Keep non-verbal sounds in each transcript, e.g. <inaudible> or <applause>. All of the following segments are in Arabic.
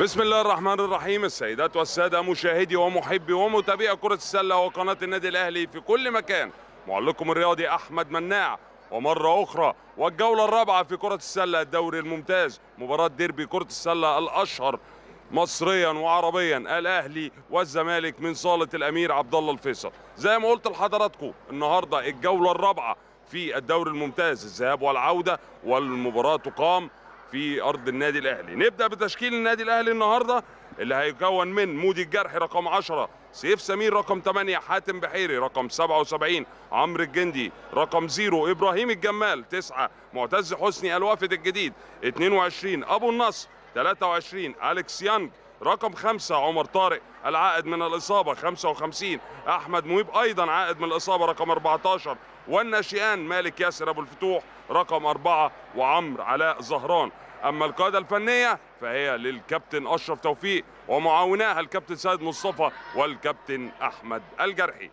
بسم الله الرحمن الرحيم. السيدات والسادة مشاهدي ومحبي ومتابعي كرة السلة وقناة النادي الأهلي في كل مكان. معلقكم الرياضي أحمد مناع. ومرة أخرى والجولة الرابعة في كرة السلة الدوري الممتاز مباراة ديربي كرة السلة الأشهر مصريا وعربيا الأهلي والزمالك من صالة الأمير عبد الله الفيصل. زي ما قلت لحضراتكم النهاردة الجولة الرابعة في الدوري الممتاز الذهاب والعودة والمباراة تقام في أرض النادي الأهلي. نبدأ بتشكيل النادي الأهلي النهارده اللي هيكون من مودي الجرحي رقم 10 سيف سمير رقم 8 حاتم بحيري رقم 77 عمرو الجندي رقم 0 إبراهيم الجمال 9 معتز حسني الوافد الجديد 22 أبو النصر 23 أليكس يانج رقم 5 عمر طارق العائد من الإصابة 55 أحمد مهيب أيضا عائد من الإصابة رقم 14 والناشئان مالك ياسر أبو الفتوح رقم أربعة وعمرو علاء زهران. أما القيادة الفنية فهي للكابتن أشرف توفيق ومعاوناها الكابتن سيد مصطفى والكابتن أحمد الجرحي.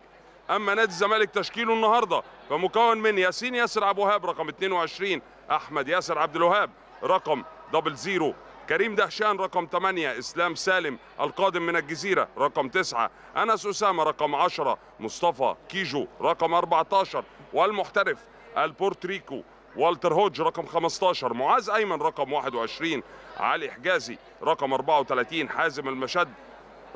أما نادي الزمالك تشكيله النهاردة فمكون من ياسين ياسر أبو وهاب رقم 22 أحمد ياسر عبد الوهاب رقم double zero كريم دهشان رقم 8 إسلام سالم القادم من الجزيرة رقم 9 أنس أسامة رقم 10 مصطفى كيجو رقم 14 والمحترف البورتريكو والتر هودج رقم 15 معاذ أيمن رقم 21 علي حجازي رقم 34 حازم المشد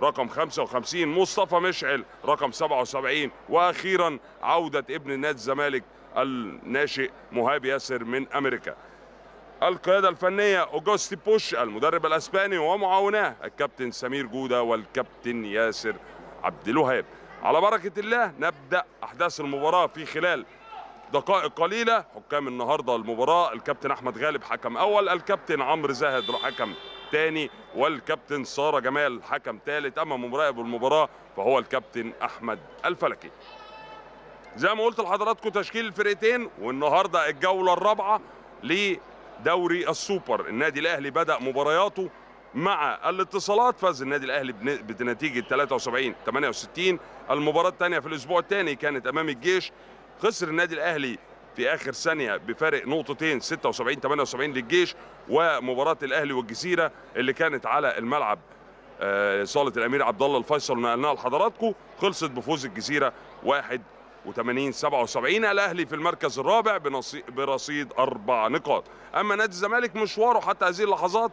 رقم 55 مصطفى مشعل رقم 77 وأخيرا عودة ابن نادي الزمالك الناشئ مهاب ياسر من أمريكا. القيادة الفنية أوجوستي بوش المدرب الأسباني ومعاوناه الكابتن سمير جودة والكابتن ياسر عبد الوهاب. على بركة الله نبدأ أحداث المباراة في خلال دقائق قليلة. حكام النهاردة المباراة الكابتن أحمد غالب حكم أول الكابتن عمرو زاهد حكم تاني والكابتن سارة جمال حكم ثالث أما مراقب المباراة فهو الكابتن أحمد الفلكي. زي ما قلت لحضراتكم تشكيل الفرقتين والنهاردة الجولة الرابعة دوري السوبر. النادي الأهلي بدأ مبارياته مع الاتصالات فاز النادي الأهلي بنتيجة 73 68 المباراة الثانية في الأسبوع الثاني كانت أمام الجيش. خسر النادي الأهلي في آخر ثانية بفارق نقطتين 76 78 للجيش. ومباراة الأهلي والجزيرة اللي كانت على الملعب صالة الأمير عبد الله الفيصل نقلناها لحضراتكم خلصت بفوز الجزيرة 1 و80 77 الأهلي في المركز الرابع برصيد أربع نقاط. أما نادي الزمالك مشواره حتى هذه اللحظات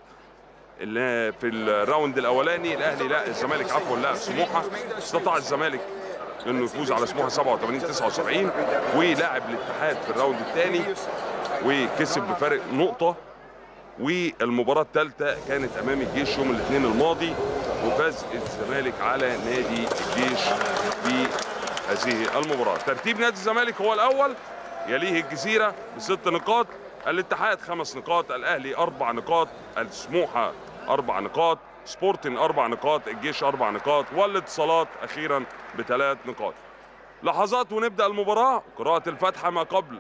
اللي في ال round الأولاني. الأهلي لا الزمالك عفوا لا سموحة. استطاع الزمالك إنه يفوز على سموحة 87 79 ولاعب الاتحاد في ال round الثاني وكسب بفارق نقطة. والمباراة الثالثة كانت أمام الجيش يوم الاثنين الماضي. وفاز الزمالك على نادي الجيش في هذه المباراة. ترتيب نادي الزمالك هو الأول يليه الجزيرة بست نقاط الاتحاد خمس نقاط الأهلي أربع نقاط السموحة أربع نقاط سبورتن أربع نقاط الجيش أربع نقاط والاتصالات أخيرا بثلاث نقاط. لحظات ونبدأ المباراة. قراءة الفاتحة ما قبل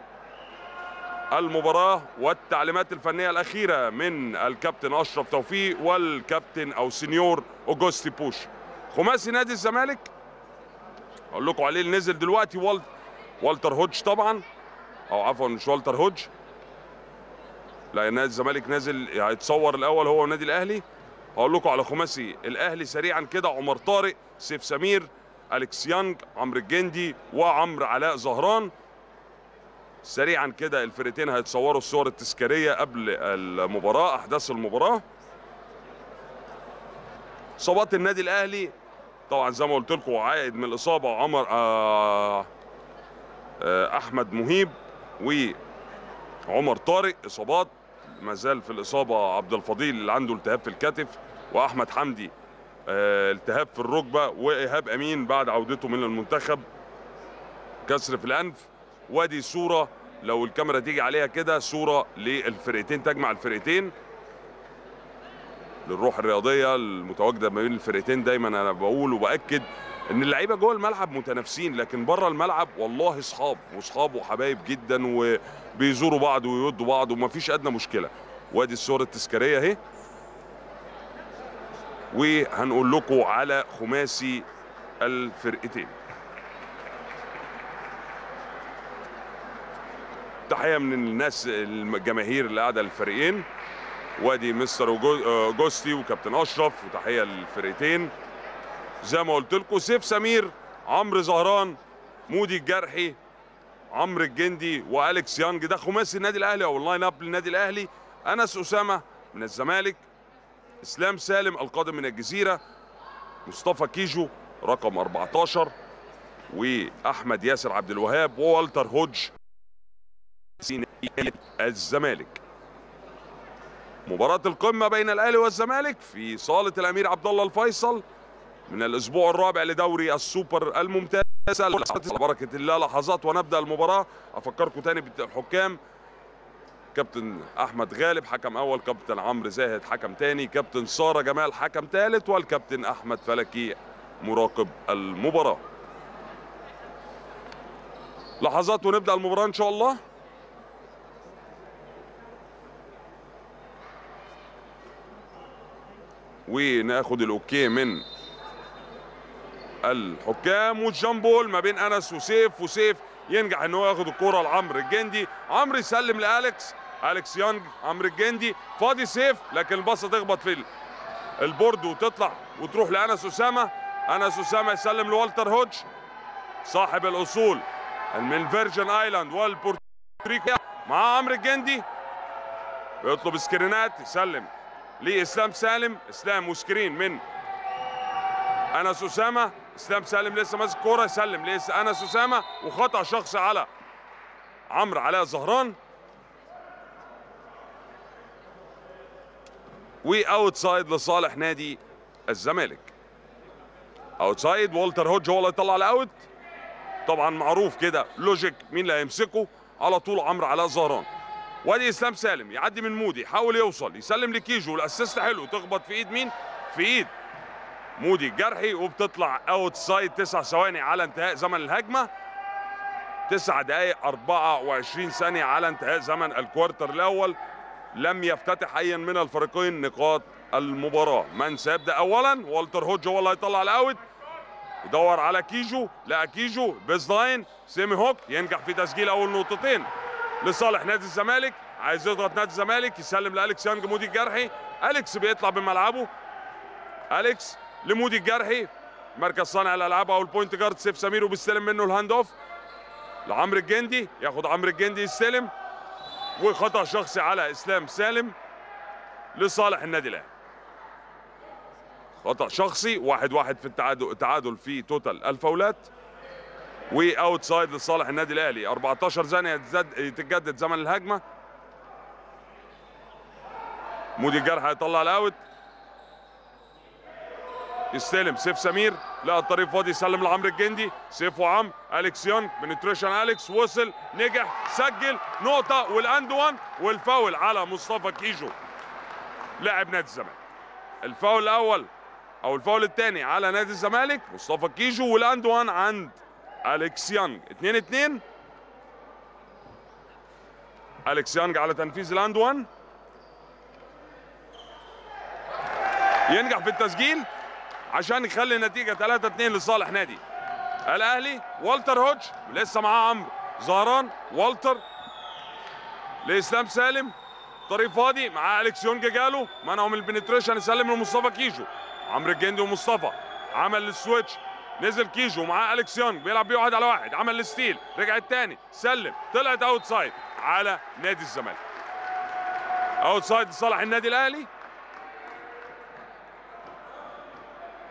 المباراة والتعليمات الفنية الأخيرة من الكابتن أشرف توفيق والكابتن أو señor أوجوستي بوش. خماسي نادي الزمالك أقول لكم عليه اللي نزل دلوقتي والت والتر هودج طبعا. أو عفوا مش والتر هودج لا نادي الزمالك نازل هيتصور الأول هو والنادي الأهلي. هقول لكم على خماسي الأهلي سريعا كده عمر طارق سيف سمير أليكس يانج عمرو الجندي وعمرو علاء زهران. سريعا كده الفرقتين هيتصوروا الصور التذكارية قبل المباراة أحداث المباراة. اصابات النادي الأهلي طبعا زي ما قلت لكم عائد من الإصابة عمر آه آه أحمد مهيب وعمر طارق. إصابات ما زال في الإصابة عبد الفضيل اللي عنده التهاب في الكتف وأحمد حمدي آه التهاب في الركبة وإيهاب أمين بعد عودته من المنتخب. كسر في الأنف. وأدي صورة لو الكاميرا تيجي عليها كده صورة للفرقتين تجمع الفرقتين. للروح الرياضية المتواجدة ما بين الفرقتين دايما أنا بقول وبأكد إن اللعيبة جوه الملعب متنافسين لكن بره الملعب والله أصحاب وأصحاب وحبايب جدا وبيزوروا بعض ويودوا بعض ومفيش أدنى مشكلة. وأدي الصور التذكارية أهي. وهنقول لكم على خماسي الفرقتين. تحية من الناس الجماهير اللي قاعدة للفريقين. وادي مستر آه، جوستي وكابتن أشرف وتحية للفرقتين. زي ما قلت لكم سيف سمير عمرو زهران مودي الجرحي عمرو الجندي وأليكس يانج. ده خماسي النادي الأهلي أو ال line up للنادي الأهلي. أنس أسامة من الزمالك إسلام سالم القادم من الجزيرة مصطفى كيجو رقم 14 وأحمد ياسر عبد الوهاب ووالتر هودج الزمالك. مباراة القمة بين الأهلي والزمالك في صالة الأمير عبد الله الفيصل من الأسبوع الرابع لدوري السوبر الممتاز. بركة الله لحظات ونبدأ المباراة. أفكركم تاني بالحكام. كابتن أحمد غالب حكم أول. كابتن عمرو زاهد حكم تاني. كابتن سارة جمال حكم ثالث والكابتن أحمد فلكي مراقب المباراة. لحظات ونبدأ المباراة إن شاء الله. وناخد ال okay من الحكام وال jump ball ما بين أنس وسيف. وسيف ينجح ان هو ياخد الكرة لعمرو الجندي. عمرو يسلم لالكس أليكس يانج عمرو الجندي. فاضي سيف لكن الباصة تخبط في ال- ال board وتطلع وتروح لأنس أسامة. أنس أسامة يسلم لوالتر هودج صاحب الأصول من فيرجن آيلاند والبورتريكو مع عمرو الجندي. يطلب سكرينات يسلم. لإسلام سالم إسلام و screen من أنس أسامة. إسلام سالم لسه ماسك كورة يسلم. لسه أسامة وخطأ شخصي على عمرو علاء زهران. و out side لصالح نادي الزمالك. out side والتر هودج هو اللي يطلع ال out. طبعا معروف كده logic مين اللي هيمسكه؟ على طول عمرو علاء زهران. وادي اسلام سالم يعدي من مودي يحاول يوصل يسلم لكيجو ال assist حلو تخبط في إيد مين؟ في إيد مودي الجرحي وبتطلع out side تسع ثواني على انتهاء زمن الهجمة. تسع دقائق 24 ثانية على انتهاء زمن ال quarter الأول. لم يفتتح أي من الفريقين نقاط المباراة. من سيبدا اولا والتر هودج هو اللي هيطلع ال out. يدور على كيجو لا كيجو base line semi hook ينجح في تسجيل أول نقطتين. لصالح نادي الزمالك. عايز يضغط نادي الزمالك يسلم لالكس يانج مودي الجرحي. أليكس بيطلع بملعبه. أليكس لمودي الجرحي. مركز صانع الألعاب أو ال point guard سيف سمير وبيستلم منه ال hand off لعمرو الجندي ياخد عمرو الجندي يستلم. وخطأ شخصي على إسلام سالم لصالح النادي الأهلي. خطأ شخصي واحد واحد في التعادل التعادل في total الفاولات. و out side لصالح النادي الاهلي. 14 ثانية يتجدد زمن الهجمة. مودي الجرحي هيطلع ال out. يستلم سيف سمير. لقى الطريق فاضي. يسلم لعمرو الجندي. سيف وعم. أليكس يانج penetration أليكس. وصل. نجح. سجل. نقطة. وال and one. وال foul على مصطفى كيجو. لاعب نادي الزمالك. الفاول الأول أو الفاول الثاني على نادي الزمالك. مصطفى كيجو. وال and one عند أليكس يانج 2 2 أليكس يانج على تنفيذ ال and one. ينجح في التسجيل عشان يخلي النتيجة 3 2 لصالح نادي. الأهلي والتر هودج لسه معاه عمرو. زهران والتر. لإسلام سالم طريق فاضي مع أليكس يانج جاله. منعه من ال penetration يسلم لمصطفى كيجو. عمرو الجندي ومصطفى. عمل ال switch نزل كيجو معاه أليكس يانج بيلعب بيه واحد على واحد عمل ال steal رجع الثاني سلم طلعت out side على نادي الزمالك. outside لصالح النادي الأهلي.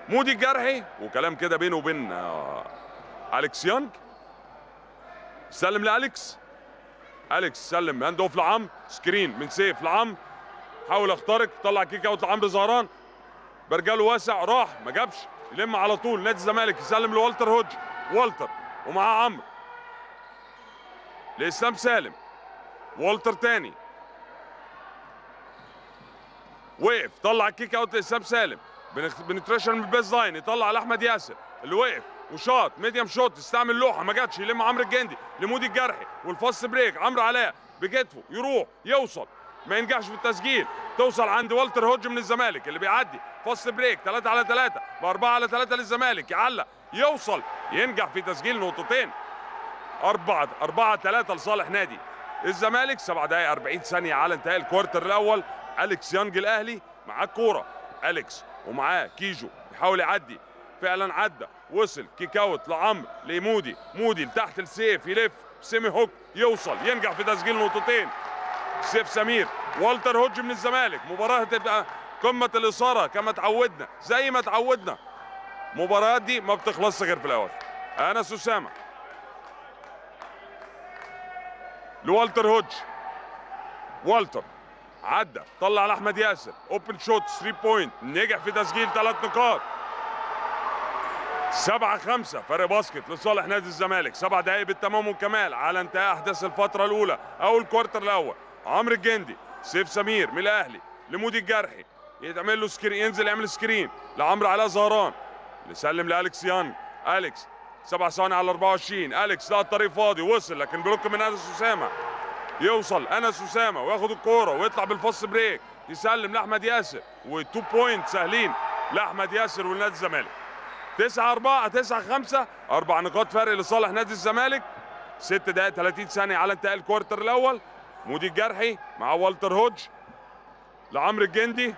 مودي الجرحي وكلام كده بينه وبين آه، أليكس يونج سلم لأليكس. أليكس سلم hand off لعم screen من سيف لعم. حاول يخترق طلع kick out لعمرو زهران برجله واسع راح ما جابش. يلم على طول نادي الزمالك يسلم لوالتر هوج والتر ومعاه عمرو. لإسلام سالم. والتر تاني. وقف طلع ال kick out لإسلام سالم. penetration من ال baseline يطلع لأحمد ياسر. اللي وقف وشاط medium shot استعمل لوحة ما جاتش يلم عمرو الجندي لمودي الجرحي. وال fast break عمرو علاء بكتفه يروح يوصل. ما ينجحش في التسجيل. توصل عند والتر هوج من الزمالك اللي بيعدي. fast break 3 على 3 ب4 على 3 للزمالك. يعلق يوصل. ينجح في تسجيل نقطتين. 4 4 3 لصالح نادي. الزمالك 7 دقائق 40 ثانية على انتهاء ال quarter الأول. أليكس يانج الأهلي معاه الكوره أليكس ومعاه كيجو بيحاول يعدي. فعلا عدى. وصل kick out لعمرو لمودي. مودي لتحت لسيف يلف. semi hook يوصل. ينجح في تسجيل نقطتين. سيف سمير والتر هوج من الزمالك مباراة هتبقى قمة الإثارة كما تعودنا زي ما تعودنا. المباريات دي ما بتخلصش غير في الأول. انس اسامه لوالتر هوج. والتر عدى طلع لأحمد ياسر. open shot 3 point نجح في تسجيل ثلاث نقاط. سبعة خمسة فرق basket لصالح نادي الزمالك. سبع دقايق بالتمام والكمال على انتهاء أحداث الفترة الأولى أو ال quarter الأول. عمرو الجندي سيف سمير من الأهلي لمودي الجرحي يتعمل له screen ينزل يعمل screen لعمرو علاء زهران يسلم لأليكس يانج أليكس سبع ثواني على 24 أليكس لقى الطريق فاضي وصل لكن block من أنس أسامة. يوصل أنس أسامة وياخد الكورة ويطلع بال fast break. يسلم لأحمد ياسر و two point سهلين. لأحمد ياسر ولنادي الزمالك. 9 4 9 5 أربع نقاط فرق لصالح نادي الزمالك. 6 دقائق 30 ثانية على انتهاء ال quarter الأول. مودي الجرحي مع والتر هوج لعمرو الجندي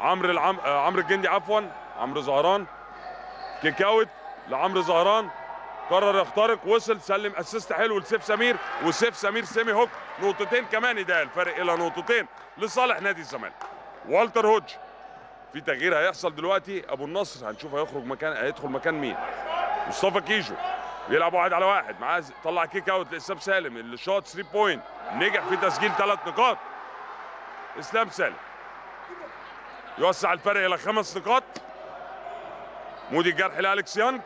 عمرو العم... آه، عمرو الجندي عفوا عمرو زهران kick out لعمرو زهران قرر يخترق وصل سلم assist حلو لسيف سمير وسيف سمير semi hook نقطتين كمان يضيق الفرق إلى نقطتين لصالح نادي الزمالك. والتر هوج في تغيير هيحصل دلوقتي أبو النصر هنشوف هيخرج مكان هيدخل مكان مين؟ مصطفى كيجو. بيلعب واحد على واحد. معاه طلع kick out لإسلام سالم. اللي شاط 3 point نجح في تسجيل ثلاث نقاط. إسلام سالم يوسع الفرق إلى خمس نقاط. مودي الجرحي لالكس يانج.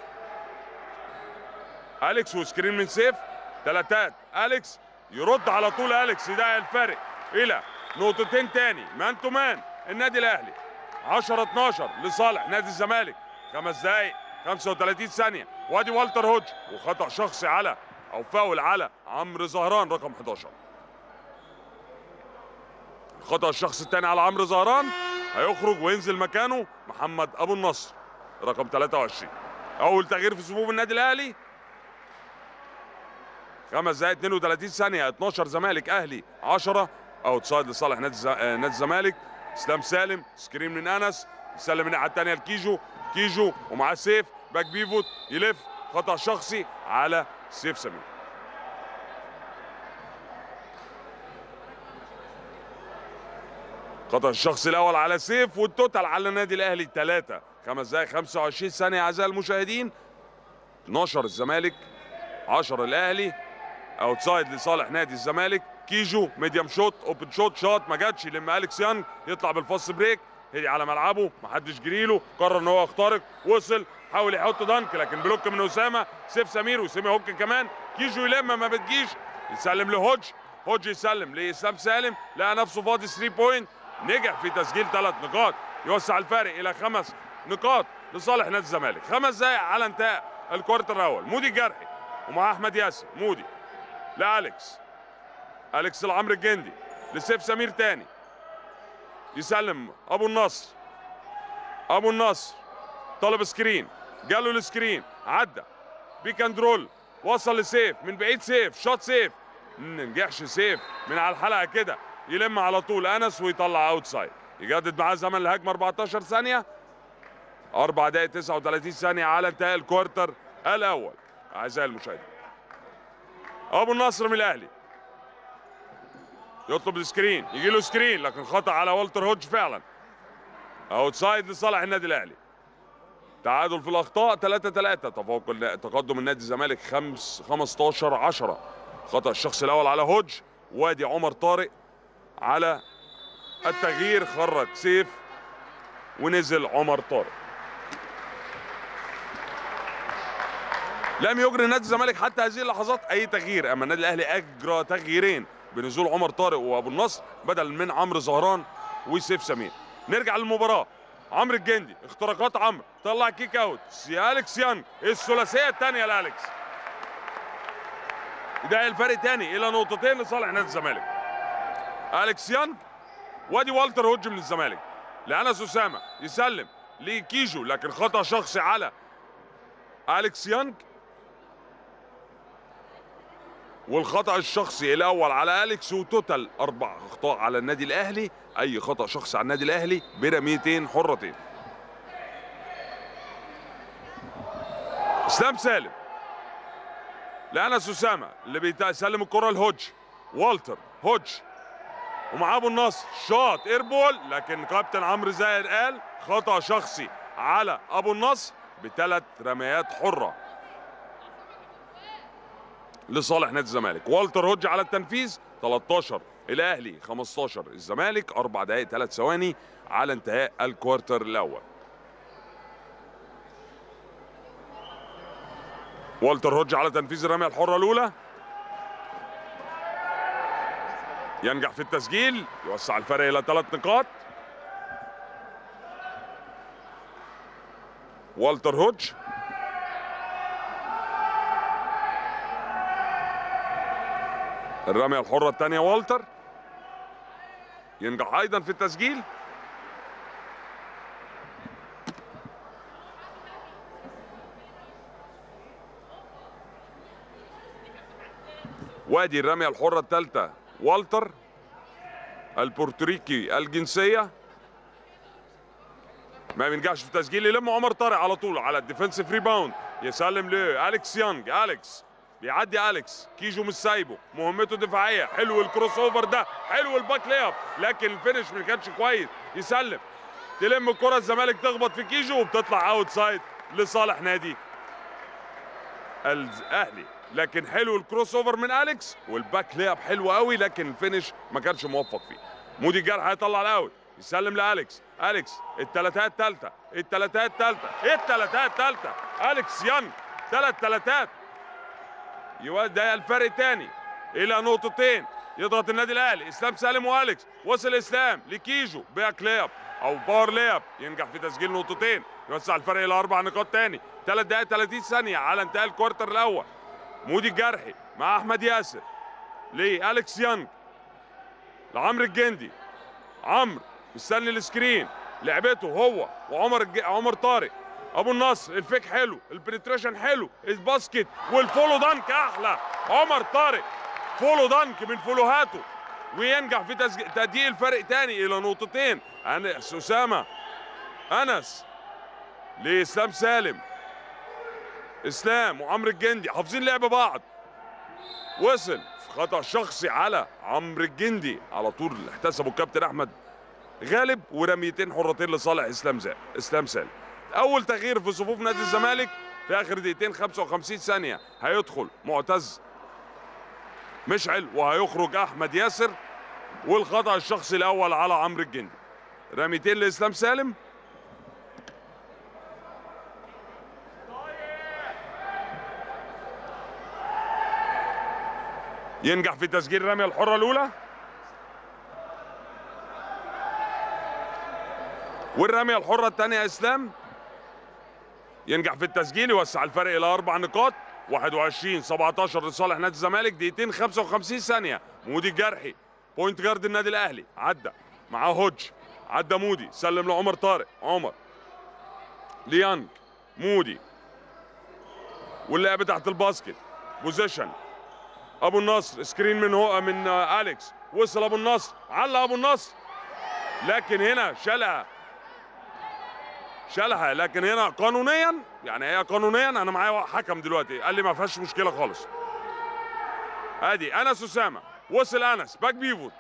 أليكس و screen من سيف. ثلاثات. أليكس يرد على طول أليكس يضيق الفرق إلى نقطتين تاني. man to man. النادي الأهلي. 10 12 لصالح نادي الزمالك. خمس دقايق. 35 ثانية. وادي والتر هوج وخطأ شخصي على أو فاول على عمرو زهران رقم 11 الخطا الشخصي الثاني على عمرو زهران هيخرج وينزل مكانه محمد أبو النصر رقم 23 أول تغيير في صفوف النادي الأهلي. خمس دقائق 32 ثانية 12 زمالك أهلي 10 outside لصالح نادي الز- نادي الزمالك. اسلام سالم screen من أنس. يسلم الناحية الثانية لكيجو. كيجو ومعاه سيف back pivot يلف خطأ شخصي على سيف سمير. خطأ الشخص الأول على سيف وال total على النادي الأهلي 3 خمس دقائق 25 ثانية أعزائي المشاهدين. 12 الزمالك 10 الأهلي. outside لصالح نادي الزمالك. كيجو medium shot open shot shot ما جاتش يلم أليكس يانج يطلع بال fast break. هدي على ملعبه ما حدش جريله قرر إن هو يخترق وصل حاول يحط dunk لكن block من أسامة سيف سمير و semi hook كمان كيجو يلم ما بتجيش. يسلم لهوج هوج يسلم لإسلام سالم لقى نفسه فاضي 3 point نجح في تسجيل ثلاث نقاط يوسع الفارق إلى خمس نقاط لصالح نادي الزمالك. خمس دقائق على انتهاء ال quarter الأول مودي الجرحي ومع أحمد ياسر مودي لالكس أليكس لعمرو الجندي لسيف سمير تاني. يسلم. أبو النصر. أبو النصر. طلب screen. جاله ال screen. عدى. pick and roll وصل لسيف. من بعيد سيف. shot سيف. ما نجحش سيف. من على الحلقة كده. يلم على طول أنس ويطلع outside. يجدد معاه زمن الهجمه 14 ثانية. 4 دقائق 39 ثانية على انتهاء ال quarter الأول. أعزائي المشاهدين. أبو النصر من الأهلي. يطلب ال screen يجي له screen لكن خطأ على والتر هوج فعلا. outside لصالح النادي الأهلي. تعادل في الأخطاء 3 3 تفوق تقدم النادي الزمالك 5 15 10 خطأ الشخص الأول على هوج وادي عمر طارق. على التغيير خرج سيف ونزل عمر طارق. لم يجري نادي الزمالك حتى هذه اللحظات أي تغيير أما النادي الأهلي أجرى تغييرين. بنزول عمر طارق وابو النصر بدل من عمرو زهران وسيف سمير. نرجع للمباراة. عمرو الجندي اختراقات عمرو. طلع kick out يا أليكس يانج الثلاثية الثانية لأليكس. ده الفرق تاني إلى نقطتين لصالح نادي الزمالك. أليكس يانج وادي والتر هوج من الزمالك لأنس أسامة يسلم لكيجو لكن خطأ شخصي على أليكس يانج والخطأ الشخصي الأول على أليكس وتوتال. أربع أخطاء على النادي الأهلي. أي خطأ شخصي على النادي الأهلي برميتين حرتين اسلام سالم. لانس اسامه اللي بيسلم الكرة لهوج. والتر هوج. ومعاه أبو النصر. شاط ايربول لكن كابتن عمرو زاهر قال خطأ شخصي على أبو النصر بثلاث رميات حرة. لصالح نادي الزمالك. والتر هوج على التنفيذ 13 الاهلي 15 الزمالك أربع دقائق ثلاث ثواني على انتهاء الكوارتر الأول. والتر هوج على تنفيذ الرميه الحرة الأولى. ينجح في التسجيل يوسع الفرق إلى ثلاث نقاط. والتر هوج الرمية الحرة الثانية والتر. ينجح أيضا في التسجيل. وادي الرمية الحرة الثالثة والتر. البورتوريكي الجنسية. ما بينجحش في التسجيل. يلم عمر طارق على طول على ال defensive rebound. يسلم لأليكس يانج. أليكس بيعدي أليكس. كيجو مش سايبه. مهمته دفاعية. حلو ال cross over ده. حلو ال back lay up لكن ال finish ما كانش كويس. يسلم. تلم الكرة الزمالك تخبط في كيجو وبتطلع out side لصالح نادي الأهلي. لكن حلو ال cross over من أليكس. وال back lay up حلو قوي. لكن ال finish ما كانش موفق فيه. مودي الجرح هيطلع ال out يسلم لأليكس. أليكس التلاتات الثالثه التلاتات الثالثه التلاتات الثالثه أليكس يانج ثلاث تلاتات. يودي الفرق تاني إلى نقطتين. يضغط النادي الأهلي إسلام سالم وأليكس. وصل إسلام لكيجو back lay up أو power lay up ينجح في تسجيل نقطتين. يوسع الفرق إلى أربع نقاط تاني. ثلاث دقائق 30 ثانية على انتهاء ال quarter الأول. مودي الجرحي مع أحمد ياسر لالكس يانج. لعمرو الجندي. عمرو مستني ال screen. لعبته هو وعمر الج... عمر طارق. ابو النصر ال fake حلو ال penetration حلو ال basket وال follow dunk أحلى. عمر طارق follow dunk من فولوهاته. وينجح في. تضييق الفرق تاني إلى نقطتين. انس أسامة أنس لإسلام سالم إسلام وعمرو الجندي حافظين لعب بعض. وصل في خطأ شخصي على عمرو الجندي. على طول احتسبه الكابتن أحمد. غالب ورميتين حرتين لصالح إسلام زال إسلام سالم. أول تغيير في صفوف نادي الزمالك في آخر دقيقتين 55 ثانية. هيدخل معتز مشعل وهيخرج أحمد ياسر والخطأ الشخصي الأول على عمرو الجندي رميتين لإسلام سالم. ينجح في تسجيل الرميه الحرة الأولى. والرميه الحرة الثانية إسلام. ينجح في التسجيل يوسع الفرق إلى أربع نقاط. 21 17 لصالح نادي الزمالك. دقيقتين 55 ثانية. مودي الجرحي point guard النادي الأهلي. عدى معاه هوج عدى مودي. سلم لعمر طارق. عمر ليانج مودي. واللعب تحت ال basket position. أبو النصر screen من هو من آليكس. وصل أبو النصر علق أبو النصر. لكن هنا شالها شالها. لكن هنا قانونيا يعني هي قانونيا أنا معايا حكم دلوقتي قال لي ما فيهاش مشكلة خالص. أدي انس اسامه وصل أنس back pivot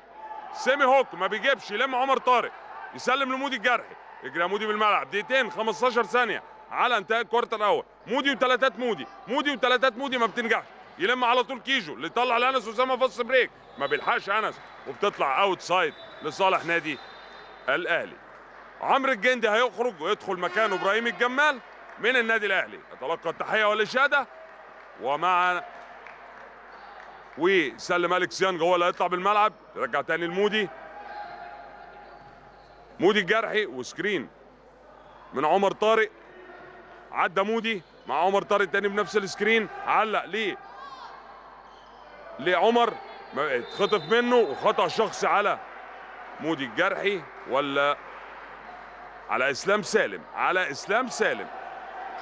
semi hook ما بيجيبش يلم عمر طارق يسلم لمودي الجرحي. يجري مودي بالملعب دقيقتين 15 ثانية. على انتهاء ال quarter الأول. مودي وثلاثات مودي. مودي وثلاثات مودي ما بتنجحش. يلم على طول كيجو اللي طلع لأنس اسامه fast break ما بيلحقش أنس وبتطلع out side لصالح نادي الأهلي. عمرو الجندي هيخرج ويدخل مكانه إبراهيم الجمال من النادي الأهلي. يتلقى التحية والإشادة. ومع وسلم أليكس يانج هو اللي هيطلع بالملعب. يرجع تاني لمودي. مودي الجرحي و screen من عمر طارق. عدى مودي مع عمر طارق تاني بنفس ال screen. علق ليه لعمر. اتخطف منه وخطأ شخصي على مودي الجرحي. ولا على إسلام سالم على إسلام سالم.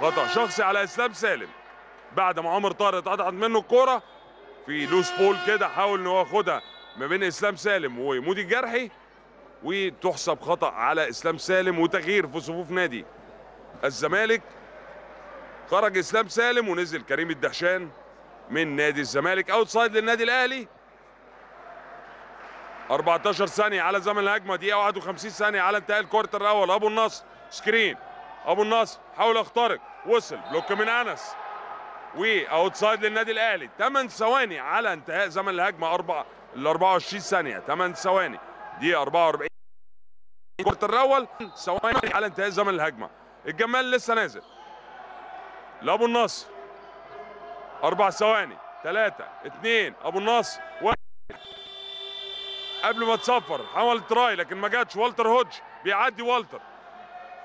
خطأ شخصي على إسلام سالم. بعد ما عمر طارق اتقطعت منه الكورة في loose ball كده حاول ان هو ياخدها ما بين إسلام سالم ومودي الجرحي وتحسب خطأ على إسلام سالم وتغيير في صفوف نادي الزمالك. خرج إسلام سالم ونزل كريم الدهشان من نادي الزمالك out side للنادي الأهلي. 14 ثانية على زمن الهجمة دقيقة 51 ثانية على انتهاء ال quarter الأول. أبو النصر screen. أبو النصر حاول يخترق وصل. block من أنس. و out side للنادي الأهلي. 8 ثواني على انتهاء زمن الهجمة. 4 ال 24 ثانية. 8 ثواني. دقيقة 44 ال quarter الأول ثواني على انتهاء زمن الهجمة. الجمال لسه نازل. لأبو النصر. أربع ثواني. ثلاثة اثنين أبو النصر. واحد قبل ما تصفر. حاول try لكن ما جاتش. والتر هودج بيعدي والتر.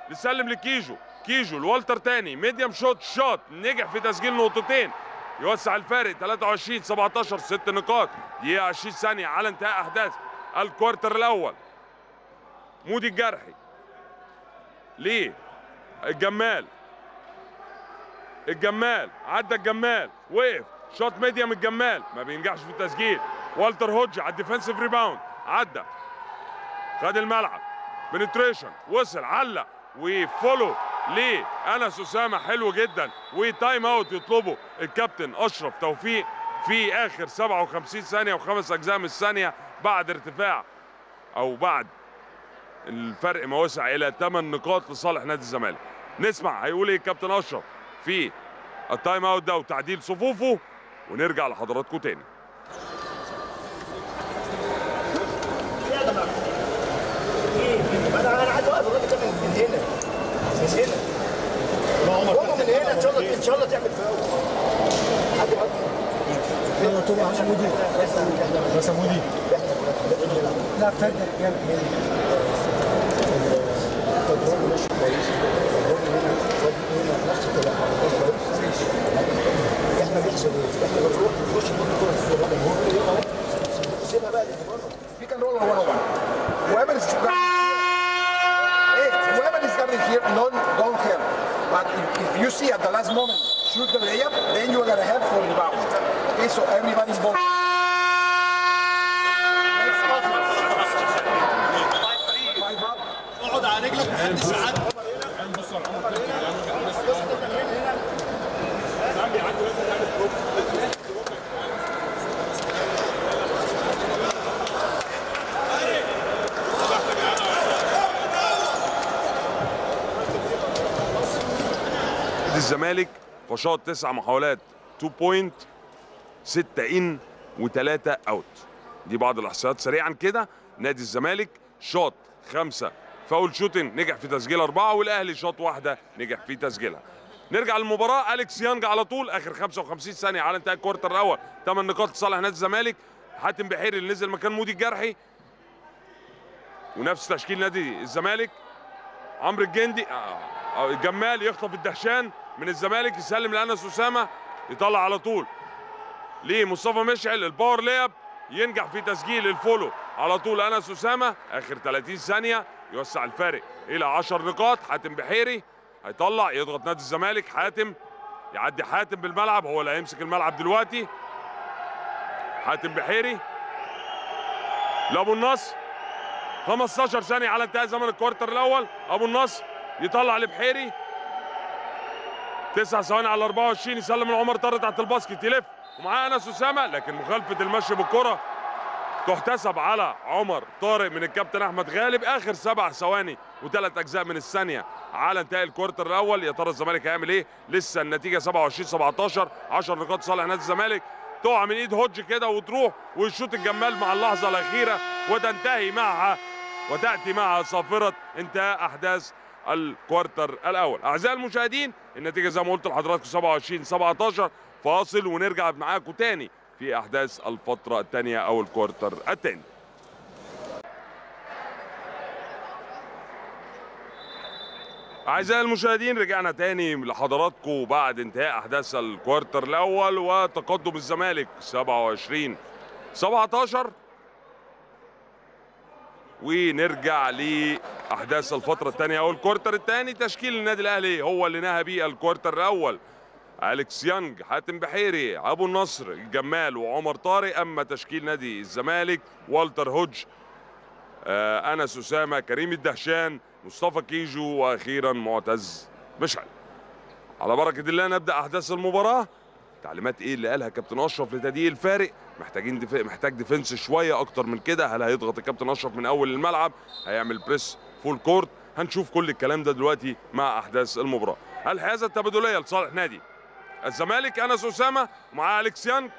يسلم لكيجو. كيجو لوالتر تاني. medium shoot shoot. نجح في تسجيل نقطتين. يوسع الفارق 23 17 ست نقاط. دقيقة 20 ثانية على انتهاء أحداث ال quarter الأول. مودي الجرحي. ليه؟ الجمال. الجمال. عدى الجمال. وقف. shoot medium الجمال. ما بينجحش في التسجيل. والتر هودج على ال defensive rebound. عدى. خد الملعب. penetration وصل. علق و follow ليه؟ أنس أسامة حلو جدا. و time out يطلبه الكابتن أشرف توفيق في آخر 57 ثانية وخمس أجزاء من الثانية بعد ارتفاع أو بعد الفرق ما وسع إلى 8 نقاط لصالح نادي الزمالك. نسمع. هيقول إيه الكابتن أشرف في التايم اوت ده وتعديل صفوفه ونرجع لحضراتكم تاني أنا أنا عايز اوقف الراجل ده من من هنا من هنا هو من هنا ان شاء الله ان شاء الله تعمل فاول حد يحط طبعا مودي بس مودي لا فرد جامد إحنا بيحصل إيه؟ إحنا بنروح نخش ناخد الكوره في هو يقع سيبها بقى اللي بره We can roll on guarding here, don't don't help. But if, if you see at the last moment shoot the layup, then you're gonna have for the bounce. Okay, so everybody's ball. اقعد على رجلك يعدي نادي فشاط تسع محاولات 2 بوينت 6 ان و3 اوت دي بعض الاحصائيات سريعا كده. نادي الزمالك شاط خمسة foul shooting نجح في تسجيل أربعة والأهلي شاط واحدة نجح في تسجيلها. نرجع للمباراة. أليكس يانج على طول آخر 55 ثانية على انتهاء ال quarter الأول. 8 نقاط لصالح نادي الزمالك. حاتم بحيري اللي نزل مكان مودي الجرحي. ونفس تشكيل نادي الزمالك. عمرو الجندي آه، آه، الجمال يخطف الدهشان. من الزمالك يسلم لأنس أسامة يطلع على طول. ليه؟ مصطفى مشعل ال power lay-up ينجح في تسجيل ال follow. على طول أنس أسامة آخر 30 ثانية يوسع الفارق. إلى 10 نقاط حاتم بحيري هيطلع يضغط نادي الزمالك حاتم يعدي حاتم بالملعب هو اللي هيمسك الملعب دلوقتي. حاتم بحيري. لأبو النصر. 15 ثانية على انتهاء زمن ال quarter الأول. أبو النصر يطلع لبحيري. تسع ثواني على 24 يسلم لعمر طارق تحت الباسكت يلف. ومعاه أنس أسامة لكن مخالفة المشي بالكرة تحتسب على عمر طارق من الكابتن أحمد غالب. آخر سبع ثواني وثلاث أجزاء من الثانية على انتهاء الكوارتر الأول. يا ترى الزمالك هيعمل إيه؟ لسه النتيجة 27 17 10 نقاط صالح نادي الزمالك. تقع من إيد هوج كده وتروح ويشوط الجمال مع اللحظة الأخيرة وتنتهي معها وتأتي معها صافرة انتهاء أحداث الكوارتر الأول. أعزائي المشاهدين النتيجة زي ما قلت لحضراتكم 27 17 فاصل ونرجع معاكم تاني في أحداث الفترة الثانية أو الكوارتر الثاني أعزائي المشاهدين رجعنا تاني لحضراتكم بعد انتهاء أحداث الكوارتر الأول وتقدم الزمالك 27 17 ونرجع لأحداث الفترة الثانية أو ال quarter الثاني تشكيل النادي الأهلي. هو اللي نهى بيه ال quarter الأول. أليكس يانج حاتم بحيري أبو النصر الجمال وعمر طارق. أما تشكيل نادي الزمالك والتر هوج آه أنس أسامة كريم الدهشان مصطفى كيجو وأخيرا معتز مشعل على بركة الله نبدأ أحداث المباراة. تعليمات إيه اللي قالها كابتن اشرف لتضييق الفارق؟ محتاجين def... محتاج defense شوية أكتر من كده. هل هيضغط الكابتن اشرف من أول الملعب؟ هيعمل press full court هنشوف كل الكلام ده دلوقتي مع أحداث المباراة. الحيازه التبادلية لصالح نادي؟ الزمالك أنس أسامة مع أليكس يانج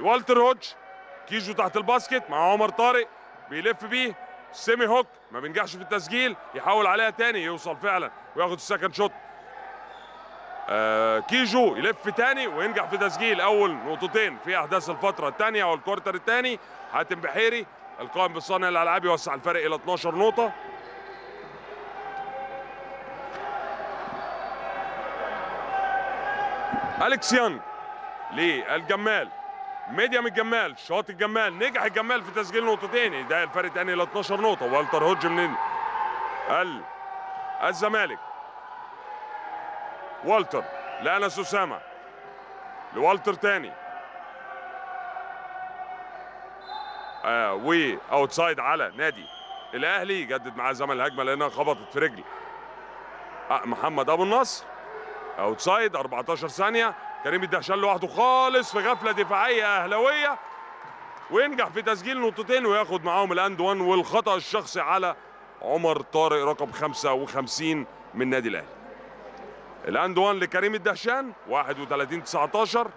والتر هوج كيجو تحت ال basket مع عمر طارق بيلف بيه. semi hook ما بينجحش في التسجيل يحاول عليها تاني يوصل فعلا وياخد ال second shot كيجو يلف تاني وينجح في تسجيل أول نقطتين في أحداث الفترة الثانية وال quarter الثاني. حاتم بحيري القائم بصانع الألعاب يوسع الفرق إلى 12 نقطة. أليكس يانج للجمال. medium الجمال شاط الجمال نجح الجمال في تسجيل نقطتين. ده الفرق تاني إلى 12 نقطة. والتر هوج من ال الزمالك. والتر. لانس أسامة. لوالتر تاني. آه و أوتسايد على نادي. الأهلي يجدد معاه زمن الهجمة لأنها خبطت في رجل. آه محمد أبو النصر. أوتسايد 14 ثانية. كريم الدهشان لوحده خالص في غفلة دفاعية أهلاوية. وينجح في تسجيل نقطتين وياخد معاهم الأند 1 والخطأ الشخصي على عمر طارق رقم 55 من نادي الأهلي. الاند 1 لكريم الدهشان 31 19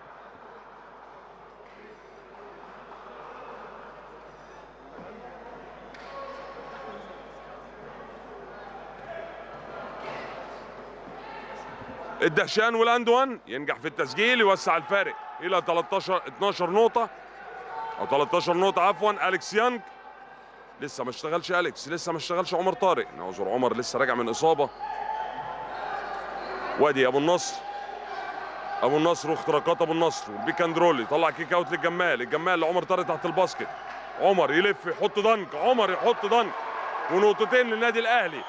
الدهشان والاند 1 ينجح في التسجيل يوسع الفارق إلى 13 12 نقطة. أو 13 نقطة عفوا أليكس يانج. لسه ما اشتغلش أليكس لسه ما اشتغلش عمر طارق. نعذر عمر لسه راجع من إصابة. وادي أبو النصر. أبو النصر واختراقات أبو النصر. وال pick and roll يطلع kick out للجمال. الجمال لعمر طارق تحت ال basket. عمر يلف يحط dunk. عمر يحط dunk. ونقطتين للنادي الأهلي.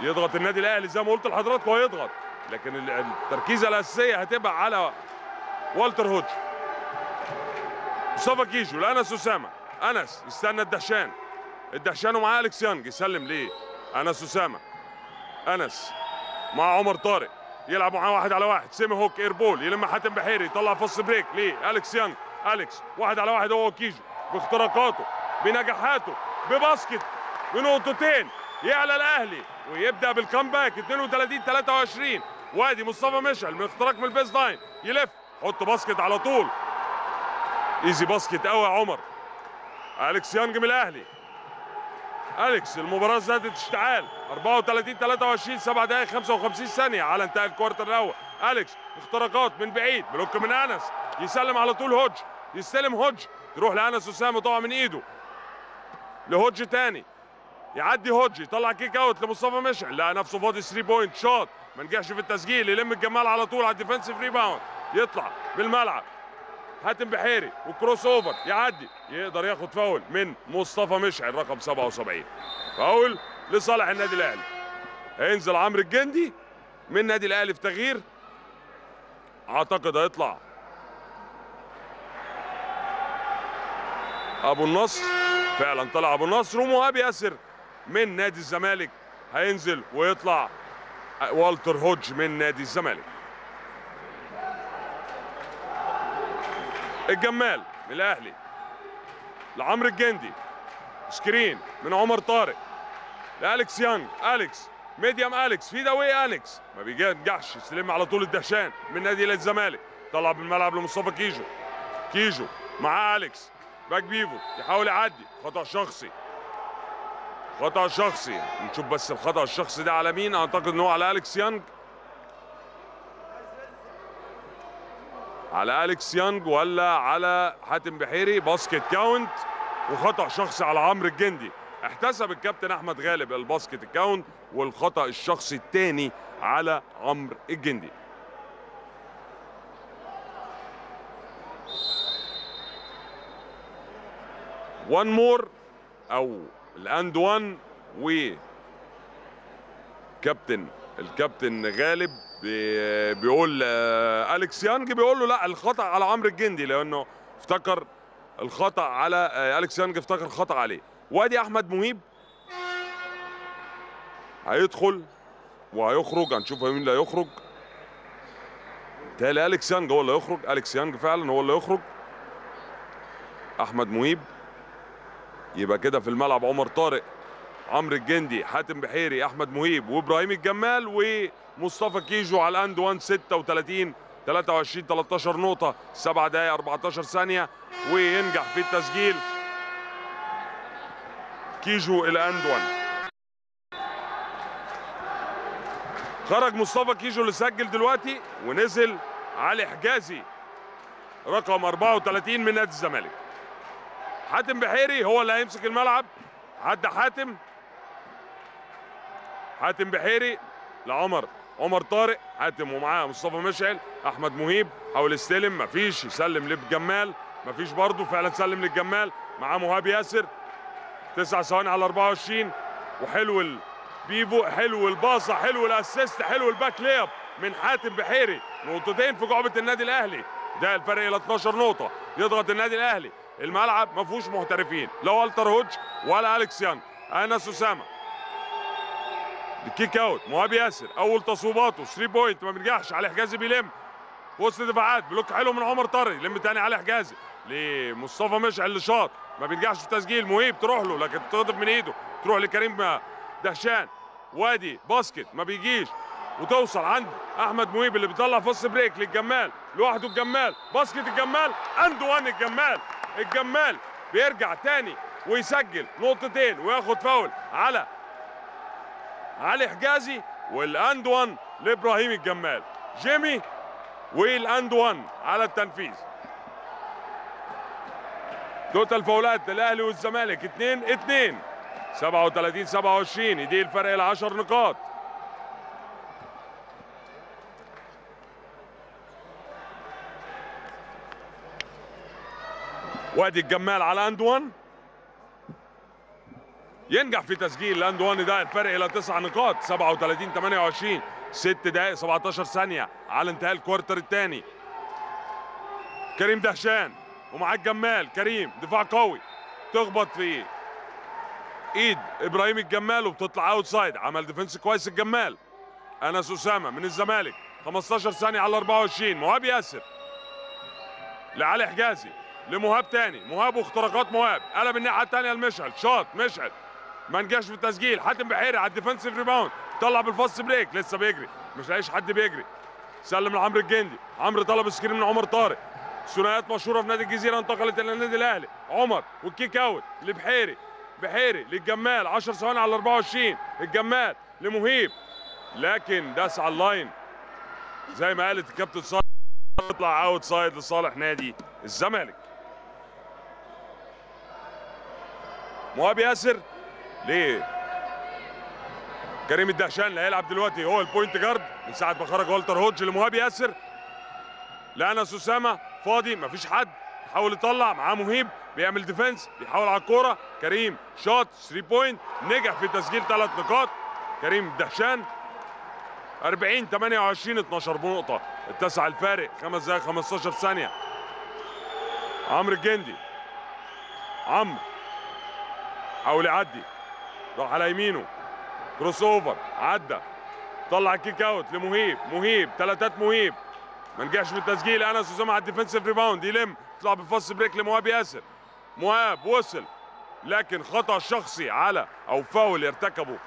يضغط النادي الأهلي زي ما قلت لحضراتكم هيضغط لكن ال- التركيزة الأساسية هتبقى على والتر هوج مصطفى كيجو لأنس أسامة. أنس يستنى الدهشان. الدهشان ومعاه أليكس يانج. يسلم ليه؟ أنس أسامة. أنس. مع عمر طارق. يلعب معاه واحد على واحد. semi hook air ball يلم حاتم بحيري. يطلع fast break. ليه؟ أليكس يانج أليكس. واحد على واحد. هو كيجو. باختراقاته. بنجاحاته. ب basket. بنقطتين. يعلى الأهلي. ويبدأ بال comeback 32 23 وادي مصطفى مشعل. من اختراق من ال baseline يلف. حط basket على طول. easy basket قوي يا عمر. أليكس يانج من الأهلي. أليكس المباراة زادت اشتعال. 34 23 7 دقائق 55 ثانية على انتهاء ال quarter الأول. أليكس اختراقات من بعيد block من أنس. يسلم على طول هوج. يستلم هوج. تروح لأنس أسامة طبعا من إيده. لهوج تاني. يعدي هوج يطلع kick out لمصطفى مشعل. لقى نفسه فاضي 3 point shot ما نجحش في التسجيل يلم الجمال على طول على ال defensive rebound يطلع بالملعب. حاتم بحيري و crossover يعدي. يقدر ياخد فاول من مصطفى مشعل رقم 77 فاول لصالح النادي الأهلي. هينزل عمرو الجندي من النادي الأهلي في تغيير. أعتقد هيطلع. أبو النصر فعلا طلع أبو النصر ومهاب ياسر من نادي الزمالك. هينزل ويطلع والتر هوج من نادي الزمالك. الجمال من الأهلي لعمرو الجندي screen من عمر طارق لالكس يانج أليكس medium أليكس fadeaway أليكس. ما بينجحش يستلم على طول الدهشان من نادي الزمالك. طلع بالملعب لمصطفى كيجو. كيجو مع أليكس. back pivot يحاول يعدي. خطأ شخصي. خطأ شخصي. نشوف بس الخطأ الشخصي ده على مين. أعتقد ان هو على أليكس يانج على أليكس يانج ولا على حاتم بحيري. basket count وخطأ شخصي على عمرو الجندي. احتسب الكابتن أحمد غالب ال basket count والخطأ الشخصي الثاني على عمرو الجندي. one more أو ال and one كابتن الكابتن غالب بي- بيقول آه، أليكس يانج بيقول له لا الخطأ على عمرو الجندي لأنه افتكر الخطأ على آه، أليكس يانج افتكر خطأ عليه. وادي أحمد مهيب هيدخل وهيخرج هنشوف مين اللي هيخرج. تالي أليكس يانج هو اللي هيخرج أليكس يانج فعلا هو اللي هيخرج. أحمد مهيب يبقى كده في الملعب عمر طارق عمرو الجندي حاتم بحيري أحمد مهيب وإبراهيم الجمال ومصطفى كيجو على الأند 1 36 23 13 نقطة 7 دقايق 14 ثانية وينجح في التسجيل. كيجو إلى أند 1 خرج مصطفى كيجو اللي سجل دلوقتي ونزل علي حجازي. رقم 34 من نادي الزمالك. حاتم بحيري هو اللي هيمسك الملعب. عدى حاتم؟ حاتم بحيري لعمر. عمر طارق حاتم ومعاه مصطفى مشعل أحمد مهيب حاول يستلم مفيش يسلم للجمال مفيش برضه فعلا سلم للجمال معاه مهاب ياسر تسع ثواني على 24 وحلو ال pivot حلو الباصة حلو ال assist حلو ال back layup من حاتم بحيري نقطتين في جعبة النادي الأهلي ده الفرق إلى 12 نقطة يضغط النادي الأهلي الملعب ما فيهوش محترفين لا والتر هودج ولا أليكس يانج انس اسامه ال kick out مهاب ياسر أول تصويباته 3 point ما بينجحش علي حجازي بيلم. وسط دفاعات block حلو من عمر طارق. يلم تاني علي حجازي. لمصطفى مشعل اللي شاط. ما بينجحش في التسجيل مهيب تروح له لكن تخطف من إيده. تروح لكريم دهشان. وادي basket ما بيجيش. وتوصل عند أحمد مهيب اللي بيطلع fast break للجمال. لوحده الجمال basket الجمال. and one الجمال. الجمال بيرجع تاني ويسجل نقطتين وياخد فاول على علي حجازي وال and one لإبراهيم الجمال. جيمي وال and one على التنفيذ. total فاولات الاهلي والزمالك. 2 2 37 27 يدي الفرق إلى 10 نقاط. وادي الجمال على and 1 ينجح في تسجيل ال and 1 ده الفرق إلى 9 نقاط. 37 28 6 دقائق 17 ثانية. على انتهاء ال quarter الثاني. كريم دهشان ومعاه الجمال كريم دفاع قوي. تخبط في إيد إبراهيم الجمال وبتطلع outside عمل defense كويس الجمال. أنس أسامة من الزمالك. 15 ثانية على 24 مهاب ياسر. لعلي حجازي. لمهاب تاني. مهاب واختراقات مهاب. قلب الناحية الثانية لمشعل. شاط مشعل. ما نجحش في التسجيل. حاتم بحيري على ال defensive rebound. طلع بال fast break. لسه بيجري. مش لاقيش حد بيجري. سلم لعمرو الجندي. عمرو طلب screen من عمر طارق. ثنائيات مشهورة في نادي الجزيرة انتقلت إلى النادي الأهلي. عمر وال kick out لبحيري. بحيري للجمال. 10 ثواني على 24 الجمال لمهيب. لكن داس على ال line. زي ما قالت الكابتن صالح. يطلع outside لصالح نادي الزمالك. مهاب ياسر. ليه؟ كريم الدهشان اللي هيلعب دلوقتي هو ال point guard من ساعة ما خرج والتر هودج لمهاب ياسر. لانس اسامه فاضي مفيش حد. يحاول يطلع معاه مهيب بيعمل defense بيحاول على الكورة. كريم shoot 3 point نجح في تسجيل ثلاث نقاط. كريم الدهشان 40 28 12 نقطة. اتسع الفارق خمس دقايق 15 ثانية. عمرو الجندي عمرو حاول يعدي. راح على يمينه. cross over عدى. طلع ال kick out لمهيب. مهيب. ثلاثات مهيب. ما نجحش في التسجيل. أنس اسامه على ال defensive rebound يلم. يطلع ب fast break لمهاب ياسر. مهاب وصل. لكن خطأ شخصي على أو فاول يرتكبه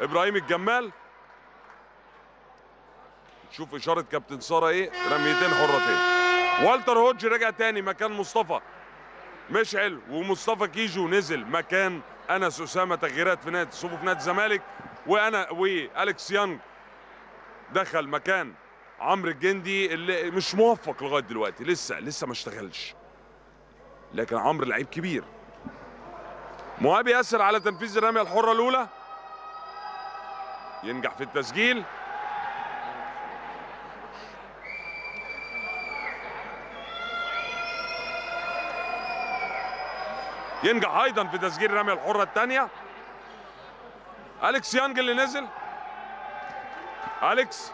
إبراهيم الجمال. نشوف إشارة كابتن سارة إيه؟ رميتين حرتين. والتر هوج رجع تاني مكان مصطفى. مشعل ومصطفى كيجو نزل مكان انس أسامة تغييرات في نادي صفوف نادي الزمالك وأنا وأليكس يانج دخل مكان عمرو الجندي اللي مش موفق لغاية دلوقتي لسه لسه ما اشتغلش. لكن عمرو لعيب كبير. مهاب ياسر على تنفيذ الرمية الحرة الأولى. ينجح في التسجيل. ينجح أيضا في تسجيل الرميه الحرة الثانية. أليكس يانج اللي نزل. أليكس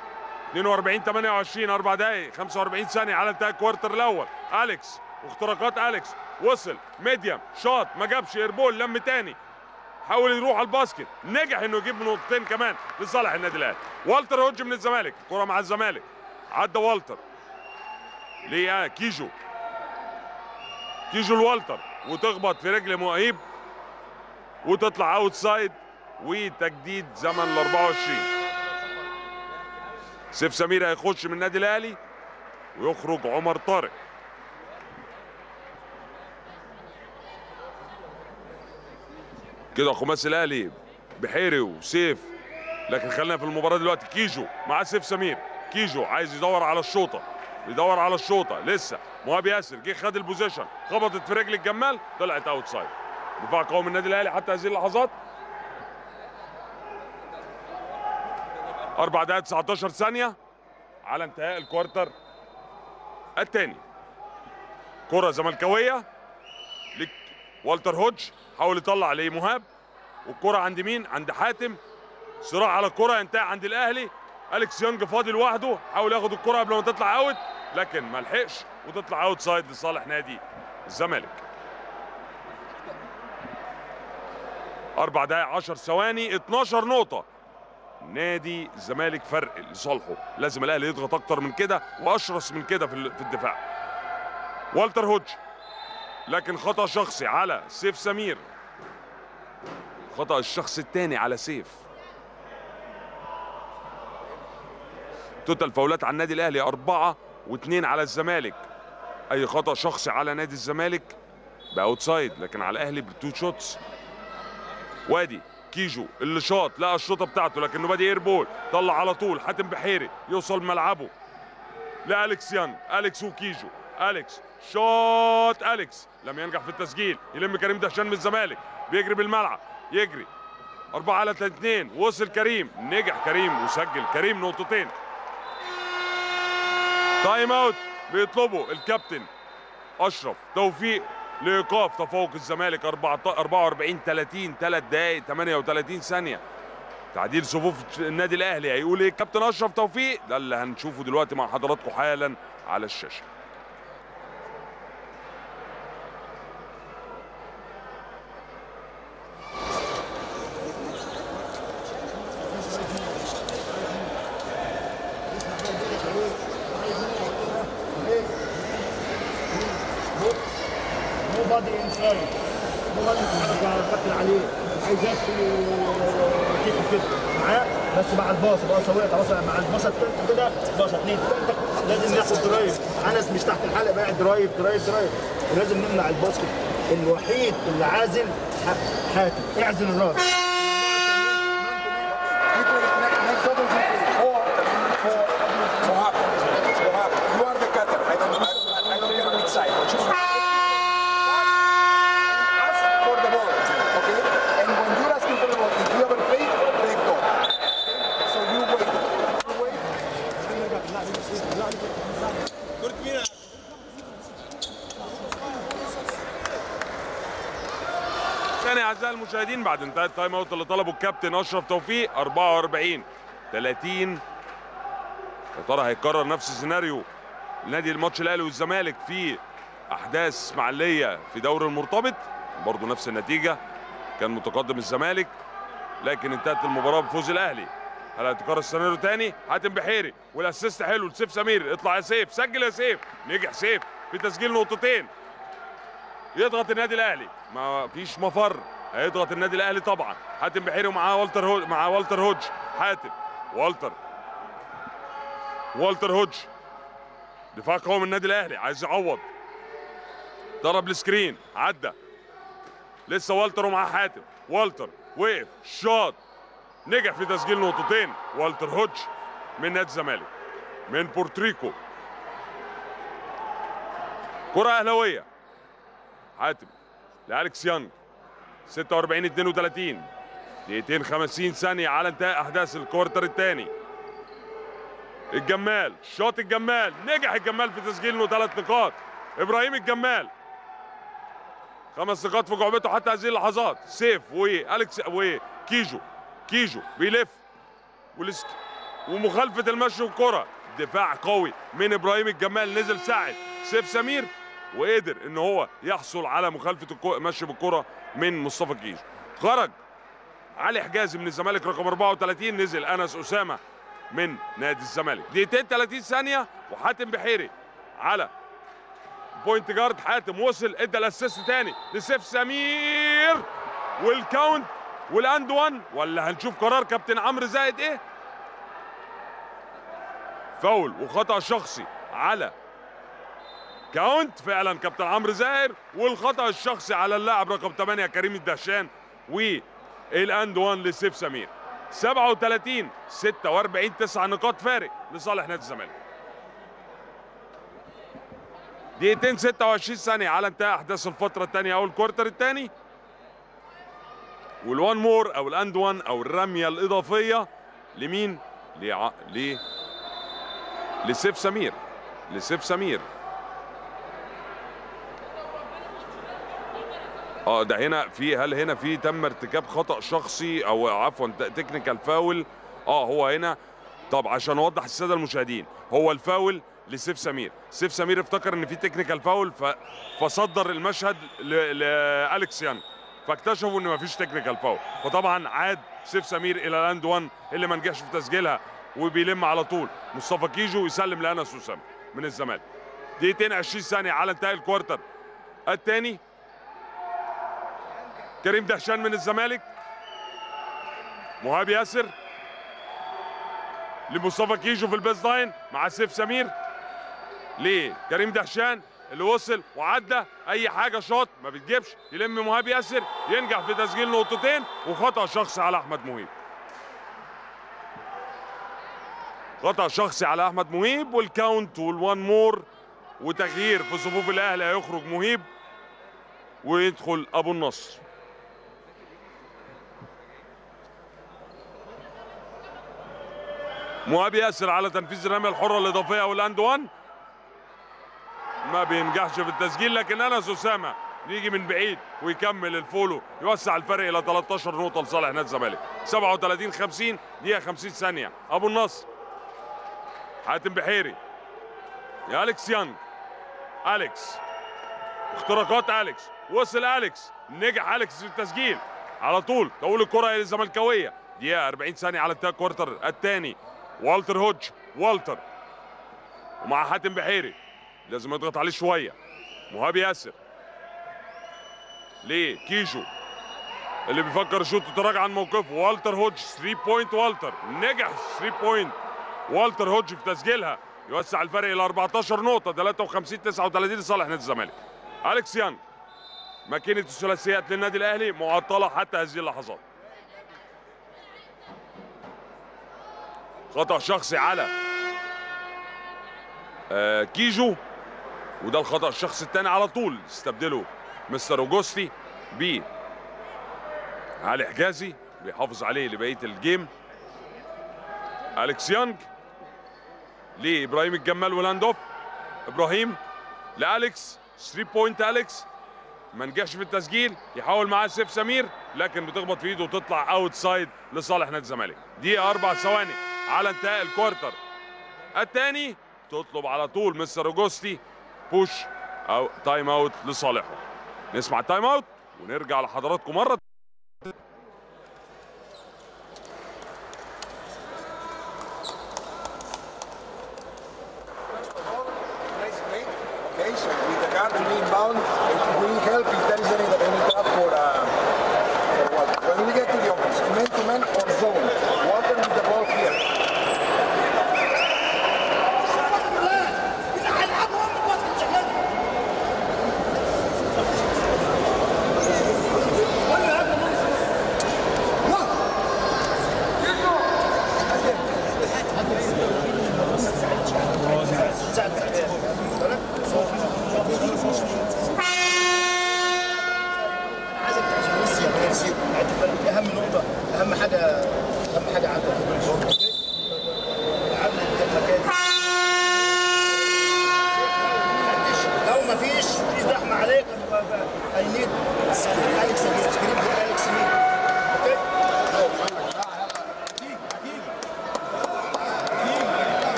42 28 4 دقايق 45 ثانية على انتهاء الكوارتر الأول. أليكس واختراقات أليكس. وصل medium شاط ما جابش air ball لم تاني. حاول يروح على ال basket. نجح إنه يجيب نقطتين كمان لصالح النادي الأهلي. والتر هودج من الزمالك. كرة مع الزمالك. عدى والتر. لكيجو كيجو لوالتر. وتخبط في رجل مهيب وتطلع outside وتجديد زمن ال 24 سيف سمير هيخش من النادي الأهلي ويخرج عمر طارق. كده خماسي الأهلي بحيري وسيف لكن خلينا في المباراة دلوقتي. كيجو مع سيف سمير. كيجو عايز يدور على الشوطة. يدور على الشوطة. لسه مهاب ياسر جه خد ال position خبطت في رجل الجمال طلعت outside دفاع قوي من النادي الأهلي حتى هذه اللحظات. أربع دقائق 19 ثانية على انتهاء ال quarter الثاني. كرة زملكاوية لوالتر هودج حاول يطلع لمهاب والكرة عند مين؟ عند حاتم. صراع على الكرة ينتهي عند الأهلي. أليكس يونج فاضي لوحده حاول ياخد الكرة قبل ما تطلع out. لكن ما لحقش وتطلع outside لصالح نادي الزمالك. أربع دقائق 10 ثواني 12 نقطة. نادي الزمالك فرق لصالحه. لازم الأهلي يضغط أكتر من كده وأشرس من كده في ال- في الدفاع. والتر هودج. لكن خطأ شخصي على سيف سمير. خطأ الشخص الثاني على سيف. total فاولات على النادي الأهلي أربعة واثنين على الزمالك. أي خطأ شخصي على نادي الزمالك؟ ب outside لكن على الأهلي ب two shots وادي كيجو اللي شاط لقى الشوطة بتاعته لكنه بادي air ball طلع على طول حاتم بحيري يوصل ملعبه. لالكس يانج أليكس وكيجو. أليكس shoot أليكس. لم ينجح في التسجيل. يلم كريم دهشان من الزمالك. بيجري بالملعب. يجري. أربعة على اثنين وصل كريم. نجح كريم وسجل كريم نقطتين. time out بيطلبه الكابتن أشرف توفيق لإيقاف تفوق الزمالك 44 30 3 دقائق 38 ثانية. تعديل صفوف النادي الأهلي. هيقول إيه كابتن أشرف توفيق؟ ده اللي هنشوفه دلوقتي مع حضراتكم حالا على الشاشة مو بادي انسايد مو بادي كابتن عليه عايزك كده كده معاه بس مع الباص باصه وقعت مثلا مع الثالثه كده باصه اثنين لازم ناخد درايف. انس مش تحت الحلقة بقى درايف درايف درايف. ولازم نمنع الباسكت الوحيد اللي عازل حاتم. اعزل الراجل. المشاهدين بعد انتهاء ال time out اللي طلبه الكابتن أشرف توفيق 44 30 يا ترى هيكرر نفس السيناريو نادي الماتش الأهلي والزمالك في أحداث اسماعيليه في دوري المرتبط؟ برضه نفس النتيجة كان متقدم الزمالك لكن انتهت المباراة بفوز الأهلي. هل هيتكرر السيناريو تاني؟ حاتم بحيري وال assist حلو لسيف سمير. اطلع يا سيف سجل يا سيف. نجح سيف في تسجيل نقطتين. يضغط النادي الأهلي. ما فيش مفر. هيضغط النادي الأهلي طبعا. حاتم بحيري ومعاه والتر هو... مع والتر هودج. حاتم. والتر. والتر هودج. دفاع قوي من النادي الأهلي. عايز يعوض. ضرب ال screen. عدى. لسه والتر ومعاه حاتم. والتر. وقف. شاط. نجح في تسجيل نقطتين. والتر هودج من نادي الزمالك. من بورتريكو. كرة أهلاوية. حاتم. لأليكس يانج. 46 32 دقيقتين 50 ثانية على انتهاء أحداث ال quarter الثاني. الجمال شاط الجمال نجح الجمال في تسجيل له ثلاث نقاط. إبراهيم الجمال. خمس نقاط في جعبته حتى هذه اللحظات. سيف وأليكس وكيجو كيجو بيلف. والسك... ومخالفة المشي والكره دفاع قوي من إبراهيم الجمال نزل ساعد. سيف سمير. وقدر إن هو يحصل على مخالفة الكو- المشي بالكرة من مصطفى كيجو خرج علي حجازي من الزمالك رقم 34 نزل أنس أسامة من نادي الزمالك. دقيقتين 30 ثانية وحاتم بحيري على point guard حاتم وصل إدى ال assist تاني لسيف سمير. وال count وال and one ولا هنشوف قرار كابتن عمرو زاهر إيه؟ فاول وخطأ شخصي على count فعلا كابتن عمرو زاهر والخطأ الشخصي على اللاعب رقم 8 كريم الدهشان وال and one لسيف سمير. 37 46 9 نقاط فارق لصالح نادي الزمالك. دقيقتين 26 ثانية على انتهاء أحداث الفترة الثانية أو ال quarter الثاني. وال one more أو ال and one أو الرمية الإضافية لمين؟ لع... ل لسيف سمير. لسيف سمير. آه ده هنا في هل هنا في تم ارتكاب خطأ شخصي أو عفوا technical foul آه هو هنا. طب عشان اوضح الساده المشاهدين هو الفاول لسيف سمير. سيف سمير افتكر إن في technical foul ف... فصدر المشهد ل... لالكس يانج. فاكتشفوا إن مفيش technical foul فطبعا عاد سيف سمير إلى ل and 1 اللي ما نجحش في تسجيلها وبيلم على طول. مصطفى كيجو يسلم لأنس اسامه من الزمالك. دقيقتين 20 ثانية على انتهاء ال quarter. الثاني كريم دهشان من الزمالك. مهاب ياسر لمصطفى كيجو في ال base line مع سيف سمير. ليه كريم دهشان اللي وصل وعدى أي حاجة شاط ما بتجيبش. يلم مهاب ياسر ينجح في تسجيل نقطتين وخطأ شخصي على أحمد مهيب خطأ شخصي على أحمد مهيب وال count وال one more وتغيير في صفوف الأهلي هيخرج مهيب ويدخل أبو النصر. مهاب ياسر على تنفيذ الرميه الحرة الإضافية وال and one. ما بينجحش في التسجيل لكن أنس أسامة يجي من بعيد ويكمل ال follow يوسع الفرق إلى 13 نقطة لصالح نادي الزمالك. 37 50 دقيقة 50 ثانية. أبو النصر حاتم بحيري يا أليكس يانج أليكس اختراقات أليكس. وصل أليكس نجح أليكس في التسجيل. على طول تقول الكرة الزملكاوية. دقيقة 40 ثانية على ال quarter الثاني. والتر هودج والتر. ومع حاتم بحيري لازم يضغط عليه شوية. مهاب ياسر. ليه؟ كيجو. اللي بيفكر يشوط تراجع عن موقفه. والتر هودج 3 point والتر. نجح 3 point والتر هودج في تسجيلها يوسع الفرق إلى 14 نقطة 53 39 لصالح نادي الزمالك. أليكس يانج ماكينة الثلاثيات للنادي الأهلي معطلة حتى هذه اللحظات. خطأ شخصي على. آه كيجو. وده الخطأ الشخصي الثاني على طول. استبدله مستر أوجوستي ب علي حجازي بيحافظ عليه لبقية ال game. أليكس يانج لإبراهيم الجمال وال hand off إبراهيم لأليكس 3 point أليكس. ما نجحش في التسجيل يحاول معاه سيف سمير لكن بتخبط في إيده وتطلع out side لصالح نادي الزمالك. دقيقة أربع ثواني. على انتهاء ال quarter. الثاني تطلب على طول مستر اوجوستي بوش أو time out لصالحه. نسمع ال time out ونرجع لحضراتكم مرة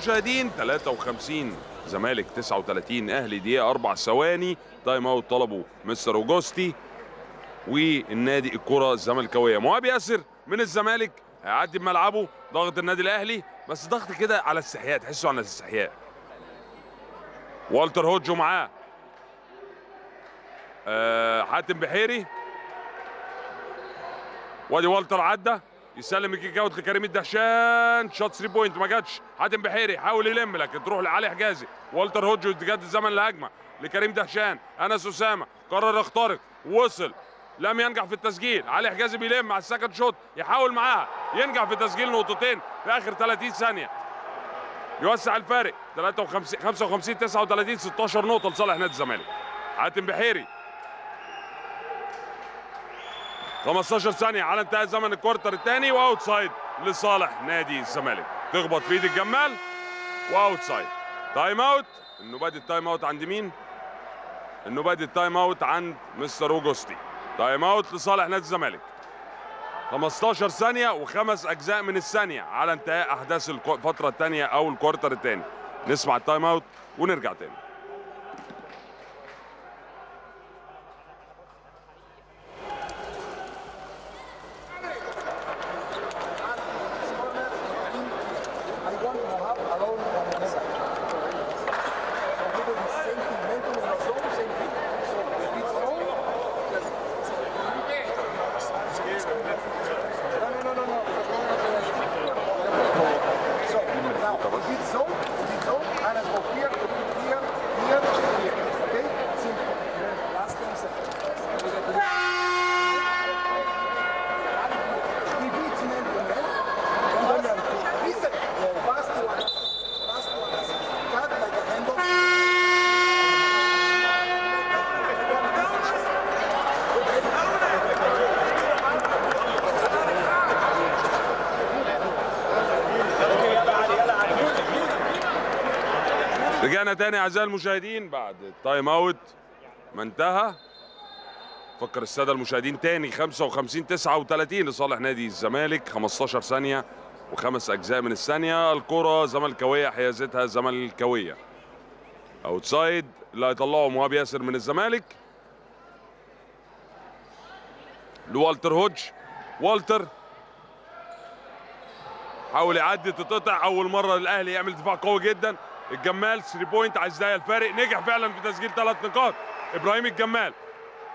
المشاهدين 53 زمالك 39 أهلي دقيقة أربع ثواني. تايم أوت طلبه مستر أوجوستي. والنادي الكرة الزملكاوية. مهاب ياسر من الزمالك هيعدي بملعبه ضغط النادي الأهلي. بس ضغط كده على استحياء تحسه على استحياء والتر هوجو معاه. آه حاتم بحيري. وادي والتر عدى. يسلم ال kick out لكريم الدهشان. shoot 3 point ما جاتش. حاتم بحيري حاول يلم لكن تروح لعلي حجازي. والتر هوج تجدد زمن الهجمه لكريم دهشان. أنس أسامة قرر يخترق وصل. لم ينجح في التسجيل. علي حجازي بيلم على ال second shoot يحاول معاها. ينجح في تسجيل نقطتين في آخر 30 ثانية. يوسع الفارق. 53 55 39 16 نقطة لصالح نادي الزمالك. حاتم بحيري. 15 ثانية على انتهاء زمن ال quarter الثاني و outside لصالح نادي الزمالك. تخبط في ايد الجمال. و outside time out. بادي ال time out عند مين؟ بادي ال time out عند مستر اوجوستي time out لصالح نادي الزمالك. 15 ثانية وخمس أجزاء من الثانية على انتهاء أحداث الفترة الثانية أو ال quarter الثاني. نسمع ال time out ونرجع تاني. رجعنا تاني أعزائي المشاهدين بعد ال time out ما انتهى. نفكر السادة المشاهدين تاني 55 39 لصالح نادي الزمالك. 15 ثانية وخمس أجزاء من الثانية. الكرة زملكاوية حيازتها زملكاوية. outside اللي هيطلعه مهاب ياسر من الزمالك. لوالتر هوج. والتر حاول يعدي تتقطع. أول مرة الأهلي يعمل دفاع قوي جدا. الجمال 3 point عايز يضيق الفارق نجح فعلا في تسجيل ثلاث نقاط. إبراهيم الجمال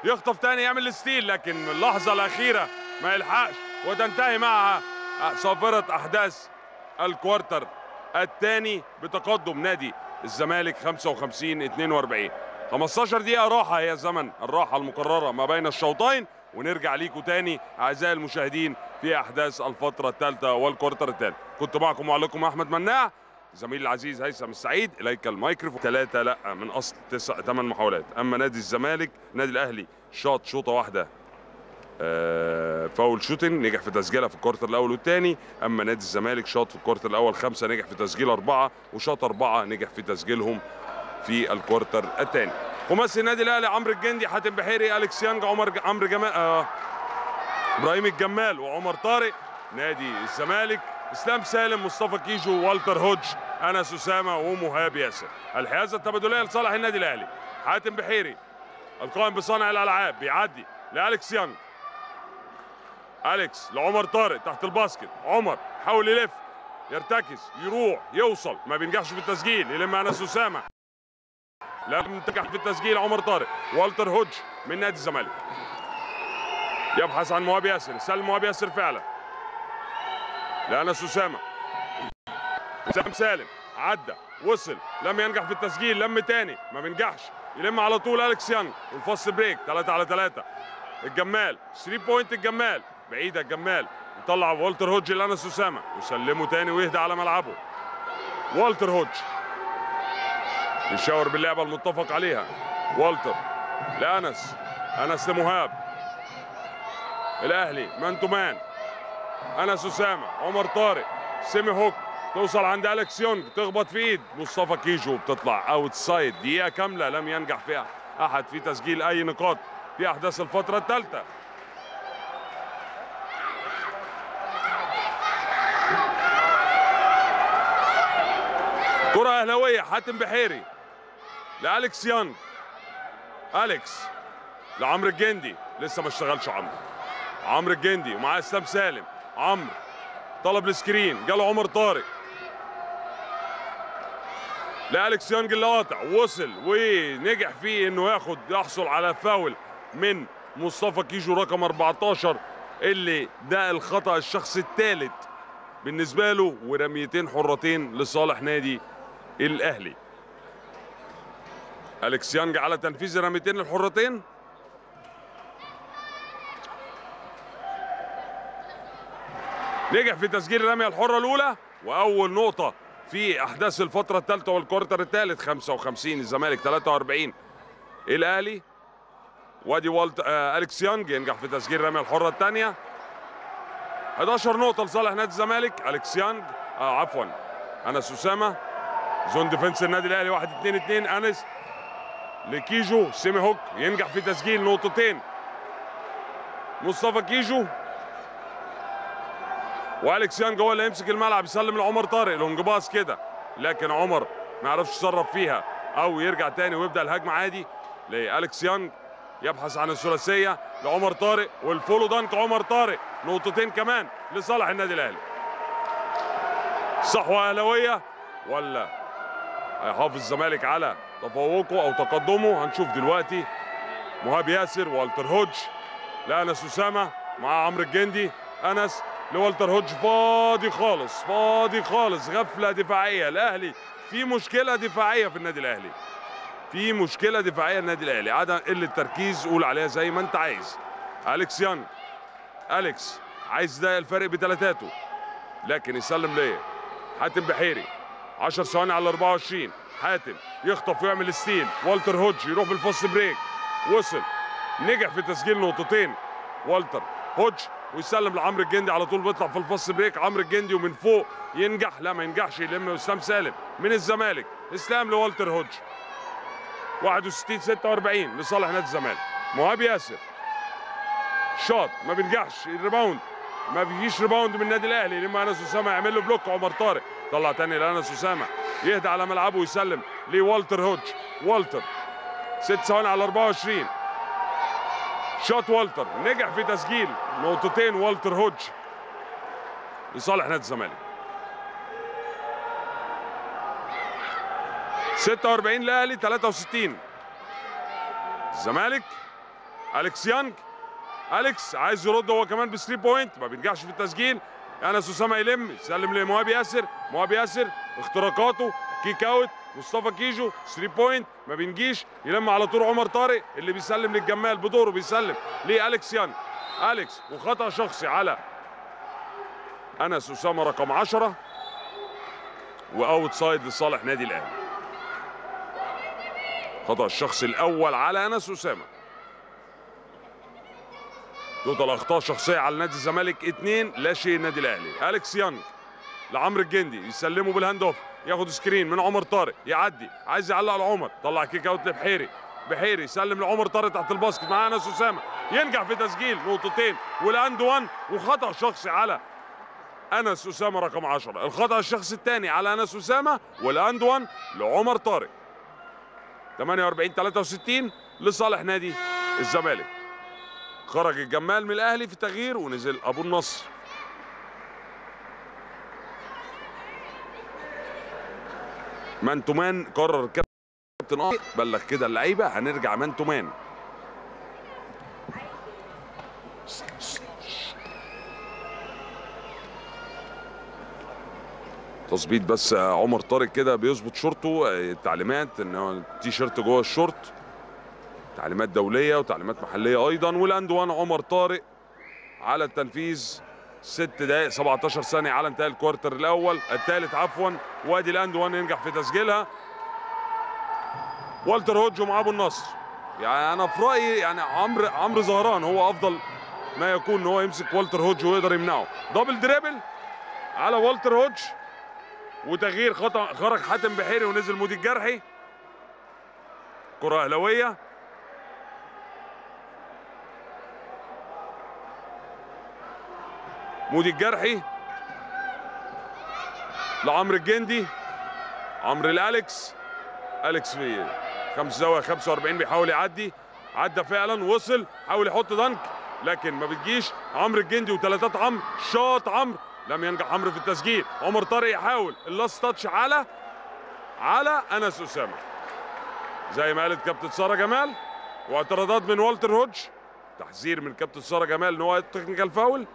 يخطف تاني يعمل ال steal لكن اللحظة الأخيرة ما يلحقش وتنتهي معها صافرة أحداث ال quarter الثاني بتقدم نادي الزمالك 55 42 15 دقيقة راحة هي زمن الراحة المقرره ما بين الشوطين ونرجع ليكم تاني أعزائي المشاهدين في أحداث الفترة الثالثة وال quarter الثالث كنت معكم معلقكم أحمد مناع زميلي العزيز هيثم السعيد إليك الميكروفون. ثلاثة لا من أصل تسع ثمان محاولات. أما نادي الزمالك النادي الأهلي شاط شوطة واحدة. آه، foul shooting نجح في تسجيلها في ال quarter الأول والثاني أما نادي الزمالك شاط في ال quarter الأول خمسة نجح في تسجيل أربعة. وشاط أربعة نجح في تسجيلهم في ال quarter الثاني خماسي النادي الأهلي عمرو الجندي حاتم بحيري أليكس يانج عمر عمرو جمال آه إبراهيم الجمال وعمر طارق. نادي الزمالك إسلام سالم مصطفى كيجو والتر هوج أنس أسامة ومهاب ياسر. الحيازه التبادلية لصالح النادي الأهلي. حاتم بحيري القائم بصانع الألعاب بيعدي لالكس يانج أليكس لعمر طارق تحت ال basket. عمر حاول يلف يرتكز يروح يوصل. ما بينجحش في التسجيل يلم أنس أسامة. لم تنجح في التسجيل عمر طارق. والتر هوج من نادي الزمالك. يبحث عن مهاب ياسر. سلم مهاب ياسر فعلا. لانس اسامه اسلام سالم عدى وصل. لم ينجح في التسجيل لم تاني. ما بينجحش. يلم على طول أليكس يانج. وال fast break 3 على 3 الجمال 3 point الجمال. بعيده الجمال. يطلع والتر هوج لانس اسامه يسلمه تاني ويهدى على ملعبه. والتر هوج. يشاور باللعبة المتفق عليها. والتر. لأنس. أنس لمهاب. الأهلي man to man انس اسامه عمر طارق semi hook. توصل عند أليكس يانج تخبط في إيد. مصطفى كيجو بتطلع outside دقيقة كاملة لم ينجح فيها أحد في تسجيل أي نقاط في أحداث الفترة الثالثة. أهلاوية حاتم بحيري لالكس يانج أليكس لعمرو الجندي لسه ما اشتغلش عمرو. عمرو الجندي ومعاه أسلام سالم. عمرو طلب ال screen جاله عمر طارق. لالكس يانج اللي قاطع وصل ونجح فيه إنه ياخد يحصل على فاول من مصطفى كيجو رقم 14 اللي ده الخطأ الشخصي الثالث بالنسبة له ورميتين حرتين لصالح نادي الأهلي. أليكس يانج على تنفيذ الرميتين الحرتين نجح في تسجيل الرميه الحرة الأولى وأول نقطة في أحداث الفترة الثالثة والكوارتر الثالث 55 الزمالك 43 الأهلي وادي والت آه أليكس يانج ينجح في تسجيل الرميه الحرة الثانية. 11 نقطة لصالح نادي الزمالك أليكس يانج آه عفوا أنس أسامة zone defense النادي الأهلي 1 2 2 أنس لكيجو semi hook ينجح في تسجيل نقطتين. مصطفى كيجو واليكس يانج هو اللي يمسك الملعب يسلم لعمر طارق long pass كده. لكن عمر ما يعرفش يتصرف فيها أو يرجع تاني ويبدأ الهجمة عادي لأليكس يانج يبحث عن الثلاثية لعمر طارق والفولو دانك عمر طارق. نقطتين كمان لصالح النادي الأهلي. صحوة أهلاوية ولا هيحافظ الزمالك على تفوقه أو تقدمه؟ هنشوف دلوقتي. مهاب ياسر والتر هوج لانس أسامة مع عمرو الجندي أنس لوالتر هوج فاضي خالص فاضي خالص غفلة دفاعية. الأهلي في مشكلة دفاعية في النادي الأهلي. في مشكلة دفاعية النادي الأهلي. عدم قلة تركيز قول عليها زي ما أنت عايز. أليكس يانج أليكس عايز ده الفرق بثلاثاته لكن يسلم ليه حاتم بحيري. 10 ثواني على 24 حاتم يخطف ويعمل steal. والتر هوج يروح بال fast break. وصل. نجح في تسجيل نقطتين. والتر هوج ويسلم لعمرو الجندي على طول بيطلع في ال fast break. عمرو الجندي ومن فوق ينجح. لا ما ينجحش يلم اسلام سالم من الزمالك. إسلام لوالتر هوج 61 46 لصالح نادي الزمالك. مهاب ياسر. شاط ما بينجحش. ال rebound. ما فيش rebound من النادي الأهلي. لما أنس أسامة يعمل له block. عمر طارق طلع تاني لأنس أسامة. يهدى على ملعبه ويسلم لوالتر هوج والتر. ست ثواني على 24 shoot والتر نجح في تسجيل نقطتين والتر هوج لصالح نادي الزمالك. 46 الاهلي 63 الزمالك أليكس يانج أليكس عايز يرد هو كمان ب three point ما بينجحش في التسجيل. أنس أسامة يلم يسلم لمهاب ياسر. مهاب ياسر اختراقاته kick out. مصطفى كيجو 3 point ما بتجيش يلم على طول عمر طارق اللي بيسلم للجمال بدوره بيسلم. لاليكس يانج؟ أليكس وخطأ شخصي على أنس أسامة رقم 10 و outside لصالح نادي الأهلي. خطأ الشخصي الأول على أنس أسامة. total اخطاء شخصية على نادي الزمالك اثنين لا شيء النادي الأهلي. أليكس يانج لعمرو الجندي يسلمه بال hand off. ياخد screen من عمر طارق يعدي عايز يعلق لعمر طلع kick out لبحيري بحيري يسلم لعمر طارق تحت الباسكت مع أنس أسامة. ينجح في تسجيل نقطتين والأند وان وخطأ شخصي على أنس أسامة رقم 10 الخطأ الشخصي الثاني على أنس أسامة والأند وان لعمر طارق. 48 63 لصالح نادي الزمالك. خرج الجمال من الأهلي في تغيير ونزل أبو النصر. man to man قرر كابتن آه بلغ كده اللعيبة هنرجع man to man. تظبيط بس عمر طارق كده بيظبط شورته التعليمات إن هو تي شيرت جوه الشورت. تعليمات دولية وتعليمات محلية أيضا وال and one عمر طارق على التنفيذ. ست دقائق 17 ثانية على انتهاء ال quarter الأول. الثالث عفوا وأدي ال and one ينجح في تسجيلها. والتر هوج مع أبو النصر. يعني أنا في رأيي يعني عمرو عمرو زهران هو أفضل ما يكون إن هو يمسك والتر هوج ويقدر يمنعه. double dribble على والتر هوج. وتغيير خرج حاتم بحيري ونزل مودي الجرحي كرة أهلاوية. مودي الجرحي. لعمرو الجندي. عمرو لأليكس. أليكس في خمس زاوية 45 بيحاول يعدي. عدى فعلا وصل حاول يحط dunk لكن ما بتجيش. عمرو الجندي وثلاثات عمرو. شاط عمرو. لم ينجح عمرو في التسجيل. عمر طارق يحاول. ال last touch على على أنس أسامة. زي ما قالت كابتن سارة جمال واعتراضات من والتر هودج تحذير من كابتن سارة جمال إن هو technical foul.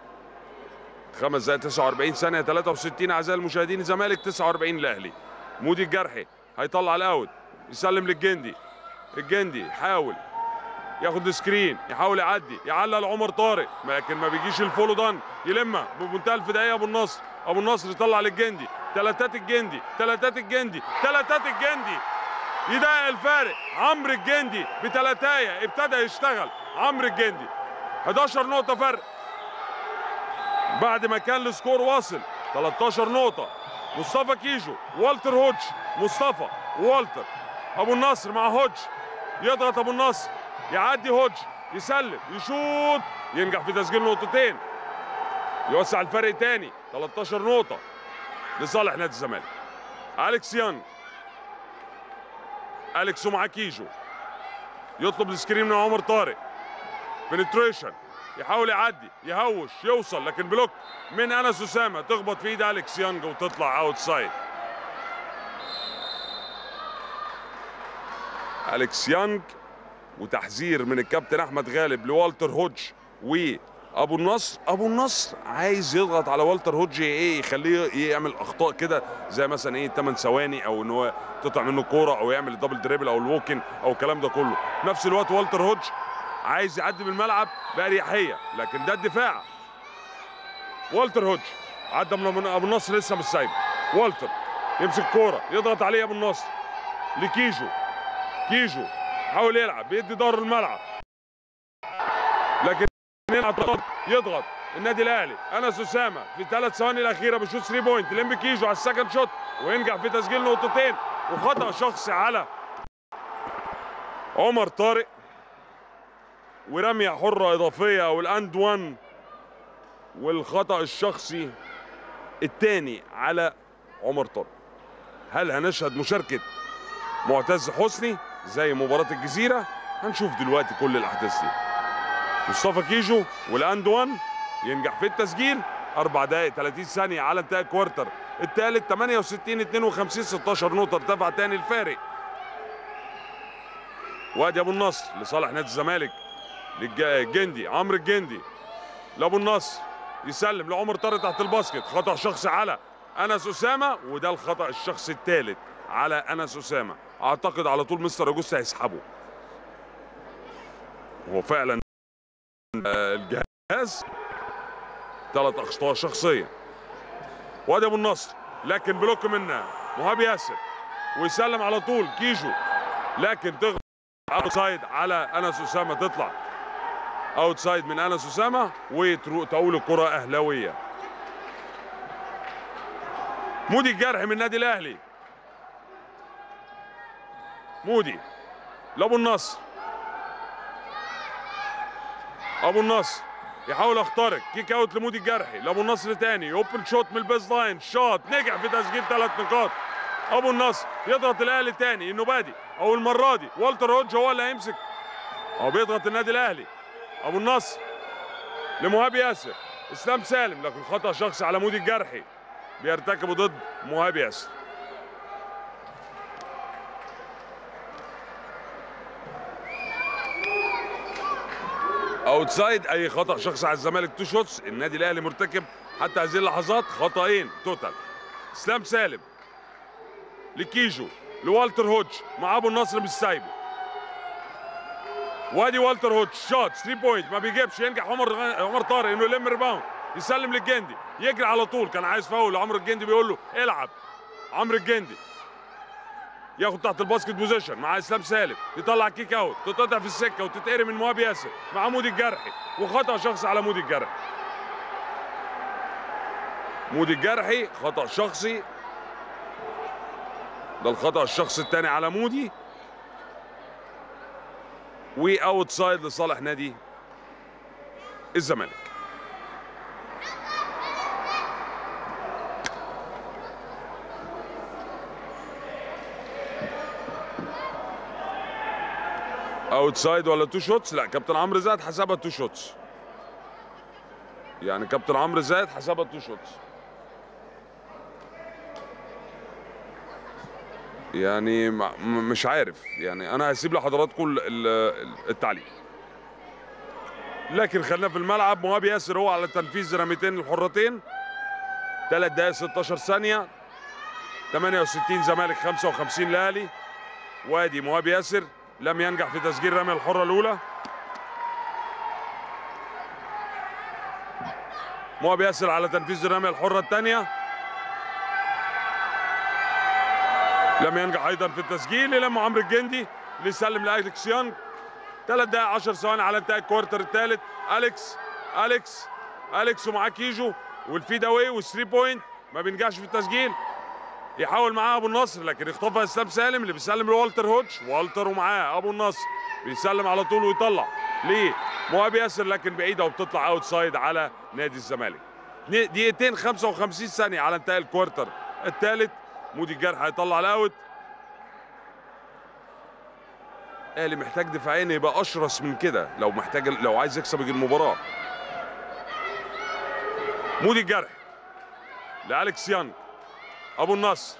خمس دقائق 49 ثانية 63 اعزائي المشاهدين الزمالك 49 الاهلي مودي الجرحي هيطلع ال out يسلم للجندي. الجندي يحاول ياخد screen يحاول يعدي يعلي لعمر طارق لكن ما بيجيش ال follow dunk يلمها بمنتهى الفدائيه أبو النصر أبو النصر يطلع للجندي. تلاتات الجندي تلاتات الجندي تلاتات الجندي. يضايق الفارق. عمرو الجندي بتلاتاية ابتدى يشتغل. عمرو الجندي 11 نقطة فرق. بعد ما كان ال score واصل. 13 نقطة. مصطفى كيجو والتر هودج. مصطفى والتر. أبو النصر مع هودج. يضغط أبو النصر يعدي هودج. يسلم. يشوط. ينجح في تسجيل نقطتين. يوسع الفرق تاني. 13 نقطة. لصالح نادي الزمالك. أليكس يانج اليكس ومعاه كيجو. يطلب ال screen من عمر طارق. penetration يحاول يعدي يهوش يوصل لكن block من أنس أسامة. تخبط في إيد أليكس يانج وتطلع outside أليكس يانج وتحذير من الكابتن أحمد غالب لوالتر هودج وأبو النصر. أبو النصر عايز يضغط على والتر هودج إيه يخليه يعمل أخطاء كده زي مثلا إيه 8 ثواني أو إن هو تقطع منه كورة أو يعمل ال double dribble أو ال walking أو الكلام ده كله. نفس الوقت والتر هودج عايز يعدي من الملعب بأريحية لكن ده الدفاع. والتر هودج عدى من ابو النصر لسه مش سايبه. والتر يمسك كورة يضغط عليه أبو النصر لكيجو. كيجو حاول يلعب بيدي دور الملعب. لكن يضغط النادي الأهلي. أنس أسامة في ثلاث ثواني الأخيرة بيشوط 3 point لم كيجو على ال second shot وينجح في تسجيل نقطتين. وخطأ شخصي على عمر طارق. ورميه حرة إضافية أو ال and 1 والخطأ الشخصي الثاني على عمر طارق. هل هنشهد مشاركة معتز حسني زي مباراة الجزيرة؟ هنشوف دلوقتي كل الأحداث دي. مصطفى كيجو وال and 1 ينجح في التسجيل أربع دقائق 30 ثانية على انتهاء ال quarter. الثالث 68 52 16 نقطة ارتفع تاني الفارق. وادي أبو النصر لصالح نادي الزمالك. للجندي عمرو الجندي. لأبو النصر يسلم لعمر طارق تحت ال basket. خطأ شخصي على أنس أسامة وده الخطأ الشخصي الثالث على أنس أسامة. أعتقد على طول مستر اوجوست هيسحبه. هو فعلا الجهاز ثلاث أخطاء شخصية. وأدي أبو النصر لكن block من مهاب ياسر ويسلم على طول كيجو. لكن تغلط على أنس أسامة تطلع. outside من أنس أسامة وتقول الكرة أهلاوية. مودي الجرحي من النادي الأهلي. مودي. لأبو النصر. أبو النصر. يحاول يخترق. kick out لمودي الجرحي. لأبو النصر تاني. open shot من ال baseline shot نجح في تسجيل ثلاث نقاط. أبو النصر يضغط الأهلي تاني. إنه بادي. أو المره دي. والتر هودج هو اللي هيمسك هو بيضغط النادي الأهلي. أبو النصر لمهاب ياسر. إسلام سالم لكن خطأ شخصي على مودي الجرحي بيرتكبه ضد مهاب ياسر. outside أي خطأ شخصي على الزمالك two shots النادي الأهلي مرتكب حتى هذه اللحظات خطأين total. إسلام سالم لكيجو لوالتر هوتش مع أبو النصر مش سايبه وادي والتر هوتش shot 3 point ما بيجيبش ينجح عمر عمر طارق إنه يلم rebound يسلم للجندي يجري على طول كان عايز فاول عمرو الجندي بيقول له العب عمرو الجندي. ياخد تحت ال basket position مع إسلام سالم يطلع kick out تتقطع في السكة وتتقري من مهاب ياسر مع مودي الجرحي وخطأ شخصي على مودي الجرحي. مودي الجرحي خطأ شخصي ده الخطأ الشخصي الثاني على مودي. و outside لصالح نادي الزمالك outside ولا two shots لا كابتن عمرو زاهد حسبها two shots يعني كابتن عمرو زاهد حسبها two shots يعني مش عارف. يعني أنا هسيب لحضراتكم ال- ال- التعليق. لكن خلينا في الملعب. مهاب ياسر هو على تنفيذ رميتين الحرتين. 3 دقائق 16 ثانية. 68 زمالك 55 الاهلي وادي مهاب ياسر لم ينجح في تسجيل رمي الحرة الأولى. مهاب ياسر على تنفيذ الرميه الحرة الثانية. لم ينجح أيضا في التسجيل يلم عمرو الجندي ليسلم لالكس يانج ثلاث دقائق 10 ثواني على انتهاء ال quarter الثالث. أليكس أليكس أليكس ومعاه كيجو وال fade away وال three point. ما بينجحش في التسجيل. يحاول معاه أبو النصر لكن يخطفها اسلام سالم اللي بيسلم لوالتر هوتش. والتر ومعاه أبو النصر بيسلم على طول ويطلع ليه مهاب ياسر لكن بعيدة وبتطلع outside على نادي الزمالك. دقيقتين 55 ثانية على انتهاء ال quarter الثالث. مودي الجرح هيطلع ال out. الاهلي محتاج دفاعيا يبقى اشرس من كده. لو محتاج لو عايز يكسب المباراه مودي الجرح لالكس يانج أبو النصر.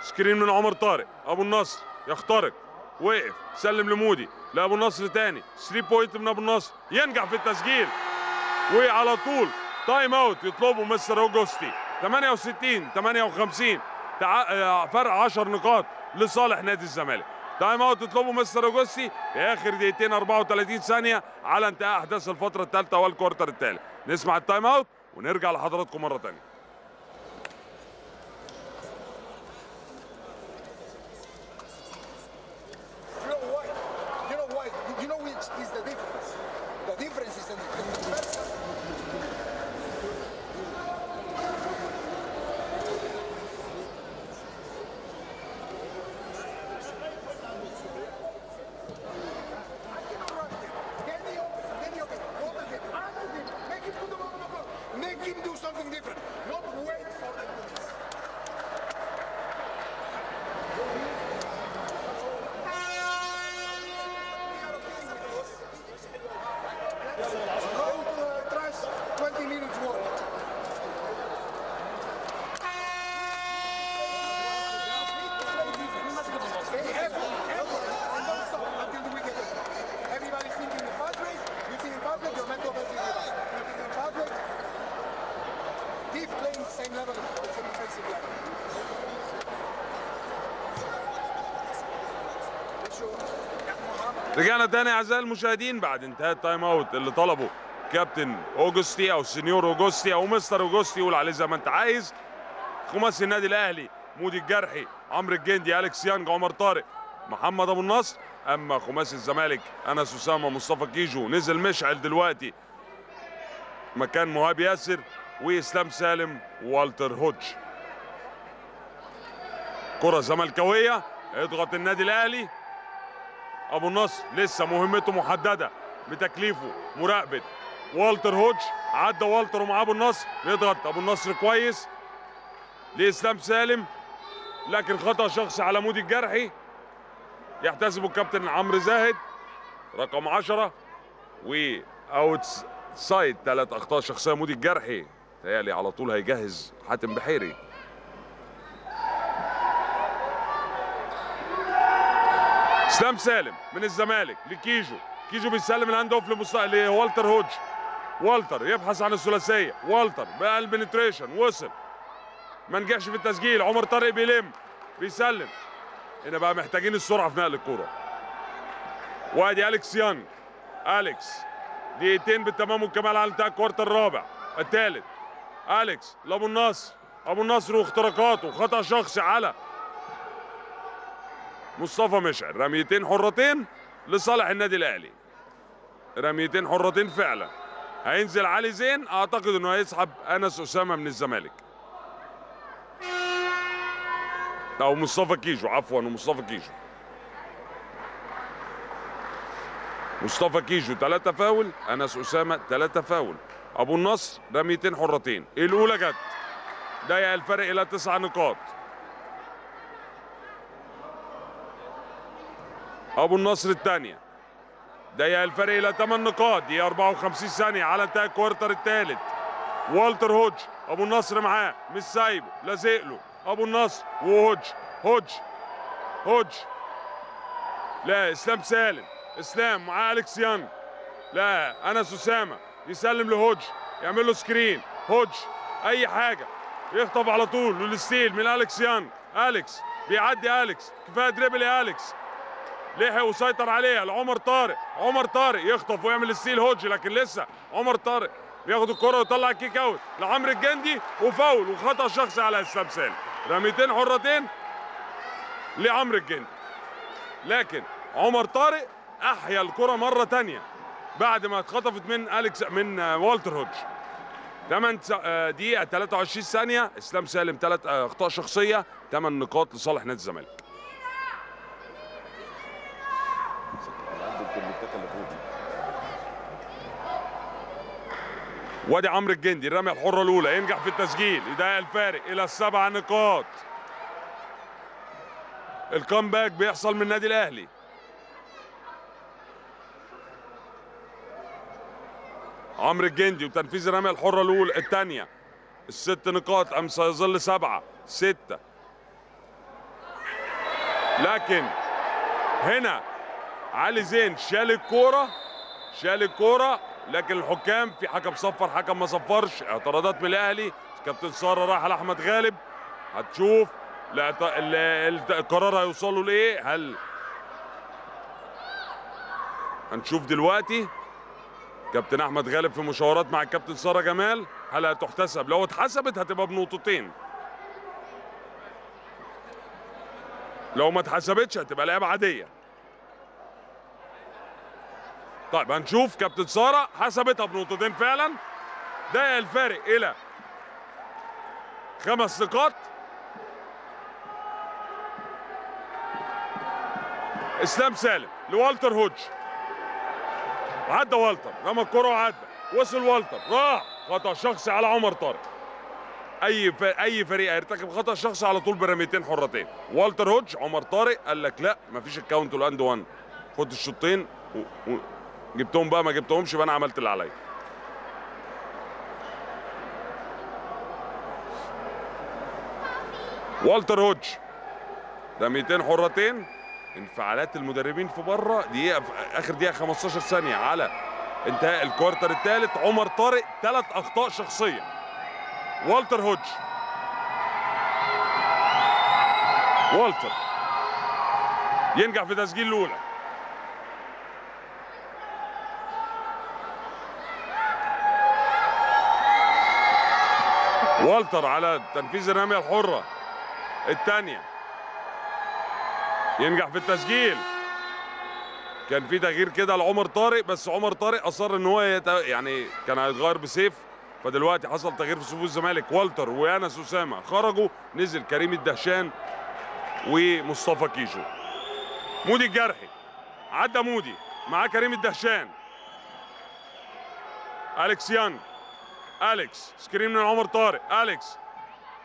screen من عمر طارق. أبو النصر يخترق. وقف. سلم لمودي. لأبو النصر تاني. 3 point من أبو النصر. ينجح في التسجيل. وعلى طول. time out يطلبه مستر أوجوستي. 68 58 تع... آه، فرق 10 نقاط لصالح نادي الزمالك. time out يطلبه مستر اوجوستي في آخر دقيقتين 34 ثانية على انتهاء أحداث الفترة الثالثة وال quarter الثالث نسمع ال time out ونرجع لحضراتكم مرة ثانية رجعنا تاني أعزائي المشاهدين. بعد انتهاء ال time out اللي طلبه كابتن أوجستي أو سينيور أوجستي أو مستر أوجستي قول عليه زي ما انت عايز. خماسي النادي الأهلي مودي الجرحي عمرو الجندي أليكس يانج عمر طارق محمد أبو النصر. أما خماسي الزمالك أنس أسامة مصطفى كيجو نزل مشعل دلوقتي. مكان مهاب ياسر وإسلام سالم والتر هوتش. كرة زملكاوية يضغط النادي الأهلي. أبو النصر لسه مهمته محددة. بتكليفه مراقبة. والتر هوتش عدى والتر ومعاه أبو النصر يضغط أبو النصر كويس. لإسلام سالم. لكن خطأ شخصي على مودي الجرحي. يحتسبه الكابتن عمرو زاهد. رقم 10 و outside ثلاث أخطاء شخصية مودي الجرحي. تهيألي على طول هيجهز حاتم بحيري. اسلام سالم من الزمالك لكيجو. كيجو بيسلم ال hand off. لوالتر هوج. والتر يبحث عن الثلاثية. والتر بقى ال penetration وصل. ما نجحش في التسجيل. عمر طارق بيلم. بيسلم. هنا بقى محتاجين السرعة في نقل الكورة. وادي أليكس يانج أليكس. دقيقتين بالتمام والكمال على انتهاء ال quarter الرابع. الثالث أليكس. لابو النصر أبو النصر واختراقاته خطأ شخصي على مصطفى مشعل. رميتين حرتين لصالح النادي الأهلي. رميتين حرتين فعلا. هينزل علي زين. أعتقد إنه هيسحب أنس أسامة من الزمالك. أو مصطفى كيجو عفوا مصطفى كيجو. مصطفى كيجو ثلاثة فاول. أنس أسامة ثلاثة فاول. أبو النصر رميتين حرتين. الأولى جت. ضيق الفرق إلى تسع نقاط. أبو النصر الثانية. ضيق الفرق إلى 8 نقاط. دي 54 ثانية. على انتهاء الكوارتر الثالث. والتر هوج. أبو النصر معاه. مش سايبه لازق له أبو النصر. وهوج. هوج. هوج. لا إسلام سالم. إسلام مع أليكس يانج لا أنس أسامة. يسلم لهوج. يعمل له screen. هوج. أي حاجة. يخطف على طول لل steal من أليكس يانج أليكس. بيعدي أليكس. كفاية dribble يا أليكس. لحق وسيطر عليها. لعمر طارق عمر طارق يخطف ويعمل steal هوج لكن لسه عمر طارق بياخد الكرة ويطلع ال kick out لعمرو الجندي وفاول وخطأ شخصي على اسلام سالم رميتين حرتين لعمرو الجندي. لكن عمر طارق أحيا الكرة مرة تانية بعد ما اتخطفت من أليكس من آه، والتر هوج 8 دقيقة 23 ثانية. إسلام سالم ثلاث أخطاء شخصية. 8 نقاط لصالح نادي الزمالك. وادي عمرو الجندي الرمية الحرة الأولى ينجح في التسجيل يضيق الفارق إلى السبع نقاط. الكامباك بيحصل من النادي الأهلي. عمرو الجندي وتنفيذ الرمية الحرة الأولى الثانية. الست نقاط أم سيظل سبعة ستة. لكن هنا علي زين شال الكورة شال الكورة. لكن الحكام في حكم صفر حكم ما صفرش. اعتراضات من الأهلي. كابتن سارة راح على احمد غالب. هتشوف القرار هيوصلوا لإيه. هل هنشوف دلوقتي كابتن أحمد غالب في مشاورات مع الكابتن سارة جمال؟ هل هتحتسب؟ لو اتحسبت هتبقى بنقطتين. لو ما اتحسبتش هتبقى لعبه عادية. طيب هنشوف كابتن سارة حسبتها بنقطتين فعلا. ده الفارق إلى خمس نقاط. إسلام سالم لوالتر هوج. عدى والتر رمى الكرة وعدى. وصل والتر راح. خطأ شخصي على عمر طارق. أي ف... أي فريق هيرتكب خطأ شخصي على طول برميتين حرتين. والتر هوج عمر طارق قال لك لا مفيش ال count وال and one خد الشوطين و... و... جبتهم بقى ما جبتهمش يبقى أنا عملت اللي عليا. والتر هوج رميتين حرتين. انفعالات المدربين في بره. دقيقة آخر دقيقة 15 ثانية على انتهاء الكوارتر الثالث. عمر طارق ثلاث أخطاء شخصية. والتر هوج والتر. ينجح في تسجيل الأولى. والتر على تنفيذ الرمية الحرة. الثانية. ينجح في التسجيل. كان في تغيير كده لعمر طارق بس عمر طارق أصر إن هو يت... يعني كان هيتغير بسيف. فدلوقتي حصل تغيير في صفوف الزمالك. والتر وانس أسامة خرجوا. نزل كريم الدهشان ومصطفى كيجو. مودي الجرحي. عدى مودي. معاه كريم الدهشان. أليكس يانج. أليكس screen من عمر طارق. أليكس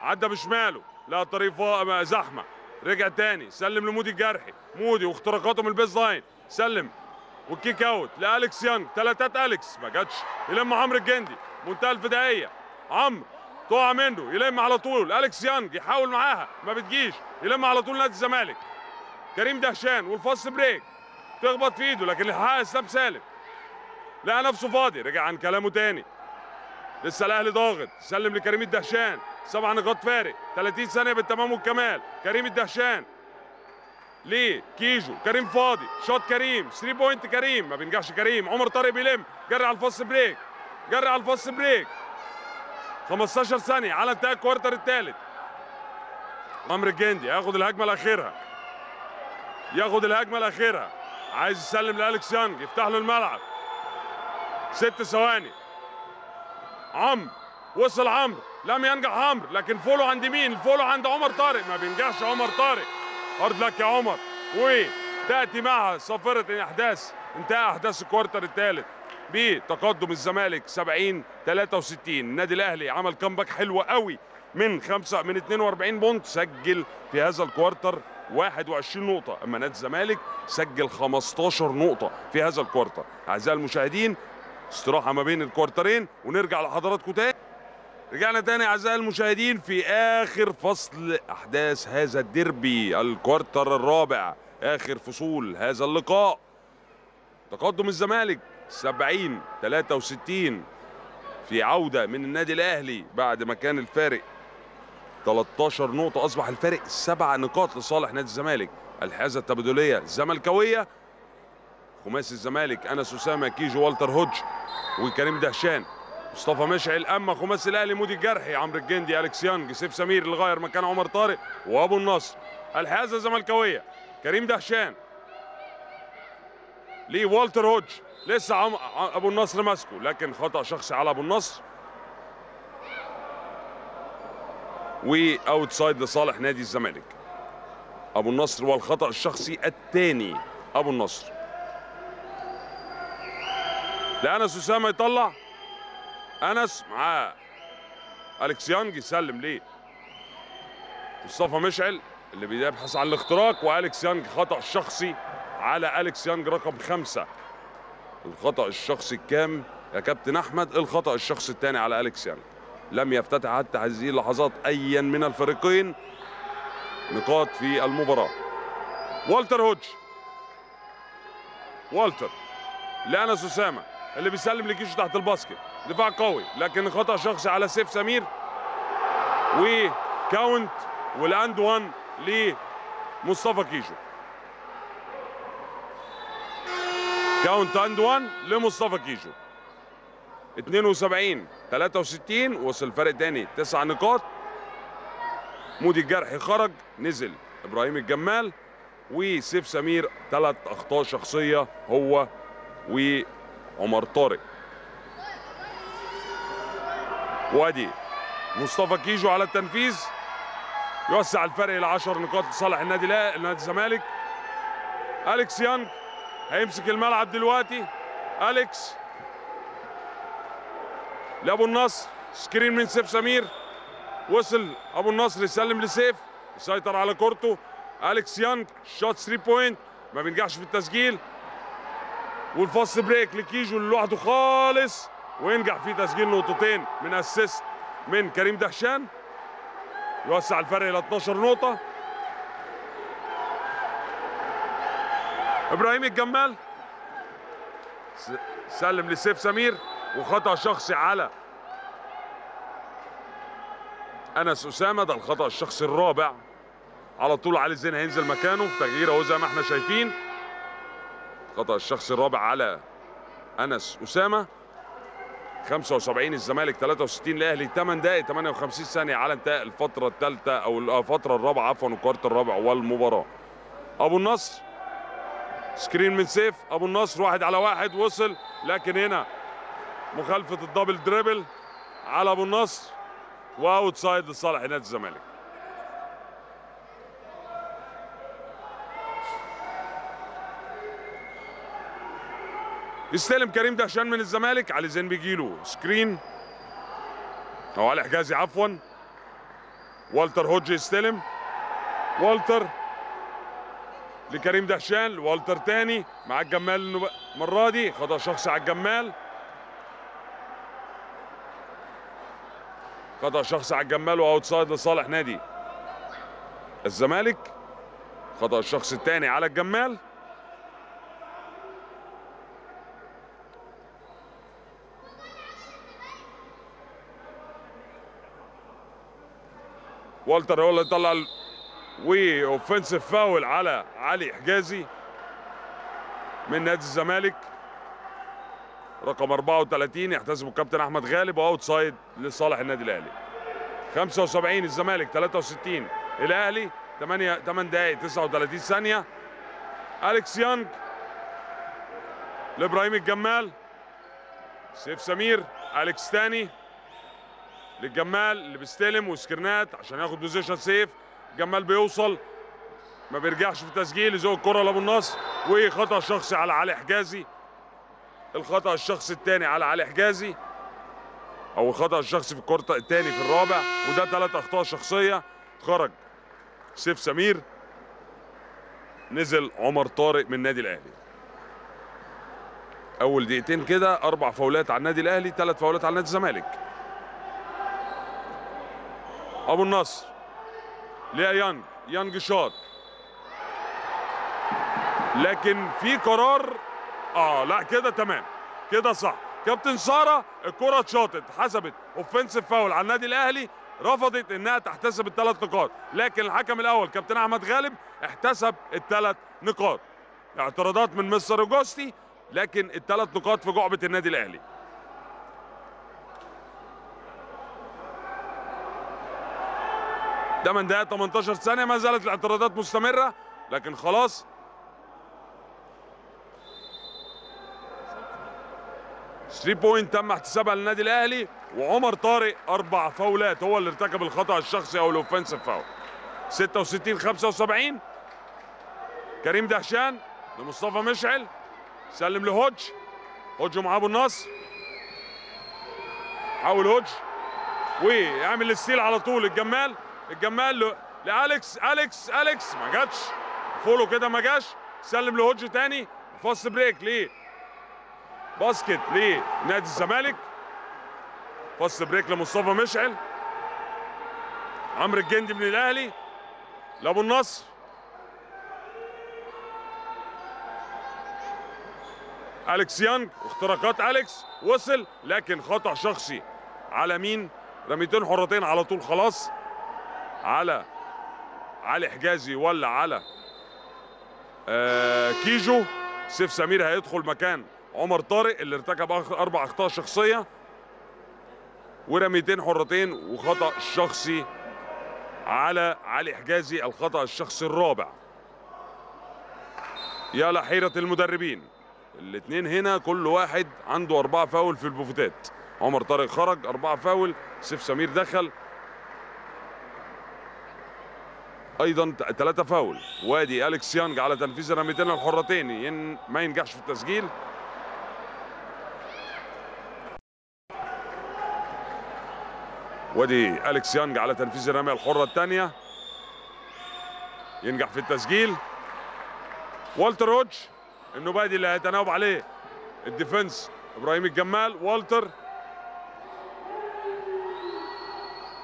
عدى بشماله. لا طريق زحمة. رجع تاني. سلم لمودي الجرحي. مودي واختراقاته من ال baseline سلم. وال kick out لالكس يانج ثلاثات أليكس. ما جاتش. يلم عمرو الجندي. منتهى الفدائية. عمرو. تقع منه يلم على طول. أليكس يانج يحاول معاها. ما بتجيش. يلم على طول نادي الزمالك. كريم دهشان وال fast break. تخبط في إيده لكن الحقها اسلام سالم. لقى نفسه فاضي. رجع عن كلامه تاني. لسه الأهلي ضاغط. سلم لكريم الدهشان. سبع نقاط فارق. 30 ثانية بالتمام والكمال كريم الدهشان. ليه؟ كيجو. كريم فاضي. shoot كريم. 3 point كريم. ما بينجحش كريم. عمر طارق بيلم. جري على ال fast break جري على ال fast break 15 ثانية. على انتهاء ال quarter الثالث. عمرو الجندي. ياخد الهجمة الأخيرة. ياخد الهجمة الأخيرة. عايز يسلم لالكس يانج. يفتح له الملعب. ست ثواني. عمرو. وصل عمرو. لم ينجح عمرو. لكن follow عند مين؟ ال follow عند عمر طارق. ما بينجحش عمر طارق. hard luck يا عمر. وتاتي معها صافره احداث انتهى أحداث ال quarter الثالث. بتقدم الزمالك 70 63 النادي الأهلي عمل comeback حلو قوي. من خمسة من 42 point سجل في هذا ال quarter 21 نقطة. أما نادي الزمالك سجل 15 نقطة في هذا ال quarter. أعزائي المشاهدين استراحة ما بين ال quarter ين ونرجع لحضراتكم تاني. رجعنا تاني أعزائي المشاهدين في آخر فصل أحداث هذا الديربي ال quarter الرابع آخر فصول هذا اللقاء. تقدم الزمالك 70 63 في عودة من النادي الأهلي بعد ما كان الفارق 13 نقطة أصبح الفارق سبع نقاط لصالح نادي الزمالك. الحازة التبادلية زملكاوية خماسي الزمالك أنس أسامة كيجو والتر هوج وكريم دهشان. مصطفى مشعل أما خماسي الأهلي مودي الجرحي عمرو الجندي أليكس يانج سيف سمير اللي غير مكان عمر طارق وأبو النصر. الحازة زملكاوية كريم دهشان. ليه والتر هوج؟ لسه عم... أبو النصر ماسكه لكن خطأ شخصي على أبو النصر. واوتسايد لصالح نادي الزمالك. أبو النصر والخطأ الشخصي الثاني أبو النصر. لانس اسامه يطلع. أنس معاه. أليكس يانج يسلم ليه. مصطفى مشعل اللي بيبحث عن الاختراق وأليكس يانج خطأ شخصي على أليكس يانج رقم خمسة. الخطأ الشخصي الكام؟ يا كابتن أحمد الخطأ الشخصي الثاني على أليكس يانج. لم يفتتح حتى هذه اللحظات ايا من الفريقين. نقاط في المباراة. والتر هوج والتر لأنس أسامة. اللي بيسلم لكيجو تحت ال basket. دفاع قوي لكن خطأ شخصي على سيف سمير. و count وال and one لمصطفى كيجو count and one لمصطفى كيجو 72 63 وصل الفرق تاني تسع نقاط. مودي الجرحي خرج نزل إبراهيم الجمال وسيف سمير ثلاث أخطاء شخصية هو وعمر طارق. وادي مصطفى كيجو على التنفيذ. يوسع الفرق إلى 10 نقاط لصالح النادي لا النادي الزمالك. أليكس يانج هيمسك الملعب دلوقتي. أليكس. لأبو النصر screen من سيف سمير. وصل أبو النصر يسلم لسيف. يسيطر على كورته. أليكس يانج shoot 3 point. ما بينجحش في التسجيل. وال fast break لكيجو لوحده خالص وينجح في تسجيل نقطتين من assist من كريم دهشان. يوسع الفرق إلى 12 نقطة. إبراهيم الجمال. سلم لسيف سمير وخطأ شخصي على أنس أسامة. ده الخطأ الشخصي الرابع. على طول علي زين هينزل مكانه في تغيير اهو زي ما إحنا شايفين. الخطا الشخصي الرابع على أنس أسامة. 75 الزمالك 63 الأهلي 8 دقائق 58 ثانية على انتهاء الفترة الثالثه أو الفترة الرابعة عفوا ال quarter الرابع والمباراة. أبو النصر screen من سيف. أبو النصر واحد على واحد وصل. لكن هنا مخالفة ال double dribble على أبو النصر. و out side لصالح نادي الزمالك. يستلم كريم دهشان من الزمالك علي زين بيجيله screen. أو علي حجازي عفوا. والتر هودج يستلم. والتر لكريم دهشان والتر تاني مع الجمال المرة دي. خطأ شخصي على الجمال. خطأ شخصي على الجمال و outside لصالح نادي. الزمالك خطأ الشخص الثاني على الجمال. والتر هو اللي طلع و offensive foul على علي حجازي من نادي الزمالك. رقم 34 يحتسبه الكابتن أحمد غالب و out side لصالح النادي الأهلي. 75 الزمالك 63 الأهلي 8 8 دقائق 39 ثانية. أليكس يانج لإبراهيم الجمال. سيف سمير أليكس تاني. للجمال اللي بيستلم و screen ات عشان ياخد position سيف جمال بيوصل ما بيرجعش في التسجيل يزوق الكرة لابو النصر وخطا شخصي على علي حجازي؟ الخطأ الشخصي الثاني على علي حجازي. أو الخطأ الشخصي في الكورة الثاني في الرابع. وده ثلاث أخطاء شخصية. خرج سيف سمير. نزل عمر طارق من النادي الأهلي. أول دقيقتين كده أربع فاولات على النادي الأهلي ثلاث فاولات على نادي الزمالك. ابو النصر ليا يانج يانج شاط لكن في قرار آه لا كده تمام كده صح. كابتن سارة الكرة اتشاطت حسبت اوفنسيف فاول على النادي الأهلي رفضت إنها تحتسب الثلاث نقاط. لكن الحكم الأول كابتن أحمد غالب احتسب الثلاث نقاط. اعتراضات من مستر أوجوستي لكن الثلاث نقاط في جعبة النادي الأهلي. ده من دقائق 18 ثانية ما زالت الاعتراضات مستمرة. لكن خلاص. three point تم احتسابها للنادي الأهلي وعمر طارق أربع فاولات هو اللي ارتكب الخطأ الشخصي أو ال offensive foul. 66 75 كريم دهشان لمصطفى مشعل. سلم لهودج. هودج مع أبو النصر حاول هودج. ويعمل ال steal على طول الجمال. الجمال ل... لالكس أليكس أليكس ما جاتش. follow كده ما جاش. سلم لهودج تاني. fast break ليه؟ basket لنادي الزمالك. fast break لمصطفى مشعل. عمرو الجندي من الأهلي. لابو النصر. أليكس يانج. اختراقات أليكس. وصل. لكن خطأ شخصي. على مين؟ رميتين حرتين على طول خلاص. على علي حجازي ولا على. آه كيجو سيف سمير هيدخل مكان عمر طارق اللي ارتكب أربع أخطاء شخصية. ورميتين حرتين وخطأ شخصي على علي حجازي الخطأ الشخصي الرابع. يا لحيرة المدربين الاثنين هنا كل واحد عنده أربعة فاول في البوفتات. عمر طارق خرج أربعة فاول سيف سمير دخل. أيضا ثلاثة فاول. وادي أليكس يانج على تنفيذ الرميتين الحرتين. ين ما ينجحش في التسجيل. وادي أليكس يانج على تنفيذ الرمية الحرة الثانية. ينجح في التسجيل. والتر هودج ال ندّي اللي هيتناوب عليه ال defense إبراهيم الجمال. والتر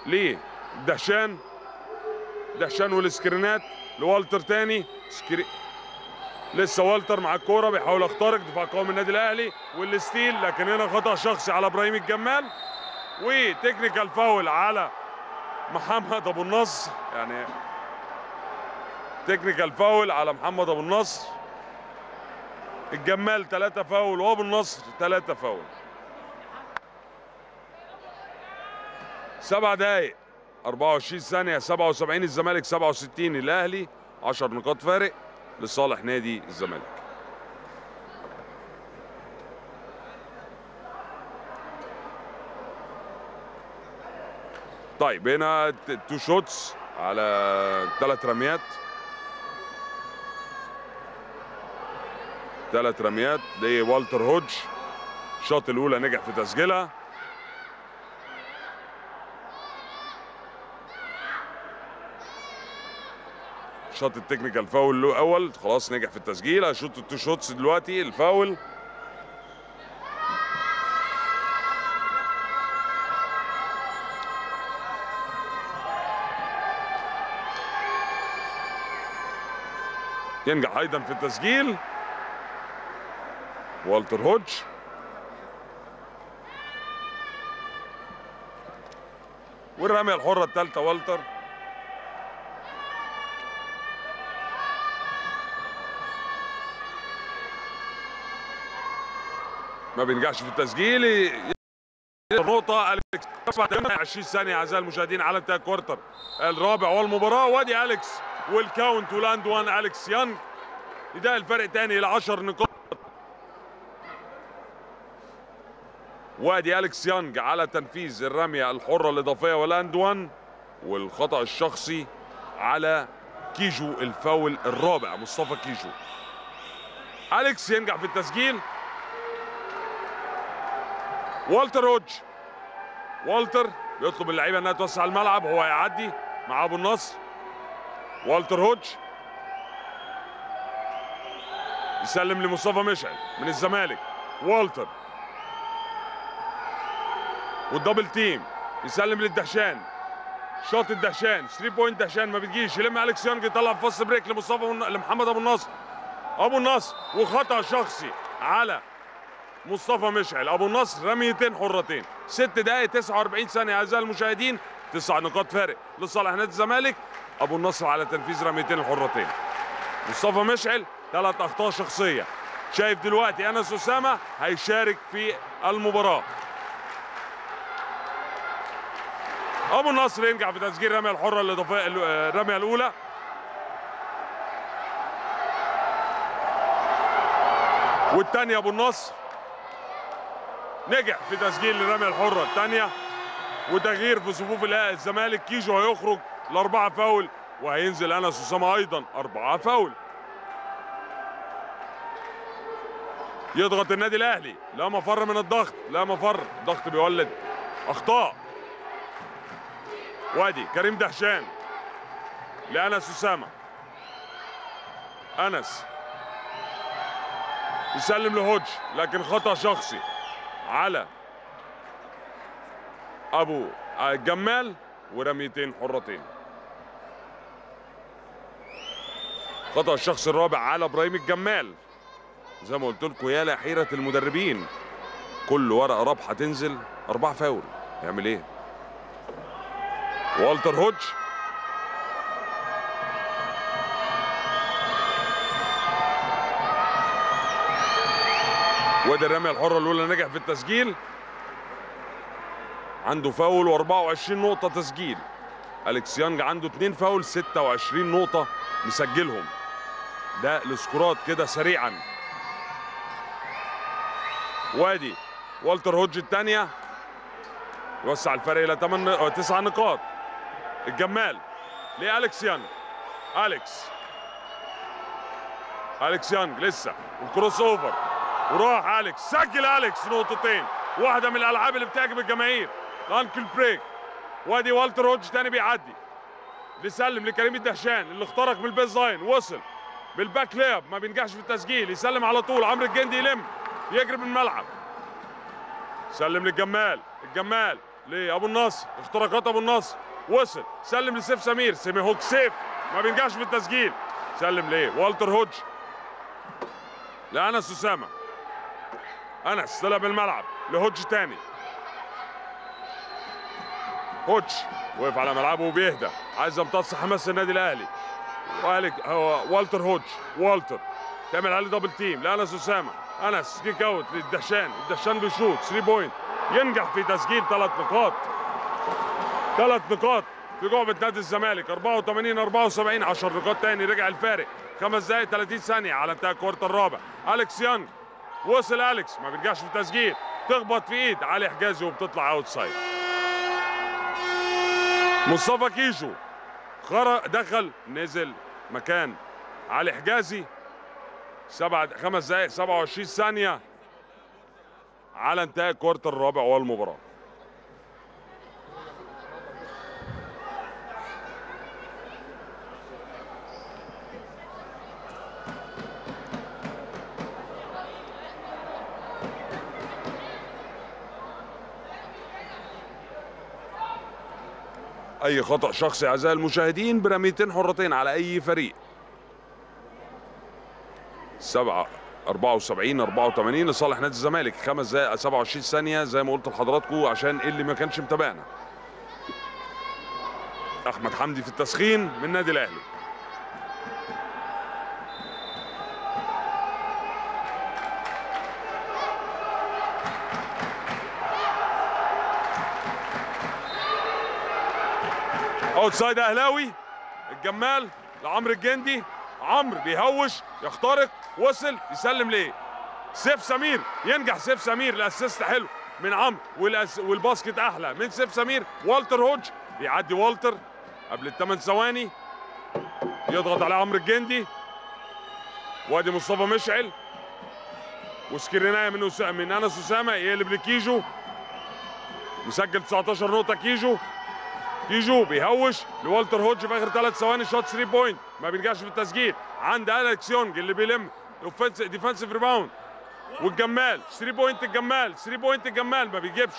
ليه دهشان. دهشان والسكرينات لوالتر تاني. screen لسه والتر مع الكورة بيحاول يخترق دفاع قوي من النادي الأهلي وال steal لكن هنا خطأ شخصي على إبراهيم الجمال. و technical foul على محمد أبو النصر. يعني تكنيكال فاول على محمد أبو النصر. الجمال ثلاثة فاول وأبو النصر ثلاثة فاول. سبع دقايق. 24 ثانية 77 الزمالك 67 الأهلي 10 نقاط فارق لصالح نادي الزمالك. طيب هنا two shots على ثلاث رميات. ثلاث رميات لوالتر هوج ال shot الأولى نجح في تسجيلها. shot ال technical foul له أول خلاص نجح في التسجيل. هيشوط ال two shots دلوقتي الفاول. ينجح أيضا في التسجيل. والتر هوج والرمية الحرة الثالثة والتر. ما بينجحش في التسجيل. النقطة أليكس. 20 ثانية أعزائي المشاهدين على انتهاء الكوارتر الرابع والمباراة. وادي أليكس. وال count وال and one أليكس يانج. ده الفرق تاني إلى 10 نقاط. وادي أليكس يانج على تنفيذ الرمية الحرة الإضافية وال and one والخطأ الشخصي على كيجو الفاول الرابع مصطفى كيجو. أليكس ينجح في التسجيل. والتر هودج. والتر بيطلب اللعيبة إنها توسع الملعب هو يعدي مع أبو النصر. والتر هوج يسلم لمصطفى مشعل من الزمالك. والتر. وال double team. يسلم للدهشان. شاط الدهشان. 3 point دهشان ما بتجيش. يلم أليكس يونج يطلع في fast break لمصطفى لمحمد أبو النصر. أبو النصر وخطأ شخصي على مصطفى مشعل أبو النصر رميتين حرتين. ست دقائق 49 ثانية أعزائي المشاهدين تسع نقاط فارق لصالح نادي الزمالك. أبو النصر على تنفيذ رميتين الحرتين مصطفى مشعل ثلاث أخطاء شخصية. شايف دلوقتي أنس أسامة هيشارك في المباراة. أبو النصر ينجح في تسجيل الرميه الحرة الإضافية الرميه الأولى. والثانية أبو النصر نجح في تسجيل الرميه الحرة الثانية وتغيير في صفوف الزمالك. كيجو هيخرج لأربعة فاول وهينزل أنس أسامة أيضا أربعة فاول. يضغط النادي الأهلي لا مفر من الضغط لا مفر. الضغط بيولد أخطاء. وادي كريم دهشان لأنس أسامة. أنس يسلم لهوج لكن خطأ شخصي. على أبو جمال ورميتين حرتين. خطأ الشخص الرابع على إبراهيم الجمال. زي ما قلت لكم يا لحيرة المدربين. كل ورقة رابحة تنزل أربعة فاول. يعمل إيه؟ والتر هوج وادي الرمية الحرة الأولى نجح في التسجيل. عنده فاول و24 نقطة تسجيل. أليكس يانج عنده 2 فاول 26 نقطة مسجلهم. ده السكورات كده سريعا. وادي والتر هوج الثانية يوسع الفرق إلى 8 9 نقاط. الجمال لالكس يانج. أليكس. أليكس يانج لسه. ال crossover. وراح أليكس سجل أليكس نقطتين. واحدة من الألعاب اللي بتعجب الجماهير. ال ankle break وادي والتر هوج تاني بيعدي. بيسلم لكريم الدهشان اللي اخترق من ال baseline وصل. بال back layup ما بينجحش في التسجيل. يسلم على طول. عمرو الجندي يلم. يجري من الملعب. سلم للجمال. الجمال لأبو النصر اختراقات أبو النصر وصل. سلم لسيف سمير. semi hook سيف. ما بينجحش في التسجيل. سلم ليه؟ والتر هوج لأنس أسامة. انس طلع بالملعب لهوج تاني. هوج وقف على ملعبه وبيهدى عايز يمتص حماس النادي الأهلي. هو والتر هوج والتر. تعمل عليه double team لانس اسامه انس kick out للدهشان الدهشان بيشوط 3 point ينجح في تسجيل ثلاث نقاط. ثلاث نقاط في جعبة نادي الزمالك. 84 74 10 نقاط تاني. رجع الفارق. خمس دقايق 30 ثانية على انتهاء ال quarter الرابع. أليكس يانج وصل أليكس ما بينجحش في التسجيل تخبط في إيد علي حجازي وبتطلع outside. مصطفى كيجو خرج دخل نزل مكان علي حجازي سبع خمس دقائق 27 ثانية على انتهاء الكوارتر الرابع والمباراة. أي خطأ شخصي اعزائي المشاهدين برميتين حرتين على أي فريق. سبعة 74 84 لصالح نادي الزمالك. خمس دقائق 27 ثانية زي ما قلت لحضراتكم عشان اللي ما كانش متابعنا. أحمد حمدي في التسخين من النادي الأهلي. أوتسايد أهلاوي الجمال لعمرو الجندي عمرو بيهوش يخترق وصل يسلم ليه سيف سمير ينجح سيف سمير ال assist حلو من عمرو. وال basket أحلى من سيف سمير والتر هوج بيعدي والتر قبل الثمان ثواني يضغط على عمرو الجندي وادي مصطفى مشعل و screen جايه من. من أنس أسامة يقلب لكيجو مسجل 19 نقطة كيجو كيجو بيهوش لوالتر هودج في آخر ثلاث ثواني shoot 3 point ما بينجحش في التسجيل. عند أليكس يونج اللي بيلم defensive rebound والجمال 3 point الجمال 3 point الجمال ما بيجيبش.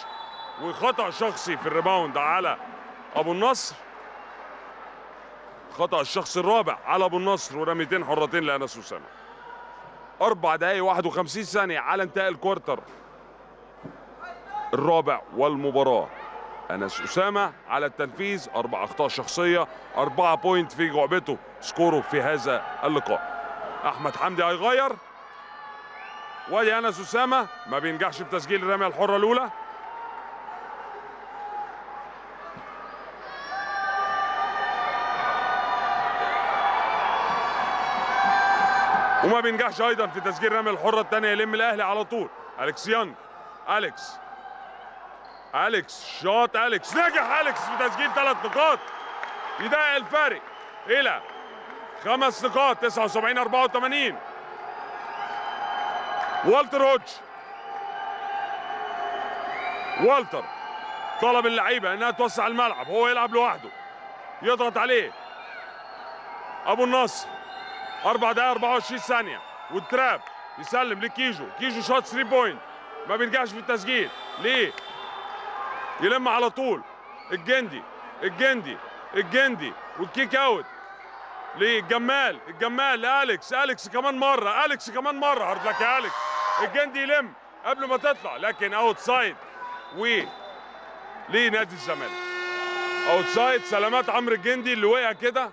وخطأ شخصي في ال rebound على أبو النصر. الخطأ الشخصي الرابع على أبو النصر ورميتين حرتين لأنس اسامه أربع دقايق 51 ثانية على انتهاء ال quarter الرابع والمباراة. انس اسامه على التنفيذ أربع أخطاء شخصية أربعة point في جعبته سكوره في هذا اللقاء. أحمد حمدي هيغير. وادي أنس أسامة ما بينجحش في تسجيل الرميه الحرة الأولى. وما بينجحش أيضا في تسجيل الرميه الحرة الثانية يلم الأهلي على طول. أليكس يانج. أليكس. أليكس شوت أليكس. نجح أليكس في تسجيل ثلاث نقاط. يضيق الفارق إلى خمس نقاط 79 84 والتر هوتش. والتر طلب اللعيبة إنها توسع الملعب هو يلعب لوحده. يضغط عليه. أبو النصر أربع دقائق 24 ثانية. وال trap يسلم لكيجو. كيجو shoot 3 point ما بينجحش في التسجيل. ليه؟ يلم على طول. الجندي الجندي الجندي وال kick out للجمال الجمال لالكس أليكس كمان مرة أليكس كمان مرة. hard luck يا أليكس. الجندي يلم قبل ما تطلع لكن outside و لنادي الزمالك. outside سلامات عمرو الجندي اللي وقع كده.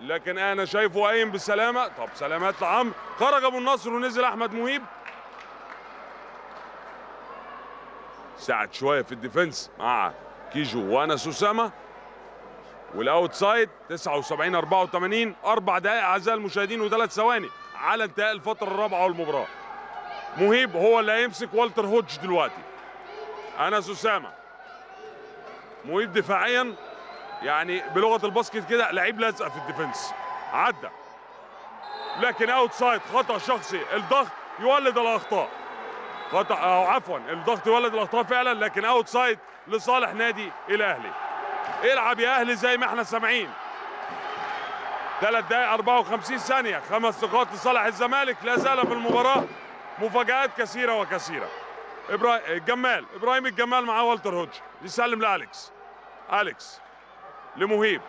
لكن أنا شايفه قايم بالسلامه طب سلامات لعمرو. خرج أبو النصر ونزل أحمد مهيب ساعد شوية في ال defense مع كيجو وانس اسامه وال outside 79 84 أربع دقائق أعزائي المشاهدين وثلاث ثواني على انتهاء الفترة الرابعة والمباراة. مهيب هو اللي هيمسك والتر هودج دلوقتي. انس اسامه مهيب دفاعيا يعني بلغة ال basket كده لعيب لازقة في ال defense. عدى. لكن outside خطأ شخصي. الضغط يولد الأخطاء. خطا أو عفوا الضغط يولد الأخطاء فعلا لكن outside لصالح نادي الاهلي العب يا أهلي زي ما إحنا سامعين. ثلاث دقائق 54 ثانية. خمس نقاط لصالح الزمالك لا زال في المباراة. مفاجآت كثيرة وكثيرة. إبراهيم الجمال إبراهيم الجمال مع والتر هودج. يسلم لأليكس. أليكس. لمهيب.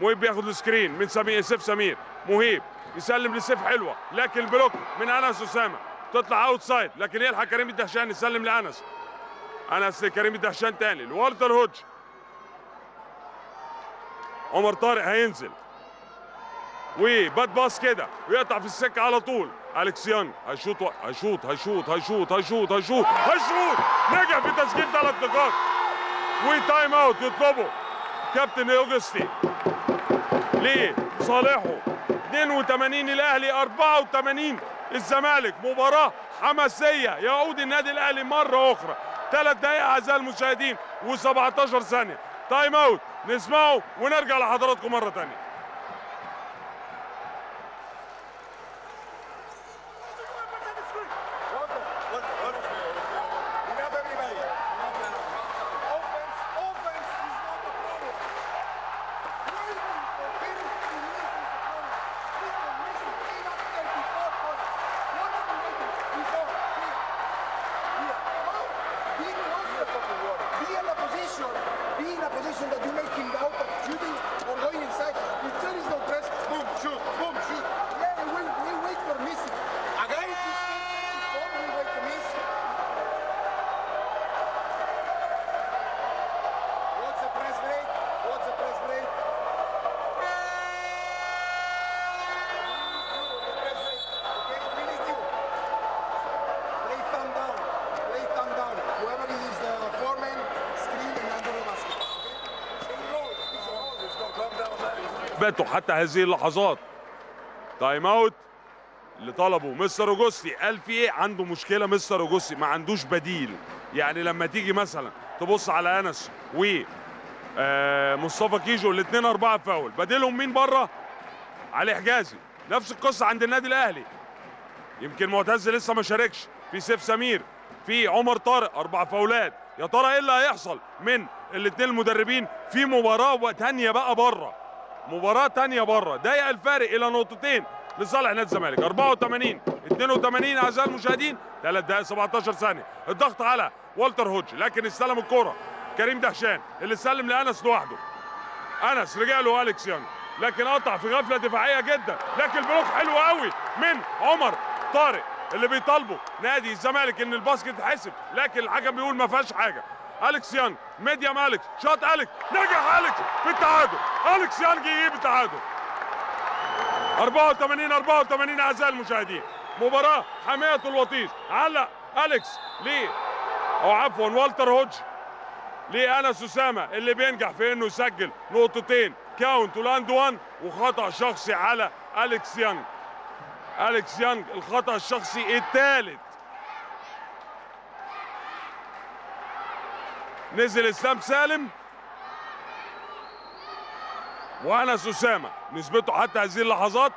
مهيب بياخد ال screen من سمير سيف سمير. مهيب يسلم لسيف حلوة. لكن ال block من أنس أسامة. تطلع outside لكن يلحق كريم الدهشان يسلم لأنس. أنس لكريم الدهشان تاني. لوالتر هودج عمر طارق هينزل. وباد باص كده. ويقطع في السكة على طول. أليكس يانج هيشوط. هيشوط هيشوط هيشوط هيشوط هيشوط هيشوط. نجح في تسجيل ثلاث نقاط. وتايم أوت يطلبه. كابتن اوجستي ليه؟ صالحه. 82 الأهلي 84 الزمالك مباراة حماسية. يعود النادي الأهلي مرة أخرى. ثلاث دقائق أعزائي المشاهدين و17 ثانية. تايم اوت نسمعه ونرجع لحضراتكم مرة ثانية اثبتوا حتى هذه اللحظات. time out اللي طلبه مستر اوجوستي قال في إيه؟ عنده مشكلة مستر اوجوستي ما عندوش بديل. يعني لما تيجي مثلا تبص على أنس و آه، مصطفى كيجو الاثنين أربعة فاول. بديلهم مين بره؟ علي حجازي. نفس القصة عند النادي الأهلي. يمكن معتز لسه ما شاركش. في سيف سمير. في عمر طارق أربع فاولات. يا ترى إيه اللي هيحصل من الاثنين المدربين؟ في مباراة تانية بقى بره. مباراة تانية بره ضيق الفارق إلى نقطتين لصالح نادي الزمالك. 84 82 أعزائي المشاهدين. 3 دقائق 17 ثانية. الضغط على والتر هودج لكن استلم الكرة. كريم دهشان اللي سلم لأنس لوحده. أنس رجع له أليكس يانج. لكن قطع في غفلة دفاعية جدا. لكن ال block حلو قوي من عمر طارق اللي بيطالبه. نادي الزمالك إن ال basket يتحسب. لكن الحكم بيقول ما فيهاش حاجة. أليكس يانج medium أليكس شاط أليكس نجح أليكس في التعادل. أليكس يانج يجيب التعادل. 84 84 أعزائي المشاهدين مباراة حاميه الوطيس علق أليكس ليه أو عفوا والتر هودج لانس أسامة اللي بينجح في إنه يسجل نقطتين count وال and one وخطأ شخصي على أليكس يانج أليكس يانج الخطأ الشخصي الثالث. نزل اسلام سالم. وانس اسامه نسبته حتى هذه اللحظات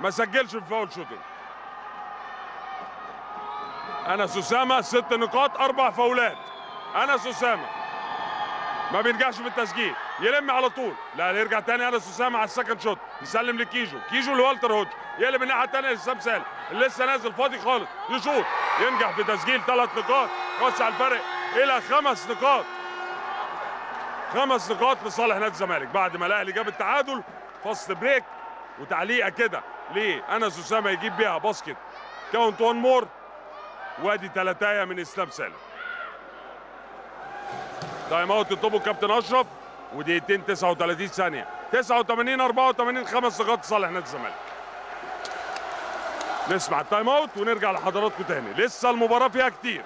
ما سجلش في foul shooting انس اسامه ست نقاط أربع فاولات. انس اسامه ما بينجحش في التسجيل. يلم على طول. لا يرجع تاني انس اسامه على ال second shot. يسلم لكيجو. كيجو لوالتر هودج يقلب الناحيه الثانية لإسلام سالم. لسه نازل فاضي خالص. يشوط. ينجح في تسجيل ثلاث نقاط. وسع الفرق. إلى خمس نقاط. خمس نقاط لصالح نادي الزمالك. بعد ما الأهلي جاب التعادل fast break وتعليقة كده ليه انس اسامه يجيب بيها basket. count one more. وادي ثلاثايه من إسلام سالم. time out يطلبه كابتن أشرف. ودقيقتين 39 ثانية. 89 84 خمس نقاط لصالح نادي الزمالك. نسمع التايم أوت ونرجع لحضراتكم تاني. لسه المباراة فيها كتير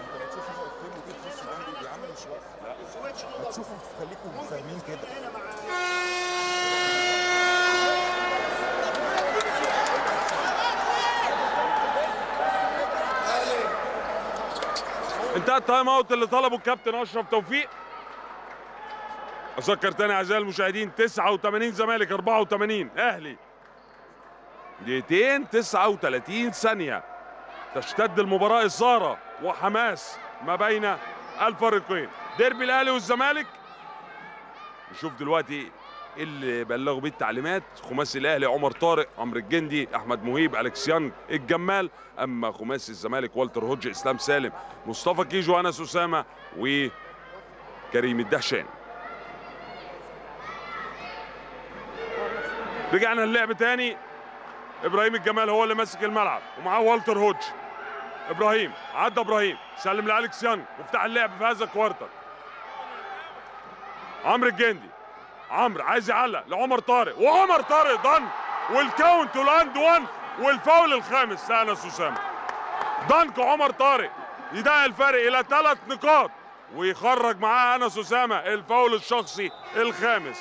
انت لو تشوف الفيلم كده تخش جنبي يا عم مش وقت ما تشوفوا تخليكم فاهمين كده انتهى ال time out اللي طلبه الكابتن اشرف توفيق. اذكر تاني أعزائي المشاهدين 89 زمالك 84 أهلي. دقيقتين 39 ثانية. تشتد المباراة إثارة وحماس ما بين الفريقين. ديربي الأهلي والزمالك. نشوف دلوقتي اللي بلغوا بيه التعليمات خماسي الأهلي عمر طارق عمرو الجندي أحمد مهيب أليكس يانج الجمال. أما خماسي الزمالك والتر هوج إسلام سالم مصطفى كيجو أنس أسامة وكريم الدهشان. رجعنا اللعب تاني. إبراهيم الجمال هو اللي ماسك الملعب ومعاه والتر هودج. إبراهيم عدى إبراهيم سلم لالكس يانج وافتح اللعب في هذا ال quarter. عمرو الجندي عمرو عايز يعلق لعمر طارق. وعمر طارق dunk وال count وال and one وال foul الخامس لانس اسامه dunk عمر طارق. يضيق الفرق إلى ثلاث نقاط. ويخرج معاه انس اسامه الفاول الشخصي الخامس.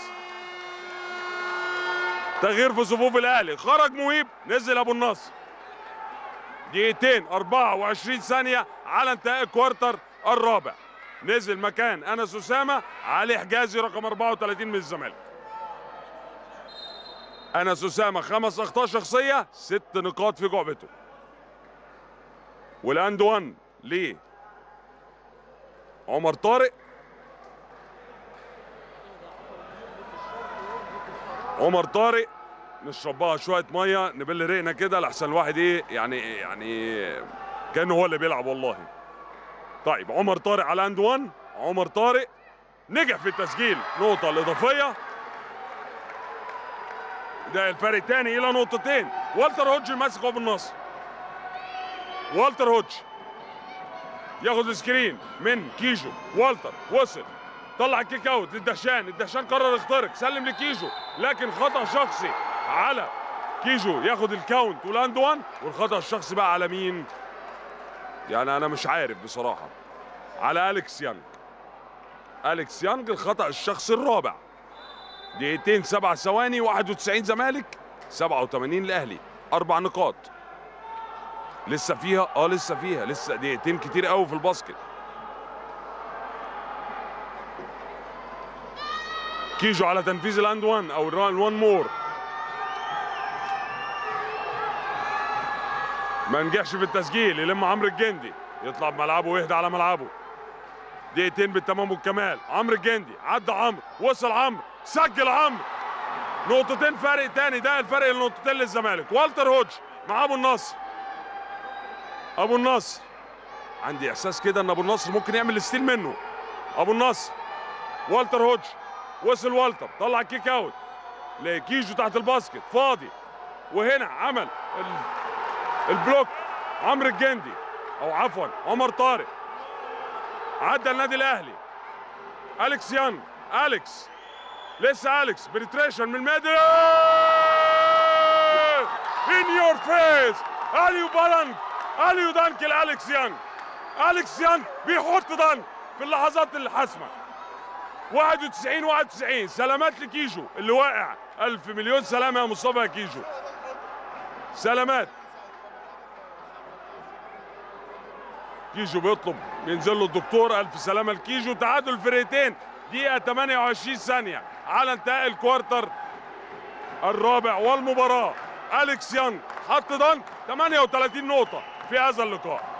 تغيير في صفوف الأهلي. خرج مهيب نزل أبو النصر. دقيقتين 24 ثانية على انتهاء الكوارتر الرابع. نزل مكان أنس أسامة علي حجازي رقم 34 من الزمالك. أنس أسامة خمس أخطاء شخصية ست نقاط في جعبته. والأند وان ليه عمر طارق. عمر طارق نشرب بقى شوية مية نبل ريقنا كده لحسن الواحد إيه يعني يعني كأنه هو اللي بيلعب والله. طيب عمر طارق على اند 1 عمر طارق نجح في التسجيل. نقطة الإضافية. ده الفرق تاني إلى نقطتين. والتر هوج ماسك هو بالنصر والتر هودج ياخد ال screen من كيجو. والتر وصل. طلع ال kick out للدهشان. الدهشان قرر يخترق. سلم لكيجو. لكن خطأ شخصي على كيجو. ياخد ال count وال and 1 والخطأ الشخصي بقى على مين؟ يعني أنا مش عارف بصراحة. على أليكس يانج. أليكس يانج الخطأ الشخصي الرابع. دقيقتين سبع ثواني 91 زمالك 87 الاهلي أربع نقاط. لسه فيها؟ آه لسه فيها. لسه دقيقتين كتير قوي في ال basket. كيجو على تنفيذ ال and 1 أو ال 1 more ما نجحش في التسجيل يلم عمرو الجندي. يطلع بملعبه ويهدى على ملعبه. دقيقتين بالتمام والكمال. عمرو الجندي عدى عمرو وصل عمرو سجل عمرو. نقطتين فرق تاني ده الفرق النقطتين للزمالك. والتر هودج مع أبو النصر. أبو النصر. عندي إحساس كده إن أبو النصر ممكن يعمل ال steal منه. أبو النصر. والتر هودج وصل والتر طلع kick out لكيجو تحت ال basket فاضي. وهنا عمل. ال block عمرو الجندي أو عفوا عمر طارق. عدى النادي الأهلي. أليكس يانج أليكس. لسه أليكس بريتريشن من الميدل ان يور فيس اليو بالانك اليو دانك الاليكس يانج أليكس يانج بيحط دانك في اللحظات الحاسمة. 91 91 سلامات لكيجو اللي واقع ألف مليون سلامة يا مصطفى كيجو. سلامات. كيجو بيطلب ينزل له الدكتور ألف سلامة لكيجو. تعادل فرقتين دقيقة 28 ثانية. على انتهاء الكوارتر الرابع والمباراة. أليكس يانج حط دنك 38 نقطة في هذا اللقاء.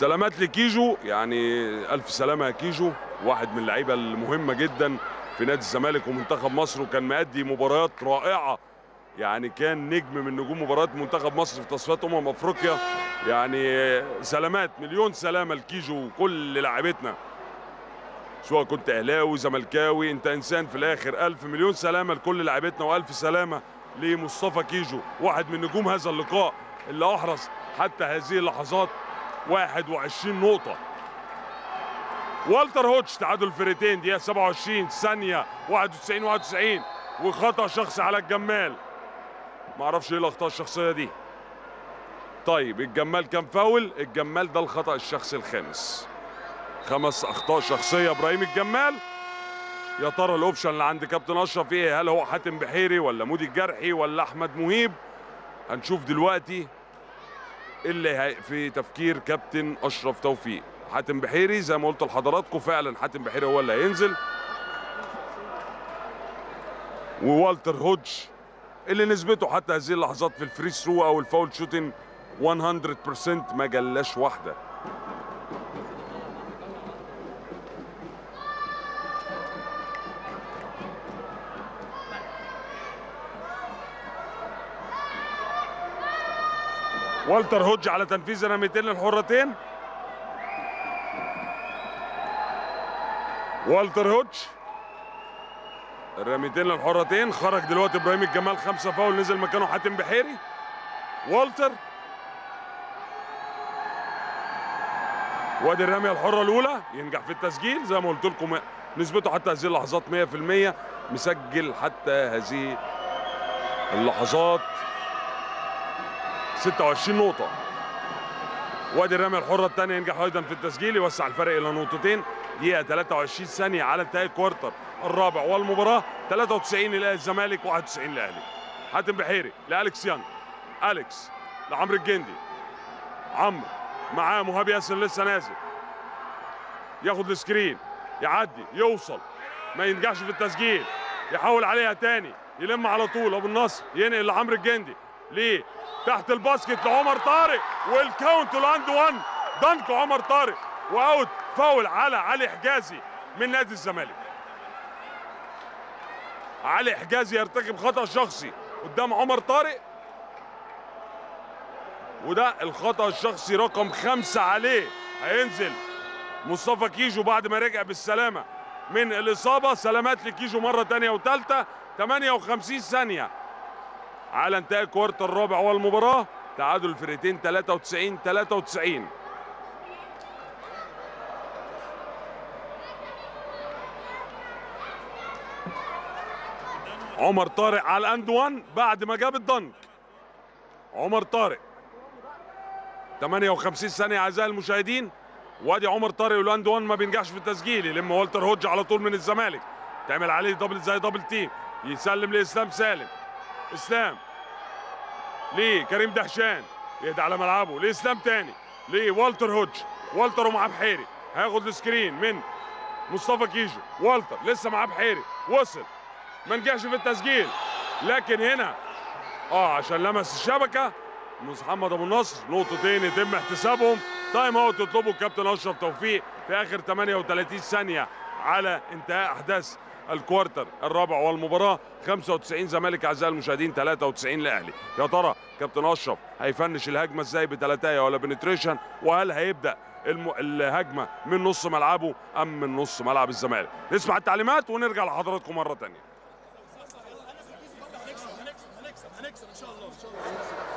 سلامات لكيجو. يعني ألف سلامة يا كيجو واحد من اللعيبة المهمة جدا في نادي الزمالك ومنتخب مصر وكان مأدي مباريات رائعة. يعني كان نجم من نجوم مباريات منتخب مصر في تصفيات أمم أفريقيا. يعني سلامات مليون سلامة لكيجو وكل لاعبتنا. سواء كنت أهلاوي زملكاوي أنت إنسان في الآخر. ألف مليون سلامة لكل لاعبتنا وألف سلامة لمصطفى كيجو واحد من نجوم هذا اللقاء اللي أحرز حتى هذه اللحظات 21 نقطة. والتر هوتش تعادل الفرقتين دقيقة 27 ثانية 91 91 وخطأ شخصي على الجمال. ما أعرفش إيه الأخطاء الشخصية دي. طيب الجمال كان فاول الجمال ده الخطأ الشخصي الخامس. خمس أخطاء شخصية إبراهيم الجمال. يا ترى الأوبشن اللي عند كابتن أشرف إيه؟ هل هو حاتم بحيري ولا مودي الجرحي ولا أحمد مهيب؟ هنشوف دلوقتي. اللي في تفكير كابتن أشرف توفيق. حاتم بحيري زي ما قلت لحضراتكم فعلا حاتم بحيري هو اللي هينزل. ووالتر هودج اللي نسبته حتى هذه اللحظات في ال free throw أو ال foul shooting 100% ما جلاش واحدة. والتر هودج على تنفيذ رميتين الحرتين والتر هودج الرميتين للحرتين. خرج دلوقتي إبراهيم الجمال خمسة فاول نزل مكانه حاتم بحيري. والتر. وادي الرمية الحرة الأولى. ينجح في التسجيل. زي ما قلت لكم نسبته حتى هذه اللحظات 100% مسجل حتى هذه اللحظات. 26 نقطة. وادي الرمية الحرة الثانية ينجح أيضا في التسجيل يوسع الفرق إلى نقطتين. دقيقة 23 ثانية على انتهاء ال quarter الرابع والمباراة. 93 للأهلي الزمالك 91 للأهلي. حاتم بحيري لأليكس يانج أليكس لعمرو الجندي. عمرو معاه مهاب ياسر لسه نازل. ياخد ال screen يعدي يوصل. ما ينجحش في التسجيل. يحاول عليها تاني يلم على طول. أبو النصر ينقل لعمرو الجندي. ليه تحت ال basket لعمر طارق وال count and 1 dunk عمر طارق و out foul على علي حجازي من نادي الزمالك. علي حجازي يرتكب خطأ شخصي قدام عمر طارق. وده الخطأ الشخصي رقم خمسة عليه. هينزل مصطفى كيجو بعد ما رجع بالسلامة من الإصابة. سلامات لكيجو مرة تانية وتالتة. 58 ثانية. على انتهاء ال quarter الرابع والمباراة. تعادل الفرقتين 93 93 عمر طارق على ال and 1 بعد ما جاب ال dunk. عمر طارق. 58 ثانية أعزائي المشاهدين. وادي عمر طارق وال and 1 ما بينجحش في التسجيل. يلم والتر هوج على طول من الزمالك. تعمل عليه double زي double team يسلم لإسلام سالم. اسلام ليه كريم دهشان يهدى على ملعبه لإسلام تاني ليه والتر هوج والتر ومعاه بحيري. هياخد ال screen من مصطفى كيجو. والتر لسه معاه بحيري. وصل. ما نجحش في التسجيل. لكن هنا آه عشان لمس الشبكة محمد أبو النصر نقطتين يتم احتسابهم. time out يطلبه الكابتن أشرف توفيق في آخر 38 ثانية على إنتهاء أحداث ال quarter الرابع والمباراه 95 زمالك اعزائي المشاهدين 93 الاهلي يا ترى كابتن اشرف هي finish الهجمه إزاي بثلاثايه ولا penetration وهل هيبدا الم... الهجمه من نص ملعبه ام من نص ملعب الزمالك نسمع التعليمات ونرجع لحضراتكم مره ثانية We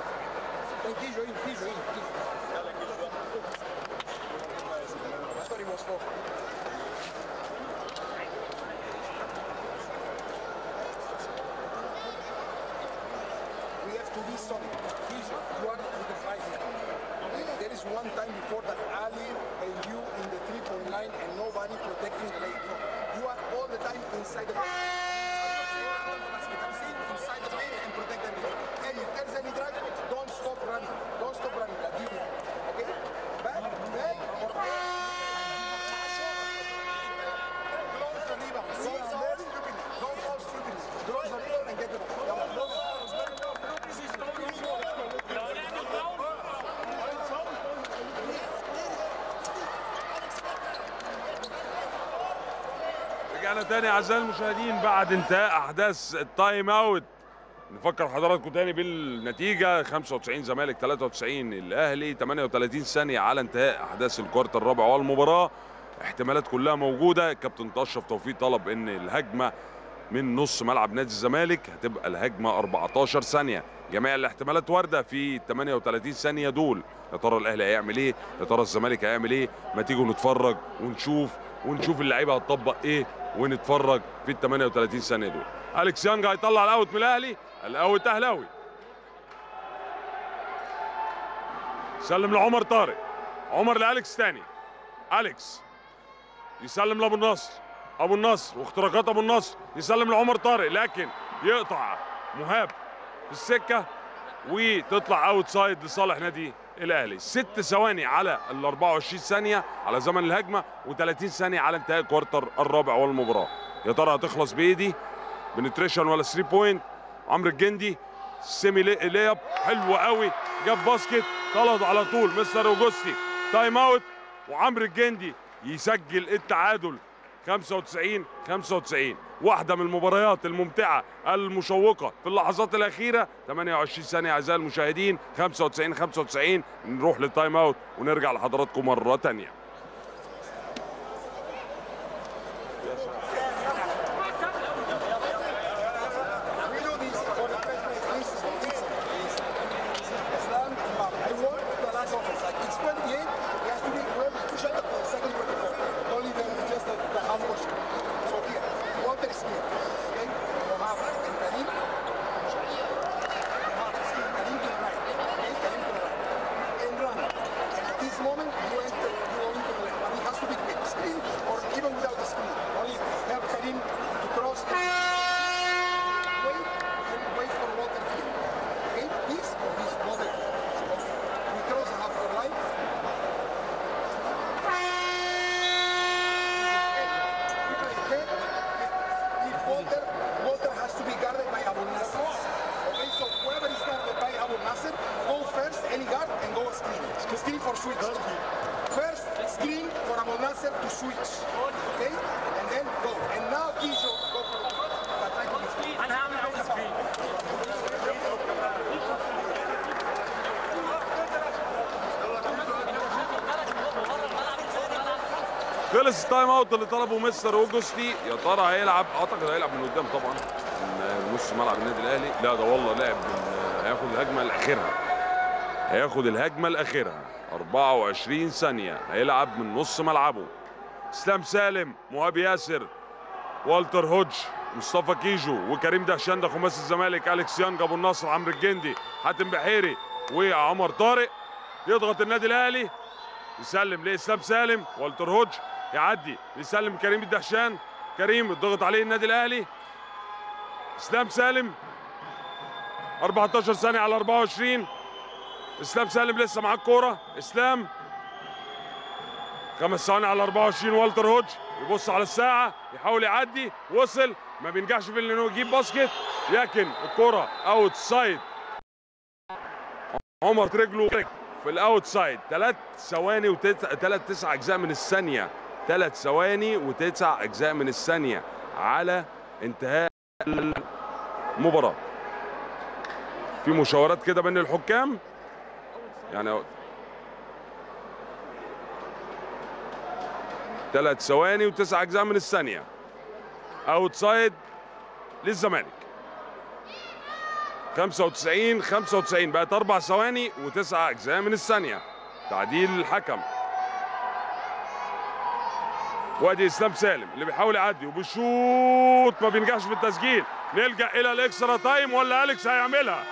that Ali and you in the three-point line and nobody protecting the lane. You are all the time inside the. تاني أعزائي المشاهدين بعد انتهاء أحداث ال time out نفكر حضراتكم تاني بالنتيجة. 95 زمالك 93 الأهلي 38 ثانية على انتهاء أحداث ال quarter الرابع والمباراة. احتمالات كلها موجودة. كابتن اشرف توفيق طلب إن الهجمة من نص ملعب نادي الزمالك هتبقى الهجمة 14 ثانية. جميع الاحتمالات واردة في 38 ثانية دول. يا ترى الأهلي هيعمل إيه؟ يا ترى الزمالك هيعمل إيه؟ ما تيجوا نتفرج ونشوف ونشوف اللعيبة هتطبق إيه ونتفرج في ال 38 ثانية دول. أليكس يانج هيطلع ال out من الأهلي. ال out أهلاوي. سلم لعمر طارق. عمر لأليكس تاني. أليكس. يسلم لأبو النصر. أبو النصر. واختراقات أبو النصر. يسلم لعمر طارق لكن يقطع مهاب في السكة وتطلع outside لصالح نادي الأهلي. ست ثواني على ال 24 ثانية على زمن الهجمة و30 ثانية على انتهاء ال quarter الرابع والمباراة. يا ترى هتخلص بايه دي penetration ولا 3 point؟ عمرو الجندي semi lay- layup حلو قوي. جاب basket طلب على طول. مستر أوجوستي time out. وعمرو الجندي يسجل التعادل. 95 95 واحدة من المباريات الممتعة المشوقة في اللحظات الأخيرة. 28 ثانية أعزائي المشاهدين 95 95 نروح لل time out ونرجع لحضراتكم مرة تانية. خلص التايم اوت اللي طلبه مستر اوجوستي يا ترى هيلعب؟ أعتقد هيلعب من قدام طبعا. من نص ملعب النادي الأهلي؟ لا ده والله من هياخد الهجمة الأخيرة. هياخد الهجمة الأخيرة. 24 ثانية. هيلعب من نص ملعبه. إسلام سالم مهاب ياسر والتر هوج مصطفى كيجو وكريم دهشان ده خماسي الزمالك أليكس يانج أبو النصر عمرو الجندي حاتم بحيري وعمر طارق. يضغط النادي الأهلي. يسلم لإسلام سالم والتر هوج يعدي. يسلم كريم الدهشان كريم الضغط عليه النادي الأهلي. إسلام سالم. 14 ثانية على 24 إسلام سالم لسه معاه الكورة. إسلام. خمس ثواني على 24 والتر هوج يبص على الساعة. يحاول يعدي. وصل. ما بينجحش في إنه يجيب basket. لكن الكره outside عمر رجله في ال outside ثلاث ثواني وثلاث تسع أجزاء من الثانية. ثلاث ثواني وتسع أجزاء من الثانية على انتهاء المباراة. في مشاورات كده بين الحكام؟ يعني ثلاث ثواني وتسع أجزاء من الثانية. outside للزمالك 95 95 بقت أربع ثواني وتسع أجزاء من الثانية. تعديل الحكم. وادي اسلام سالم اللي بيحاول يعدي وبيشوط ما بينجحش في التسجيل. نلجأ إلى ال extra time ولا أليكس هيعملها؟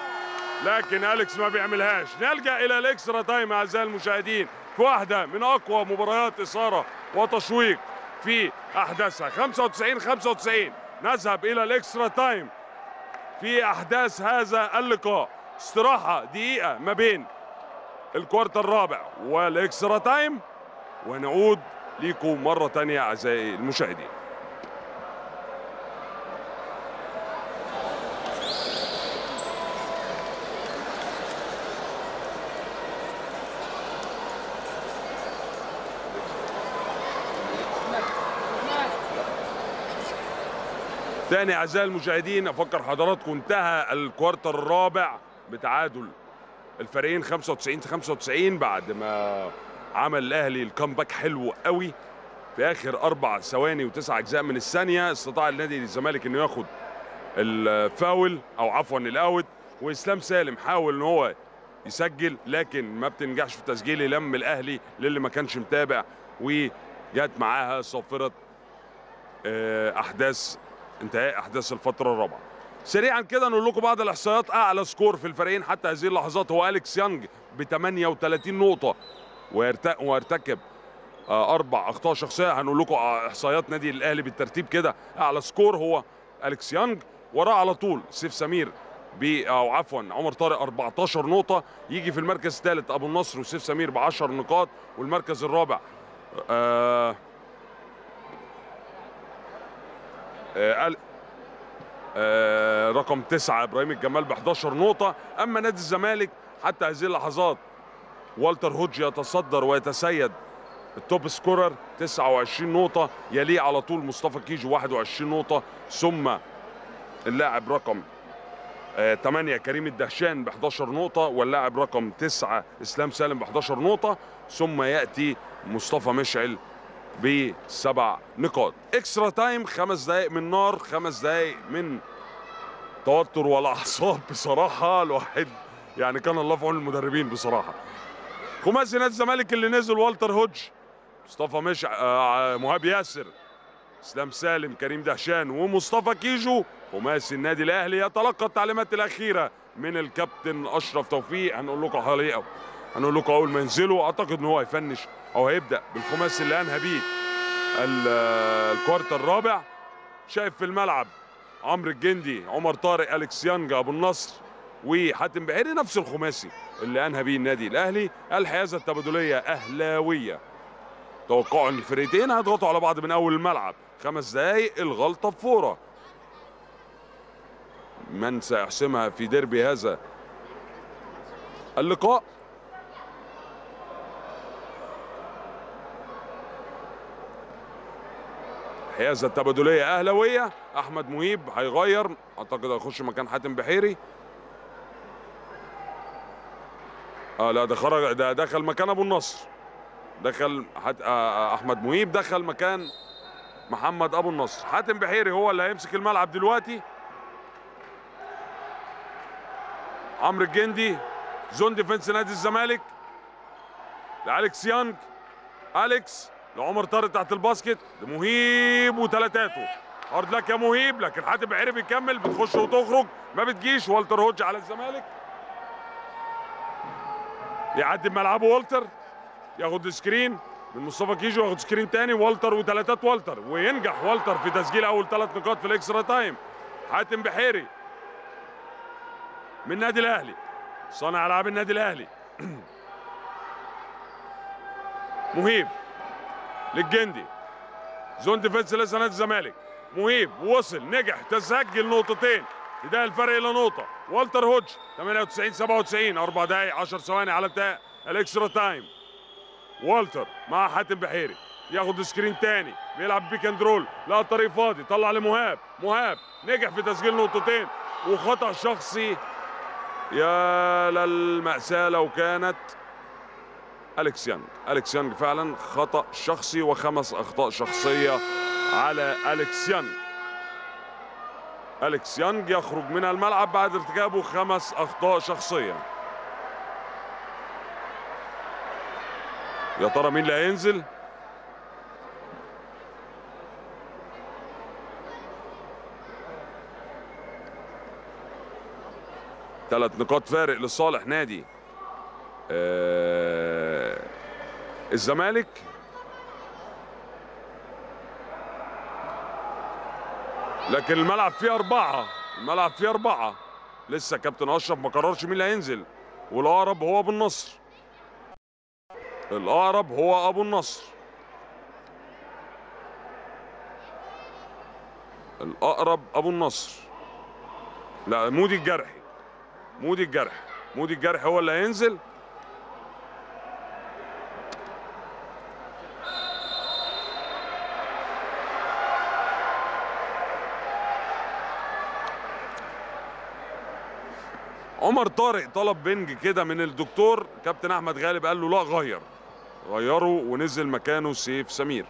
لكن أليكس ما بيعملهاش. نلجأ إلى ال extra time أعزائي المشاهدين في واحدة من أقوى مباريات إثارة وتشويق في أحداثها. 95 95 نذهب إلى ال extra time في أحداث هذا اللقاء. استراحة دقيقة ما بين ال quarter الرابع وال extra time ونعود ليكم مرة تانية أعزائي المشاهدين. تاني أعزائي المشاهدين أفكر حضراتكم انتهى ال quarter الرابع بتعادل الفريقين 95 95 بعد ما عمل الأهلي ال comeback حلو قوي في آخر أربع ثواني وتسع أجزاء من الثانية. استطاع النادي الزمالك إنه ياخد الفاول أو عفوا ال out. وإسلام سالم حاول إن هو يسجل لكن ما بتنجحش في تسجيل لم الأهلي للي ما كانش متابع. وجات معاها صافرة آه، أحداث انتهاء أحداث الفترة الرابعة. سريعا كده نقول لكم بعض الإحصائيات. أعلى score في الفريقين حتى هذه اللحظات هو أليكس يانج ب 38 نقطة. ويرتكب آه، أربع أخطاء شخصية. هنقول لكم آه، إحصائيات نادي الأهلي بالترتيب كده. أعلى score هو أليكس يانج. وراه على طول سيف سمير ب أو عفوا عمر طارق 14 نقطة. يجي في المركز الثالث أبو النصر وسيف سمير ب 10 نقاط. والمركز الرابع آه آه آه رقم تسعة إبراهيم الجمال ب 11 نقطة. أما نادي الزمالك حتى هذه اللحظات والتر هوج يتصدر ويتسيد. ال top scorer 29 نقطة يليه على طول مصطفى كيجو 21 نقطة ثم اللاعب رقم 8 كريم الدهشان ب 11 نقطة واللاعب رقم 9 إسلام سالم ب 11 نقطة ثم يأتي مصطفى مشعل بسبع نقاط. extra time خمس دقايق من نار خمس دقايق من توتر والاعصاب بصراحة. الواحد يعني كان الله في عون المدربين بصراحة. خماسي نادي الزمالك اللي نزل والتر هوج مصطفى مش آه مهاب ياسر. اسلام سالم كريم دهشان ومصطفى كيجو. خماسي النادي الأهلي يتلقى التعليمات الأخيرة من الكابتن أشرف توفيق. هنقول لكم حواليه هنقول لكم أول ما ينزلوا أعتقد إن هو هيفنش أو هيبدأ بالخماسي اللي أنهى بيه آه، الكوارتر الرابع. شايف في الملعب عمرو الجندي عمر طارق أليكس يانجا أبو النصر وحاتم بحيري نفس الخماسي. اللي أنهى بيه النادي الأهلي الحيازة التبادلية أهلاوية. توقعوا ان الفريقين هيضغطوا على بعض من أول الملعب. خمس دقايق الغلطة بفورة. من سيحسمها في ديربي هذا اللقاء؟ حيازة التبادلية أهلاوية. أحمد مهيب هيغير. أعتقد هيخش مكان حاتم بحيري. آه لا ده خرج ده دخل مكان أبو النصر. دخل حت... آه أحمد مهيب دخل مكان محمد أبو النصر. حاتم بحيري هو اللي هيمسك الملعب دلوقتي. عمرو الجندي zone defense نادي الزمالك. لالكس يانج أليكس لعمر طارق تحت ال basket. لمهيب وثلاثاته hard luck يا مهيب لكن حاتم بحيري بيكمل بتخش وتخرج. ما بتجيش. والتر هوج على الزمالك. يعدي بملعبه والتر ياخد screen من مصطفى كيجو ياخد screen تاني والتر وثلاثات والتر وينجح والتر في تسجيل أول ثلاث نقاط في ال extra time. حاتم بحيري من النادي الأهلي صانع ألعاب النادي الأهلي. <clears throat> مهيب للجندي zone defense لسه نادي الزمالك. مهيب وصل نجح تسجل نقطتين. بداية الفرق إلى نقطة. والتر هوج 98 97 4 دقايق 10 ثواني على انتهاء ال extra time. والتر مع حاتم بحيري ياخد screen تاني بيلعب pick and roll لقى الطريق فاضي طلع لمهاب. مهاب نجح في تسجيل نقطتين وخطأ شخصي. يا للمأساة لو كانت أليكس يانج أليكس يانج فعلا خطأ شخصي وخمس أخطاء شخصية على أليكس يانج أليكس يانج يخرج من الملعب بعد ارتكابه خمس أخطاء شخصية. يا ترى مين اللي هينزل؟ ثلاث نقاط فارق لصالح نادي. آه الزمالك لكن الملعب فيه أربعة. الملعب فيه أربعة. لسه كابتن أشرف ما قررش مين اللي هينزل. والأقرب هو أبو النصر. الأقرب هو أبو النصر. الأقرب أبو النصر. لا مودي الجرحي. مودي الجرح مودي الجرح هو اللي هينزل. عمر طارق طلب بنج كده من الدكتور. كابتن أحمد غالب قال له لا غير. غيره ونزل مكانه سيف سمير.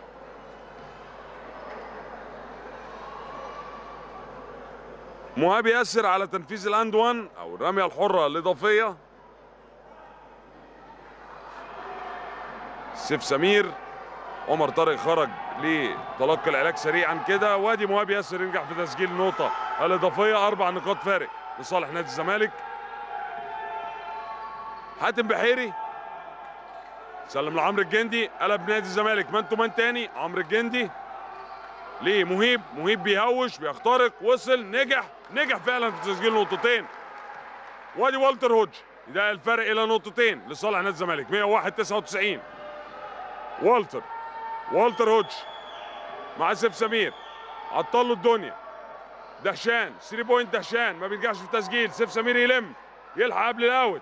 مهاب ياسر على تنفيذ ال and one أو الرمية الحرة الإضافية. سيف سمير عمر طارق خرج لتلقي العلاج سريعا كده. وادي مهاب ياسر ينجح في تسجيل النقطه الإضافية أربع نقاط فارق لصالح نادي الزمالك. حاتم بحيري. سلم لعمرو الجندي قلب نادي الزمالك. man to man تاني؟ عمرو الجندي. ليه؟ مهيب. مهيب بيهوش بيخترق وصل نجح. نجح فعلا في تسجيل نقطتين. وادي والتر هوج. ده الفرق إلى نقطتين لصالح نادي الزمالك. 101 99 والتر. والتر هوج. مع سيف سمير. عطل له الدنيا. دهشان. 3 point دهشان. ما بينجحش في التسجيل. سيف سمير يلم. يلحق قبل ال out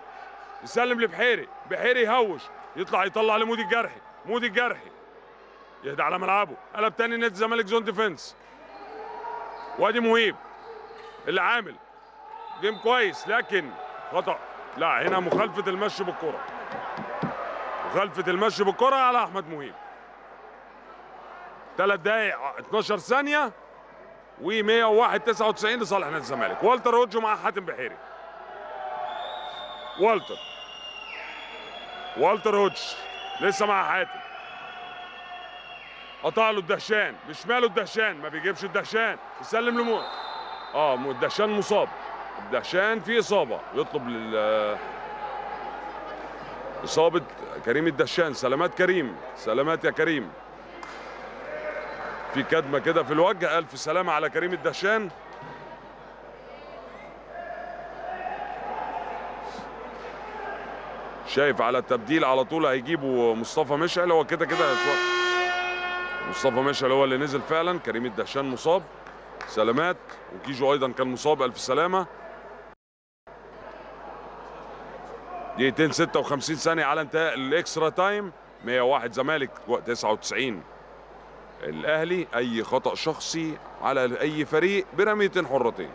يسلم لبحيري بحيري يهوش يطلع يطلع لمودي الجرحي مودي الجرحي يهدى على ملعبه قلب تاني نادي الزمالك zone defense. وادي مهيب اللي عامل game كويس لكن خطأ. لا هنا مخالفة المشي بالكرة. مخالفة المشي بالكرة على أحمد مهيب. ثلاث دقائق 12 ثانية و101 99 لصالح نادي الزمالك. والتر هوج مع حاتم بحيري. والتر. والتر هوج لسه مع حاتم. قطع له الدهشان بشماله الدهشان ما بيجيبش الدهشان. يسلم لمو آه الدهشان مصاب. الدهشان في إصابة. يطلب لل إصابة كريم الدهشان. سلامات كريم. سلامات يا كريم. في كدمة كده في الوجه. ألف سلامة على كريم الدهشان. شايف على التبديل على طول هيجيبوا مصطفى مشعل. هو كده كده. مصطفى مشعل هو اللي نزل فعلا. كريم الدهشان مصاب. سلامات. وكيجو أيضا كان مصاب. ألف سلامة. دقيقتين 56 ثانية على انتهاء الإكسترا تايم. 101 زمالك 99 الأهلي أي خطأ شخصي على أي فريق برميتين حرتين.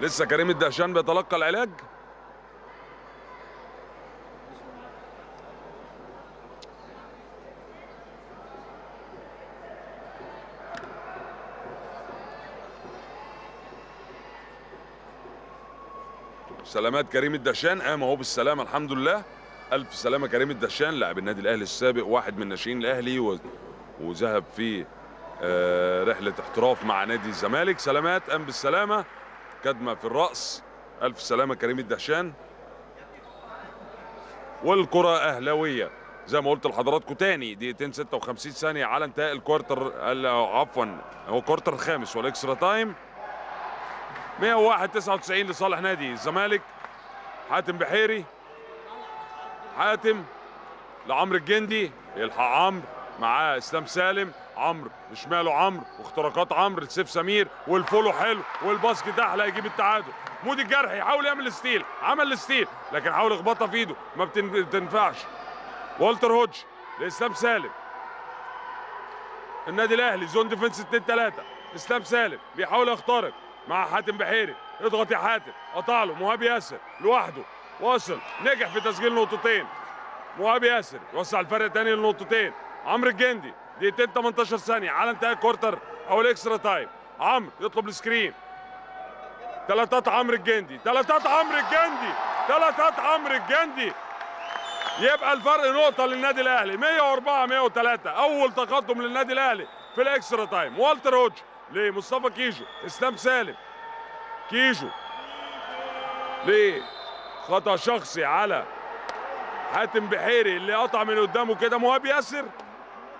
لسه كريم الدهشان بيتلقى العلاج؟ سلامات كريم الدشان قام اهو بالسلامة الحمد لله. ألف سلامة كريم الدشان لاعب النادي الأهلي السابق واحد من ناشئين الأهلي و... وذهب في آه، رحلة احتراف مع نادي الزمالك. سلامات قام بالسلامة. كدمة في الرأس. ألف سلامة كريم الدهشان. والكرة أهلاوية. زي ما قلت لحضراتكم تاني دقيقتين 56 ثانية على انتهاء ال quarter ال- عفوا هو ال quarter الخامس وال extra time. 101 99 لصالح نادي الزمالك. حاتم بحيري. حاتم لعمرو الجندي. يلحق عمرو معاه إسلام سالم. عمرو بشماله عمرو؟ واختراقات عمرو لسيف سمير وال follow حلو وال basket أحلى يجيب التعادل. مودي الجرحي يحاول يعمل steal عمل steal لكن حاول يخبطها في إيده. ما بتن- بتنفعش. والتر هودج لإسلام سالم. النادي الأهلي zone defense 2 3 إسلام سالم بيحاول يخترق مع حاتم بحيري. اضغط يا حاتم. قطع له. مهاب ياسر لوحده. واصل. نجح في تسجيل نقطتين. مهاب ياسر يوسع الفرق تاني لنقطتين. عمرو الجندي دقيقتين 18 ثانية على انتهاء ال quarter أو ال extra time. عمرو يطلب ال screen. ثلاثات عمرو الجندي. ثلاثات عمرو الجندي. ثلاثات عمرو الجندي. يبقى الفرق نقطة للنادي الأهلي. 104 103 أول تقدم للنادي الأهلي في ال extra time. والتر هوج لمصطفى كيجو. إسلام سالم. كيجو. ليه خطا شخصي على حاتم بحيري اللي قطع من قدامه كده. مهاب ياسر.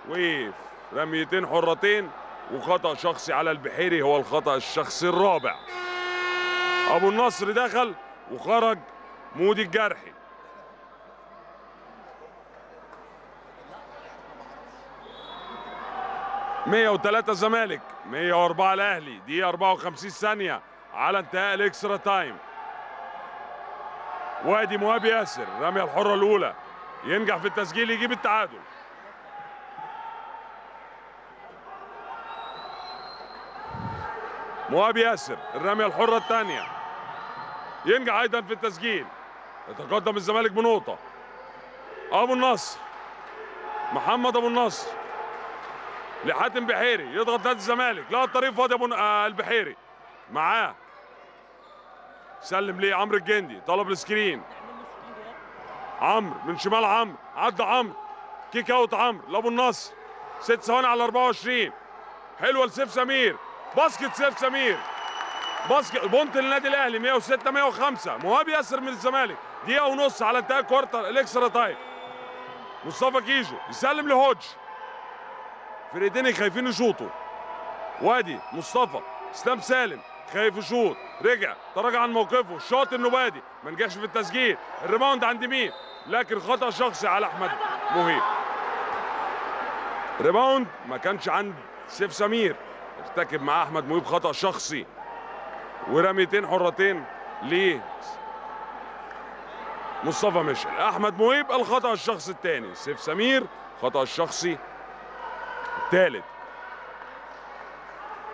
وقف رميتين حرتين وخطأ شخصي على البحيري هو الخطأ الشخصي الرابع. أبو النصر دخل وخرج مودي الجرحي. مية وتلاتة زمالك مية وأربعة الأهلي دي أربعة وخمسين ثانية على انتهاء الإكسترا تايم. وادي مهاب ياسر الرمية الحرة الأولى ينجح في التسجيل يجيب التعادل. مهاب ياسر الرمية الحرة الثانية. ينجح أيضا في التسجيل. يتقدم الزمالك بنقطة. أبو النصر محمد أبو النصر. لحاتم بحيري يضغط نادي الزمالك. لا الطريق فاضي أبو البحيري. معاه. سلم ليه عمرو الجندي طلب ال screen. عمرو من شمال عمرو. عدى عمرو. kick out عمرو. لأبو النصر. ست ثواني على 24 حلوة لسيف سمير. basket سيف سمير. basket point للنادي الأهلي 106 105 مهاب ياسر من الزمالك. دقيقة ونص على انتهاء quarter ال extra time. مصطفى كيجو يسلم لهوج فرقتين خايفين يشوطوا. وادي مصطفى اسلام سالم خايف يشوط. رجع تراجع عن موقفه. ال shot النبادي ما نجحش في التسجيل. ال rebound عند مين؟ لكن خطأ شخصي على أحمد مهيب rebound ما كانش عند سيف سمير. ارتكب مع أحمد مهيب خطأ شخصي. ورميتين حرتين ليه؟ مصطفى مشعل أحمد مهيب الخطأ الشخصي الثاني سيف سمير خطأ الشخصي الثالث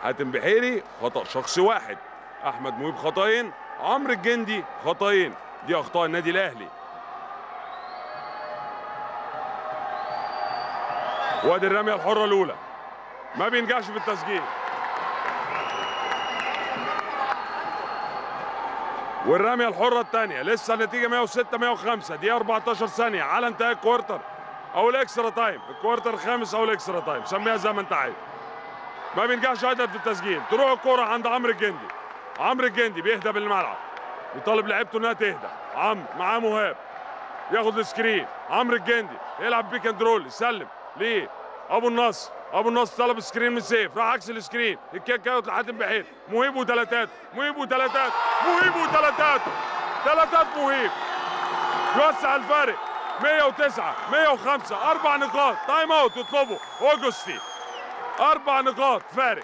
حاتم بحيري خطأ شخصي واحد. أحمد مهيب خطأين. عمرو الجندي خطأين. دي أخطاء النادي الأهلي. وادي الرمية الحرة الأولى. ما بينجحش في التسجيل. والرمية الحرة الثانية. لسه النتيجة 106 105 دي 14 ثانية. على انتهاء ال quarter. أو ال extra time. ال quarter الخامس أو ال extra time. سميها زي ما انت عايز. ما بينجحش أيضا في التسجيل. تروح الكرة عند عمرو الجندي. عمرو الجندي بيهدى بالملعب. يطالب لعيبته إنها تهدى. عمرو معاه مهاب. ياخد ال screen. عمرو الجندي يلعب pick and roll. يسلم. ليه؟ أبو النصر أبو النصر طلب screen من سيف راح عكس ال screen. ال kick out لحاتم بحيري مهيب وثلاثات مهيب وثلاثات مهيب وثلاثات. ثلاثات مهيب. يوسع الفارق. 109 105 أربع نقاط. time out يطلبه اوجستي أربع نقاط فارق.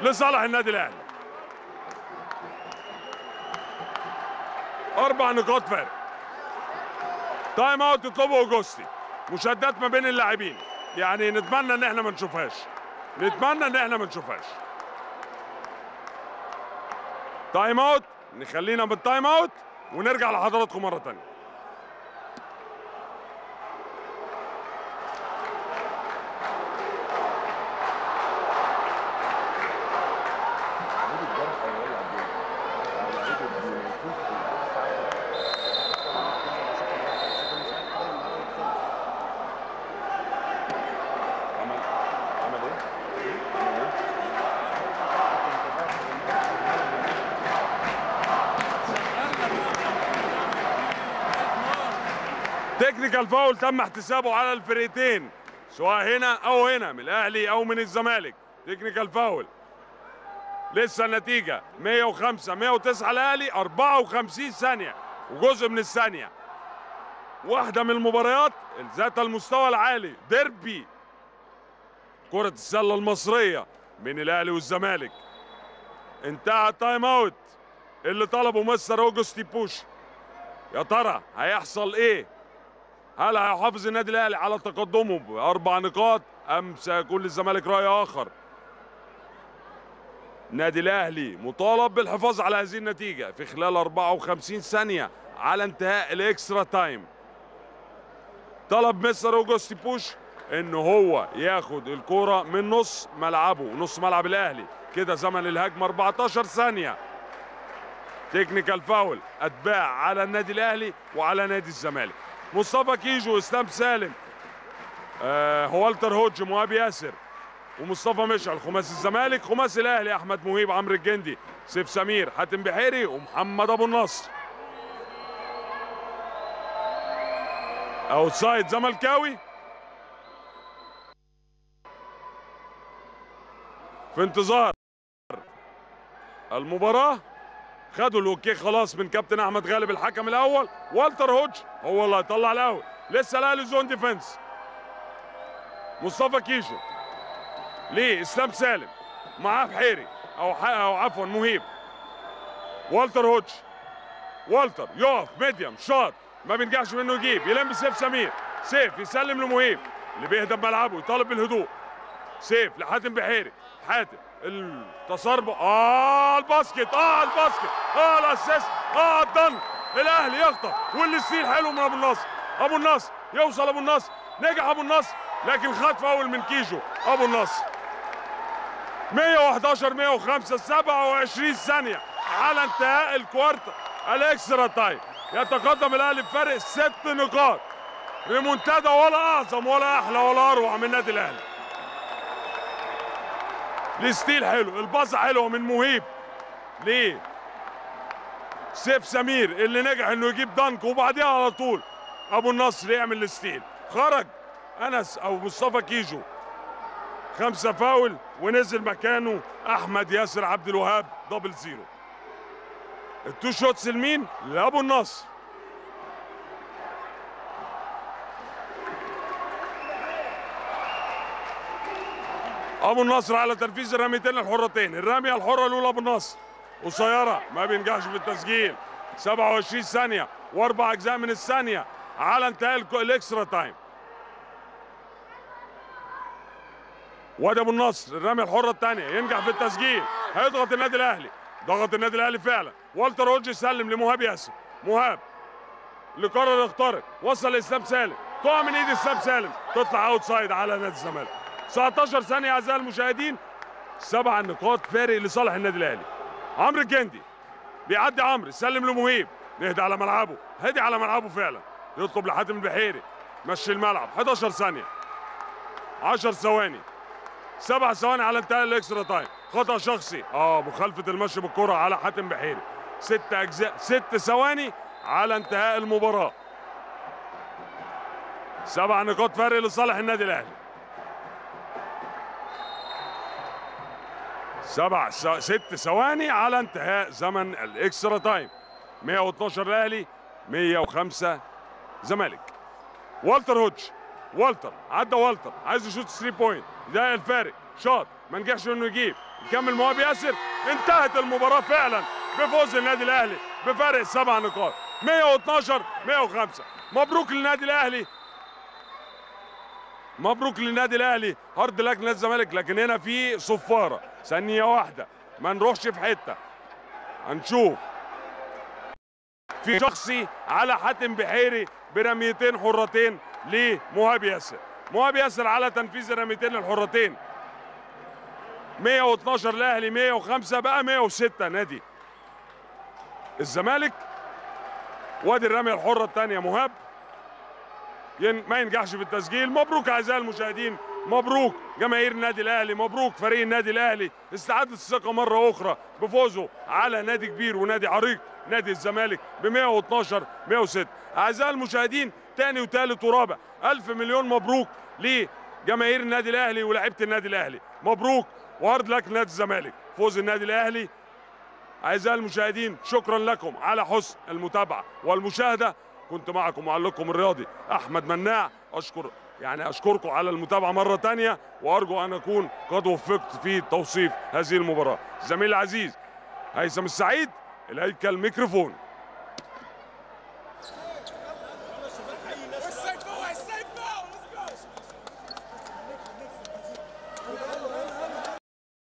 لصالح النادي الأهلي. أربع نقاط فارق. time out يطلبه اوجستي مشادات ما بين اللاعبين. يعني نتمنى إن إحنا ما نشوفهاش. نتمنى إن إحنا ما نشوفهاش. time out نخلينا بال time out ونرجع لحضراتكم مرة ثانية technical foul تم احتسابه على الفرقتين سواء هنا أو هنا من الأهلي أو من الزمالك. technical foul. لسه النتيجة 105 109 الاهلي 54 ثانية وجزء من الثانية. واحدة من المباريات ذات المستوى العالي ديربي. كرة السلة المصرية بين الأهلي والزمالك. انتهى ال time out اللي طلبه مستر اوجستي بوش. يا ترى هيحصل إيه؟ هل هيحافظ النادي الأهلي على تقدمه. باربع نقاط ام سيكون للزمالك رأي آخر. النادي الأهلي مطالب بالحفاظ على هذه النتيجة في خلال 54 ثانية على انتهاء ال extra time. طلب مستر اوجستي بوش ان هو ياخد الكرة من نص ملعبه نص ملعب الأهلي. كده زمن الهجمة 14 ثانية. technical foul أتباع على النادي الأهلي وعلى نادي الزمالك. مصطفى كيجو اسلام سالم آه والتر هوج مهاب ياسر ومصطفى مشعل خماسي الزمالك خماسي الأهلي أحمد مهيب عمرو الجندي سيف سمير حاتم بحيري ومحمد أبو النصر. outside زملكاوي. في انتظار المباراة. خدوا ال okay خلاص من كابتن أحمد غالب الحكم الأول. والتر هوج. هو اللي هيطلع الأول. لسه الأهلي zone defense. مصطفى كيجو. ليه؟ إسلام سالم. معاه بحيري أو. أو عفوا مهيب والتر هوج. والتر. يقف medium shot. ما بينجحش منه يجيب. يلم سيف سمير. سيف يسلم لمهيب اللي بيهدى بملعبه يطالب بالهدوء. سيف لحاتم بحيري. حاتم التصرف آه الباسكت آه الباسكت آه الاسيست آه الضن. الأهلي يخطف وال steal حلو من أبو النصر أبو النصر يوصل أبو النصر نجح أبو النصر لكن خد فاول من كيجو أبو النصر 111 105 27 ثانية. على انتهاء ال quarter ال extra time يتقدم الأهلي بفرق ست نقاط. ريمونتادا ولا أعظم ولا أحلى ولا أروع من النادي الأهلي. ال steal حلو الباصة حلوة من مهيب. ليه؟ سيف سمير اللي نجح إنه يجيب dunk وبعديها على طول. أبو النصر يعمل ال steal. خرج أنس أو مصطفى كيجو. خمسة فاول ونزل مكانه أحمد ياسر عبد الوهاب double zero ال two shots لمين؟ لأبو النصر. أبو النصر على تنفيذ الرميتين الحرتين. الرمية الحرة الأولى أبو النصر. قصيره ما بينجحش في التسجيل. 27 ثانية. وأربع أجزاء من الثانية. على انتهاء ال extra time. وادي أبو النصر الرمية الحرة الثانية. ينجح في التسجيل. هيضغط النادي الأهلي. ضغط النادي الأهلي فعلا. والتر هوج يسلم لمهاب ياسر. مهاب. اللي قرر يخترق. وصل لاسلام سالم. تقع من إيد إسلام سالم. تطلع outside على نادي الزمالك. 19 ثانية أعزائي المشاهدين سبع نقاط فارق لصالح النادي الأهلي. عمرو الجندي بيعدي عمرو سلم لمهاب يهدي على ملعبه هدي على ملعبه فعلا. يطلب لحاتم البحيري مشي الملعب. 11 ثانية. 10 ثواني. سبع ثواني على انتهاء ال extra time. خطأ شخصي. آه مخالفة المشي بالكرة على حاتم بحيري ست أجزاء ست ثواني على انتهاء المباراة. سبع نقاط فرق لصالح النادي الأهلي. سبع. ست ثواني على انتهاء زمن ال extra time. 112 الاهلي 105 زمالك. والتر هوج والتر عدى والتر. عايز يشوط 3 point ده الفارق. شاط. ما نجحش انه يجيب. يكمل مهاب ياسر. انتهت المباراة فعلا بفوز النادي الأهلي بفارق سبع نقاط. 112 105 مبروك للنادي الأهلي. مبروك للنادي الأهلي. hard luck لنادي الزمالك لكن هنا في صفارة. ثانية واحدة. ما نروحش في حتة. هنشوف. في شخصي على حاتم بحيري برميتين حرتين لمهاب ياسر. مهاب ياسر على تنفيذ الرميتين الحرتين. 112 الاهلي 105 بقى 106 نادي. الزمالك وادي الرمية الحرة الثانية مهاب. ين... ما ينجحش في التسجيل. مبروك أعزائي المشاهدين. مبروك جماهير النادي الأهلي. مبروك فريق النادي الأهلي. استعادت الثقة مرة أخرى بفوزه على نادي كبير ونادي عريق نادي الزمالك ب 112 106 أعزائي المشاهدين تاني وتالت ورابع. ألف مليون مبروك لجماهير النادي الأهلي ولاعيبة النادي الأهلي. مبروك وهارد لك نادي الزمالك. فوز النادي الأهلي. أعزائي المشاهدين شكرا لكم على حسن المتابعة والمشاهدة. كنت معكم معلقكم الرياضي أحمد مناع أشكر يعني أشكركم على المتابعة مرة تانية وأرجو أن أكون قد وفقت في توصيف هذه المباراة. زميلي العزيز هيثم السعيد إليك الميكروفون.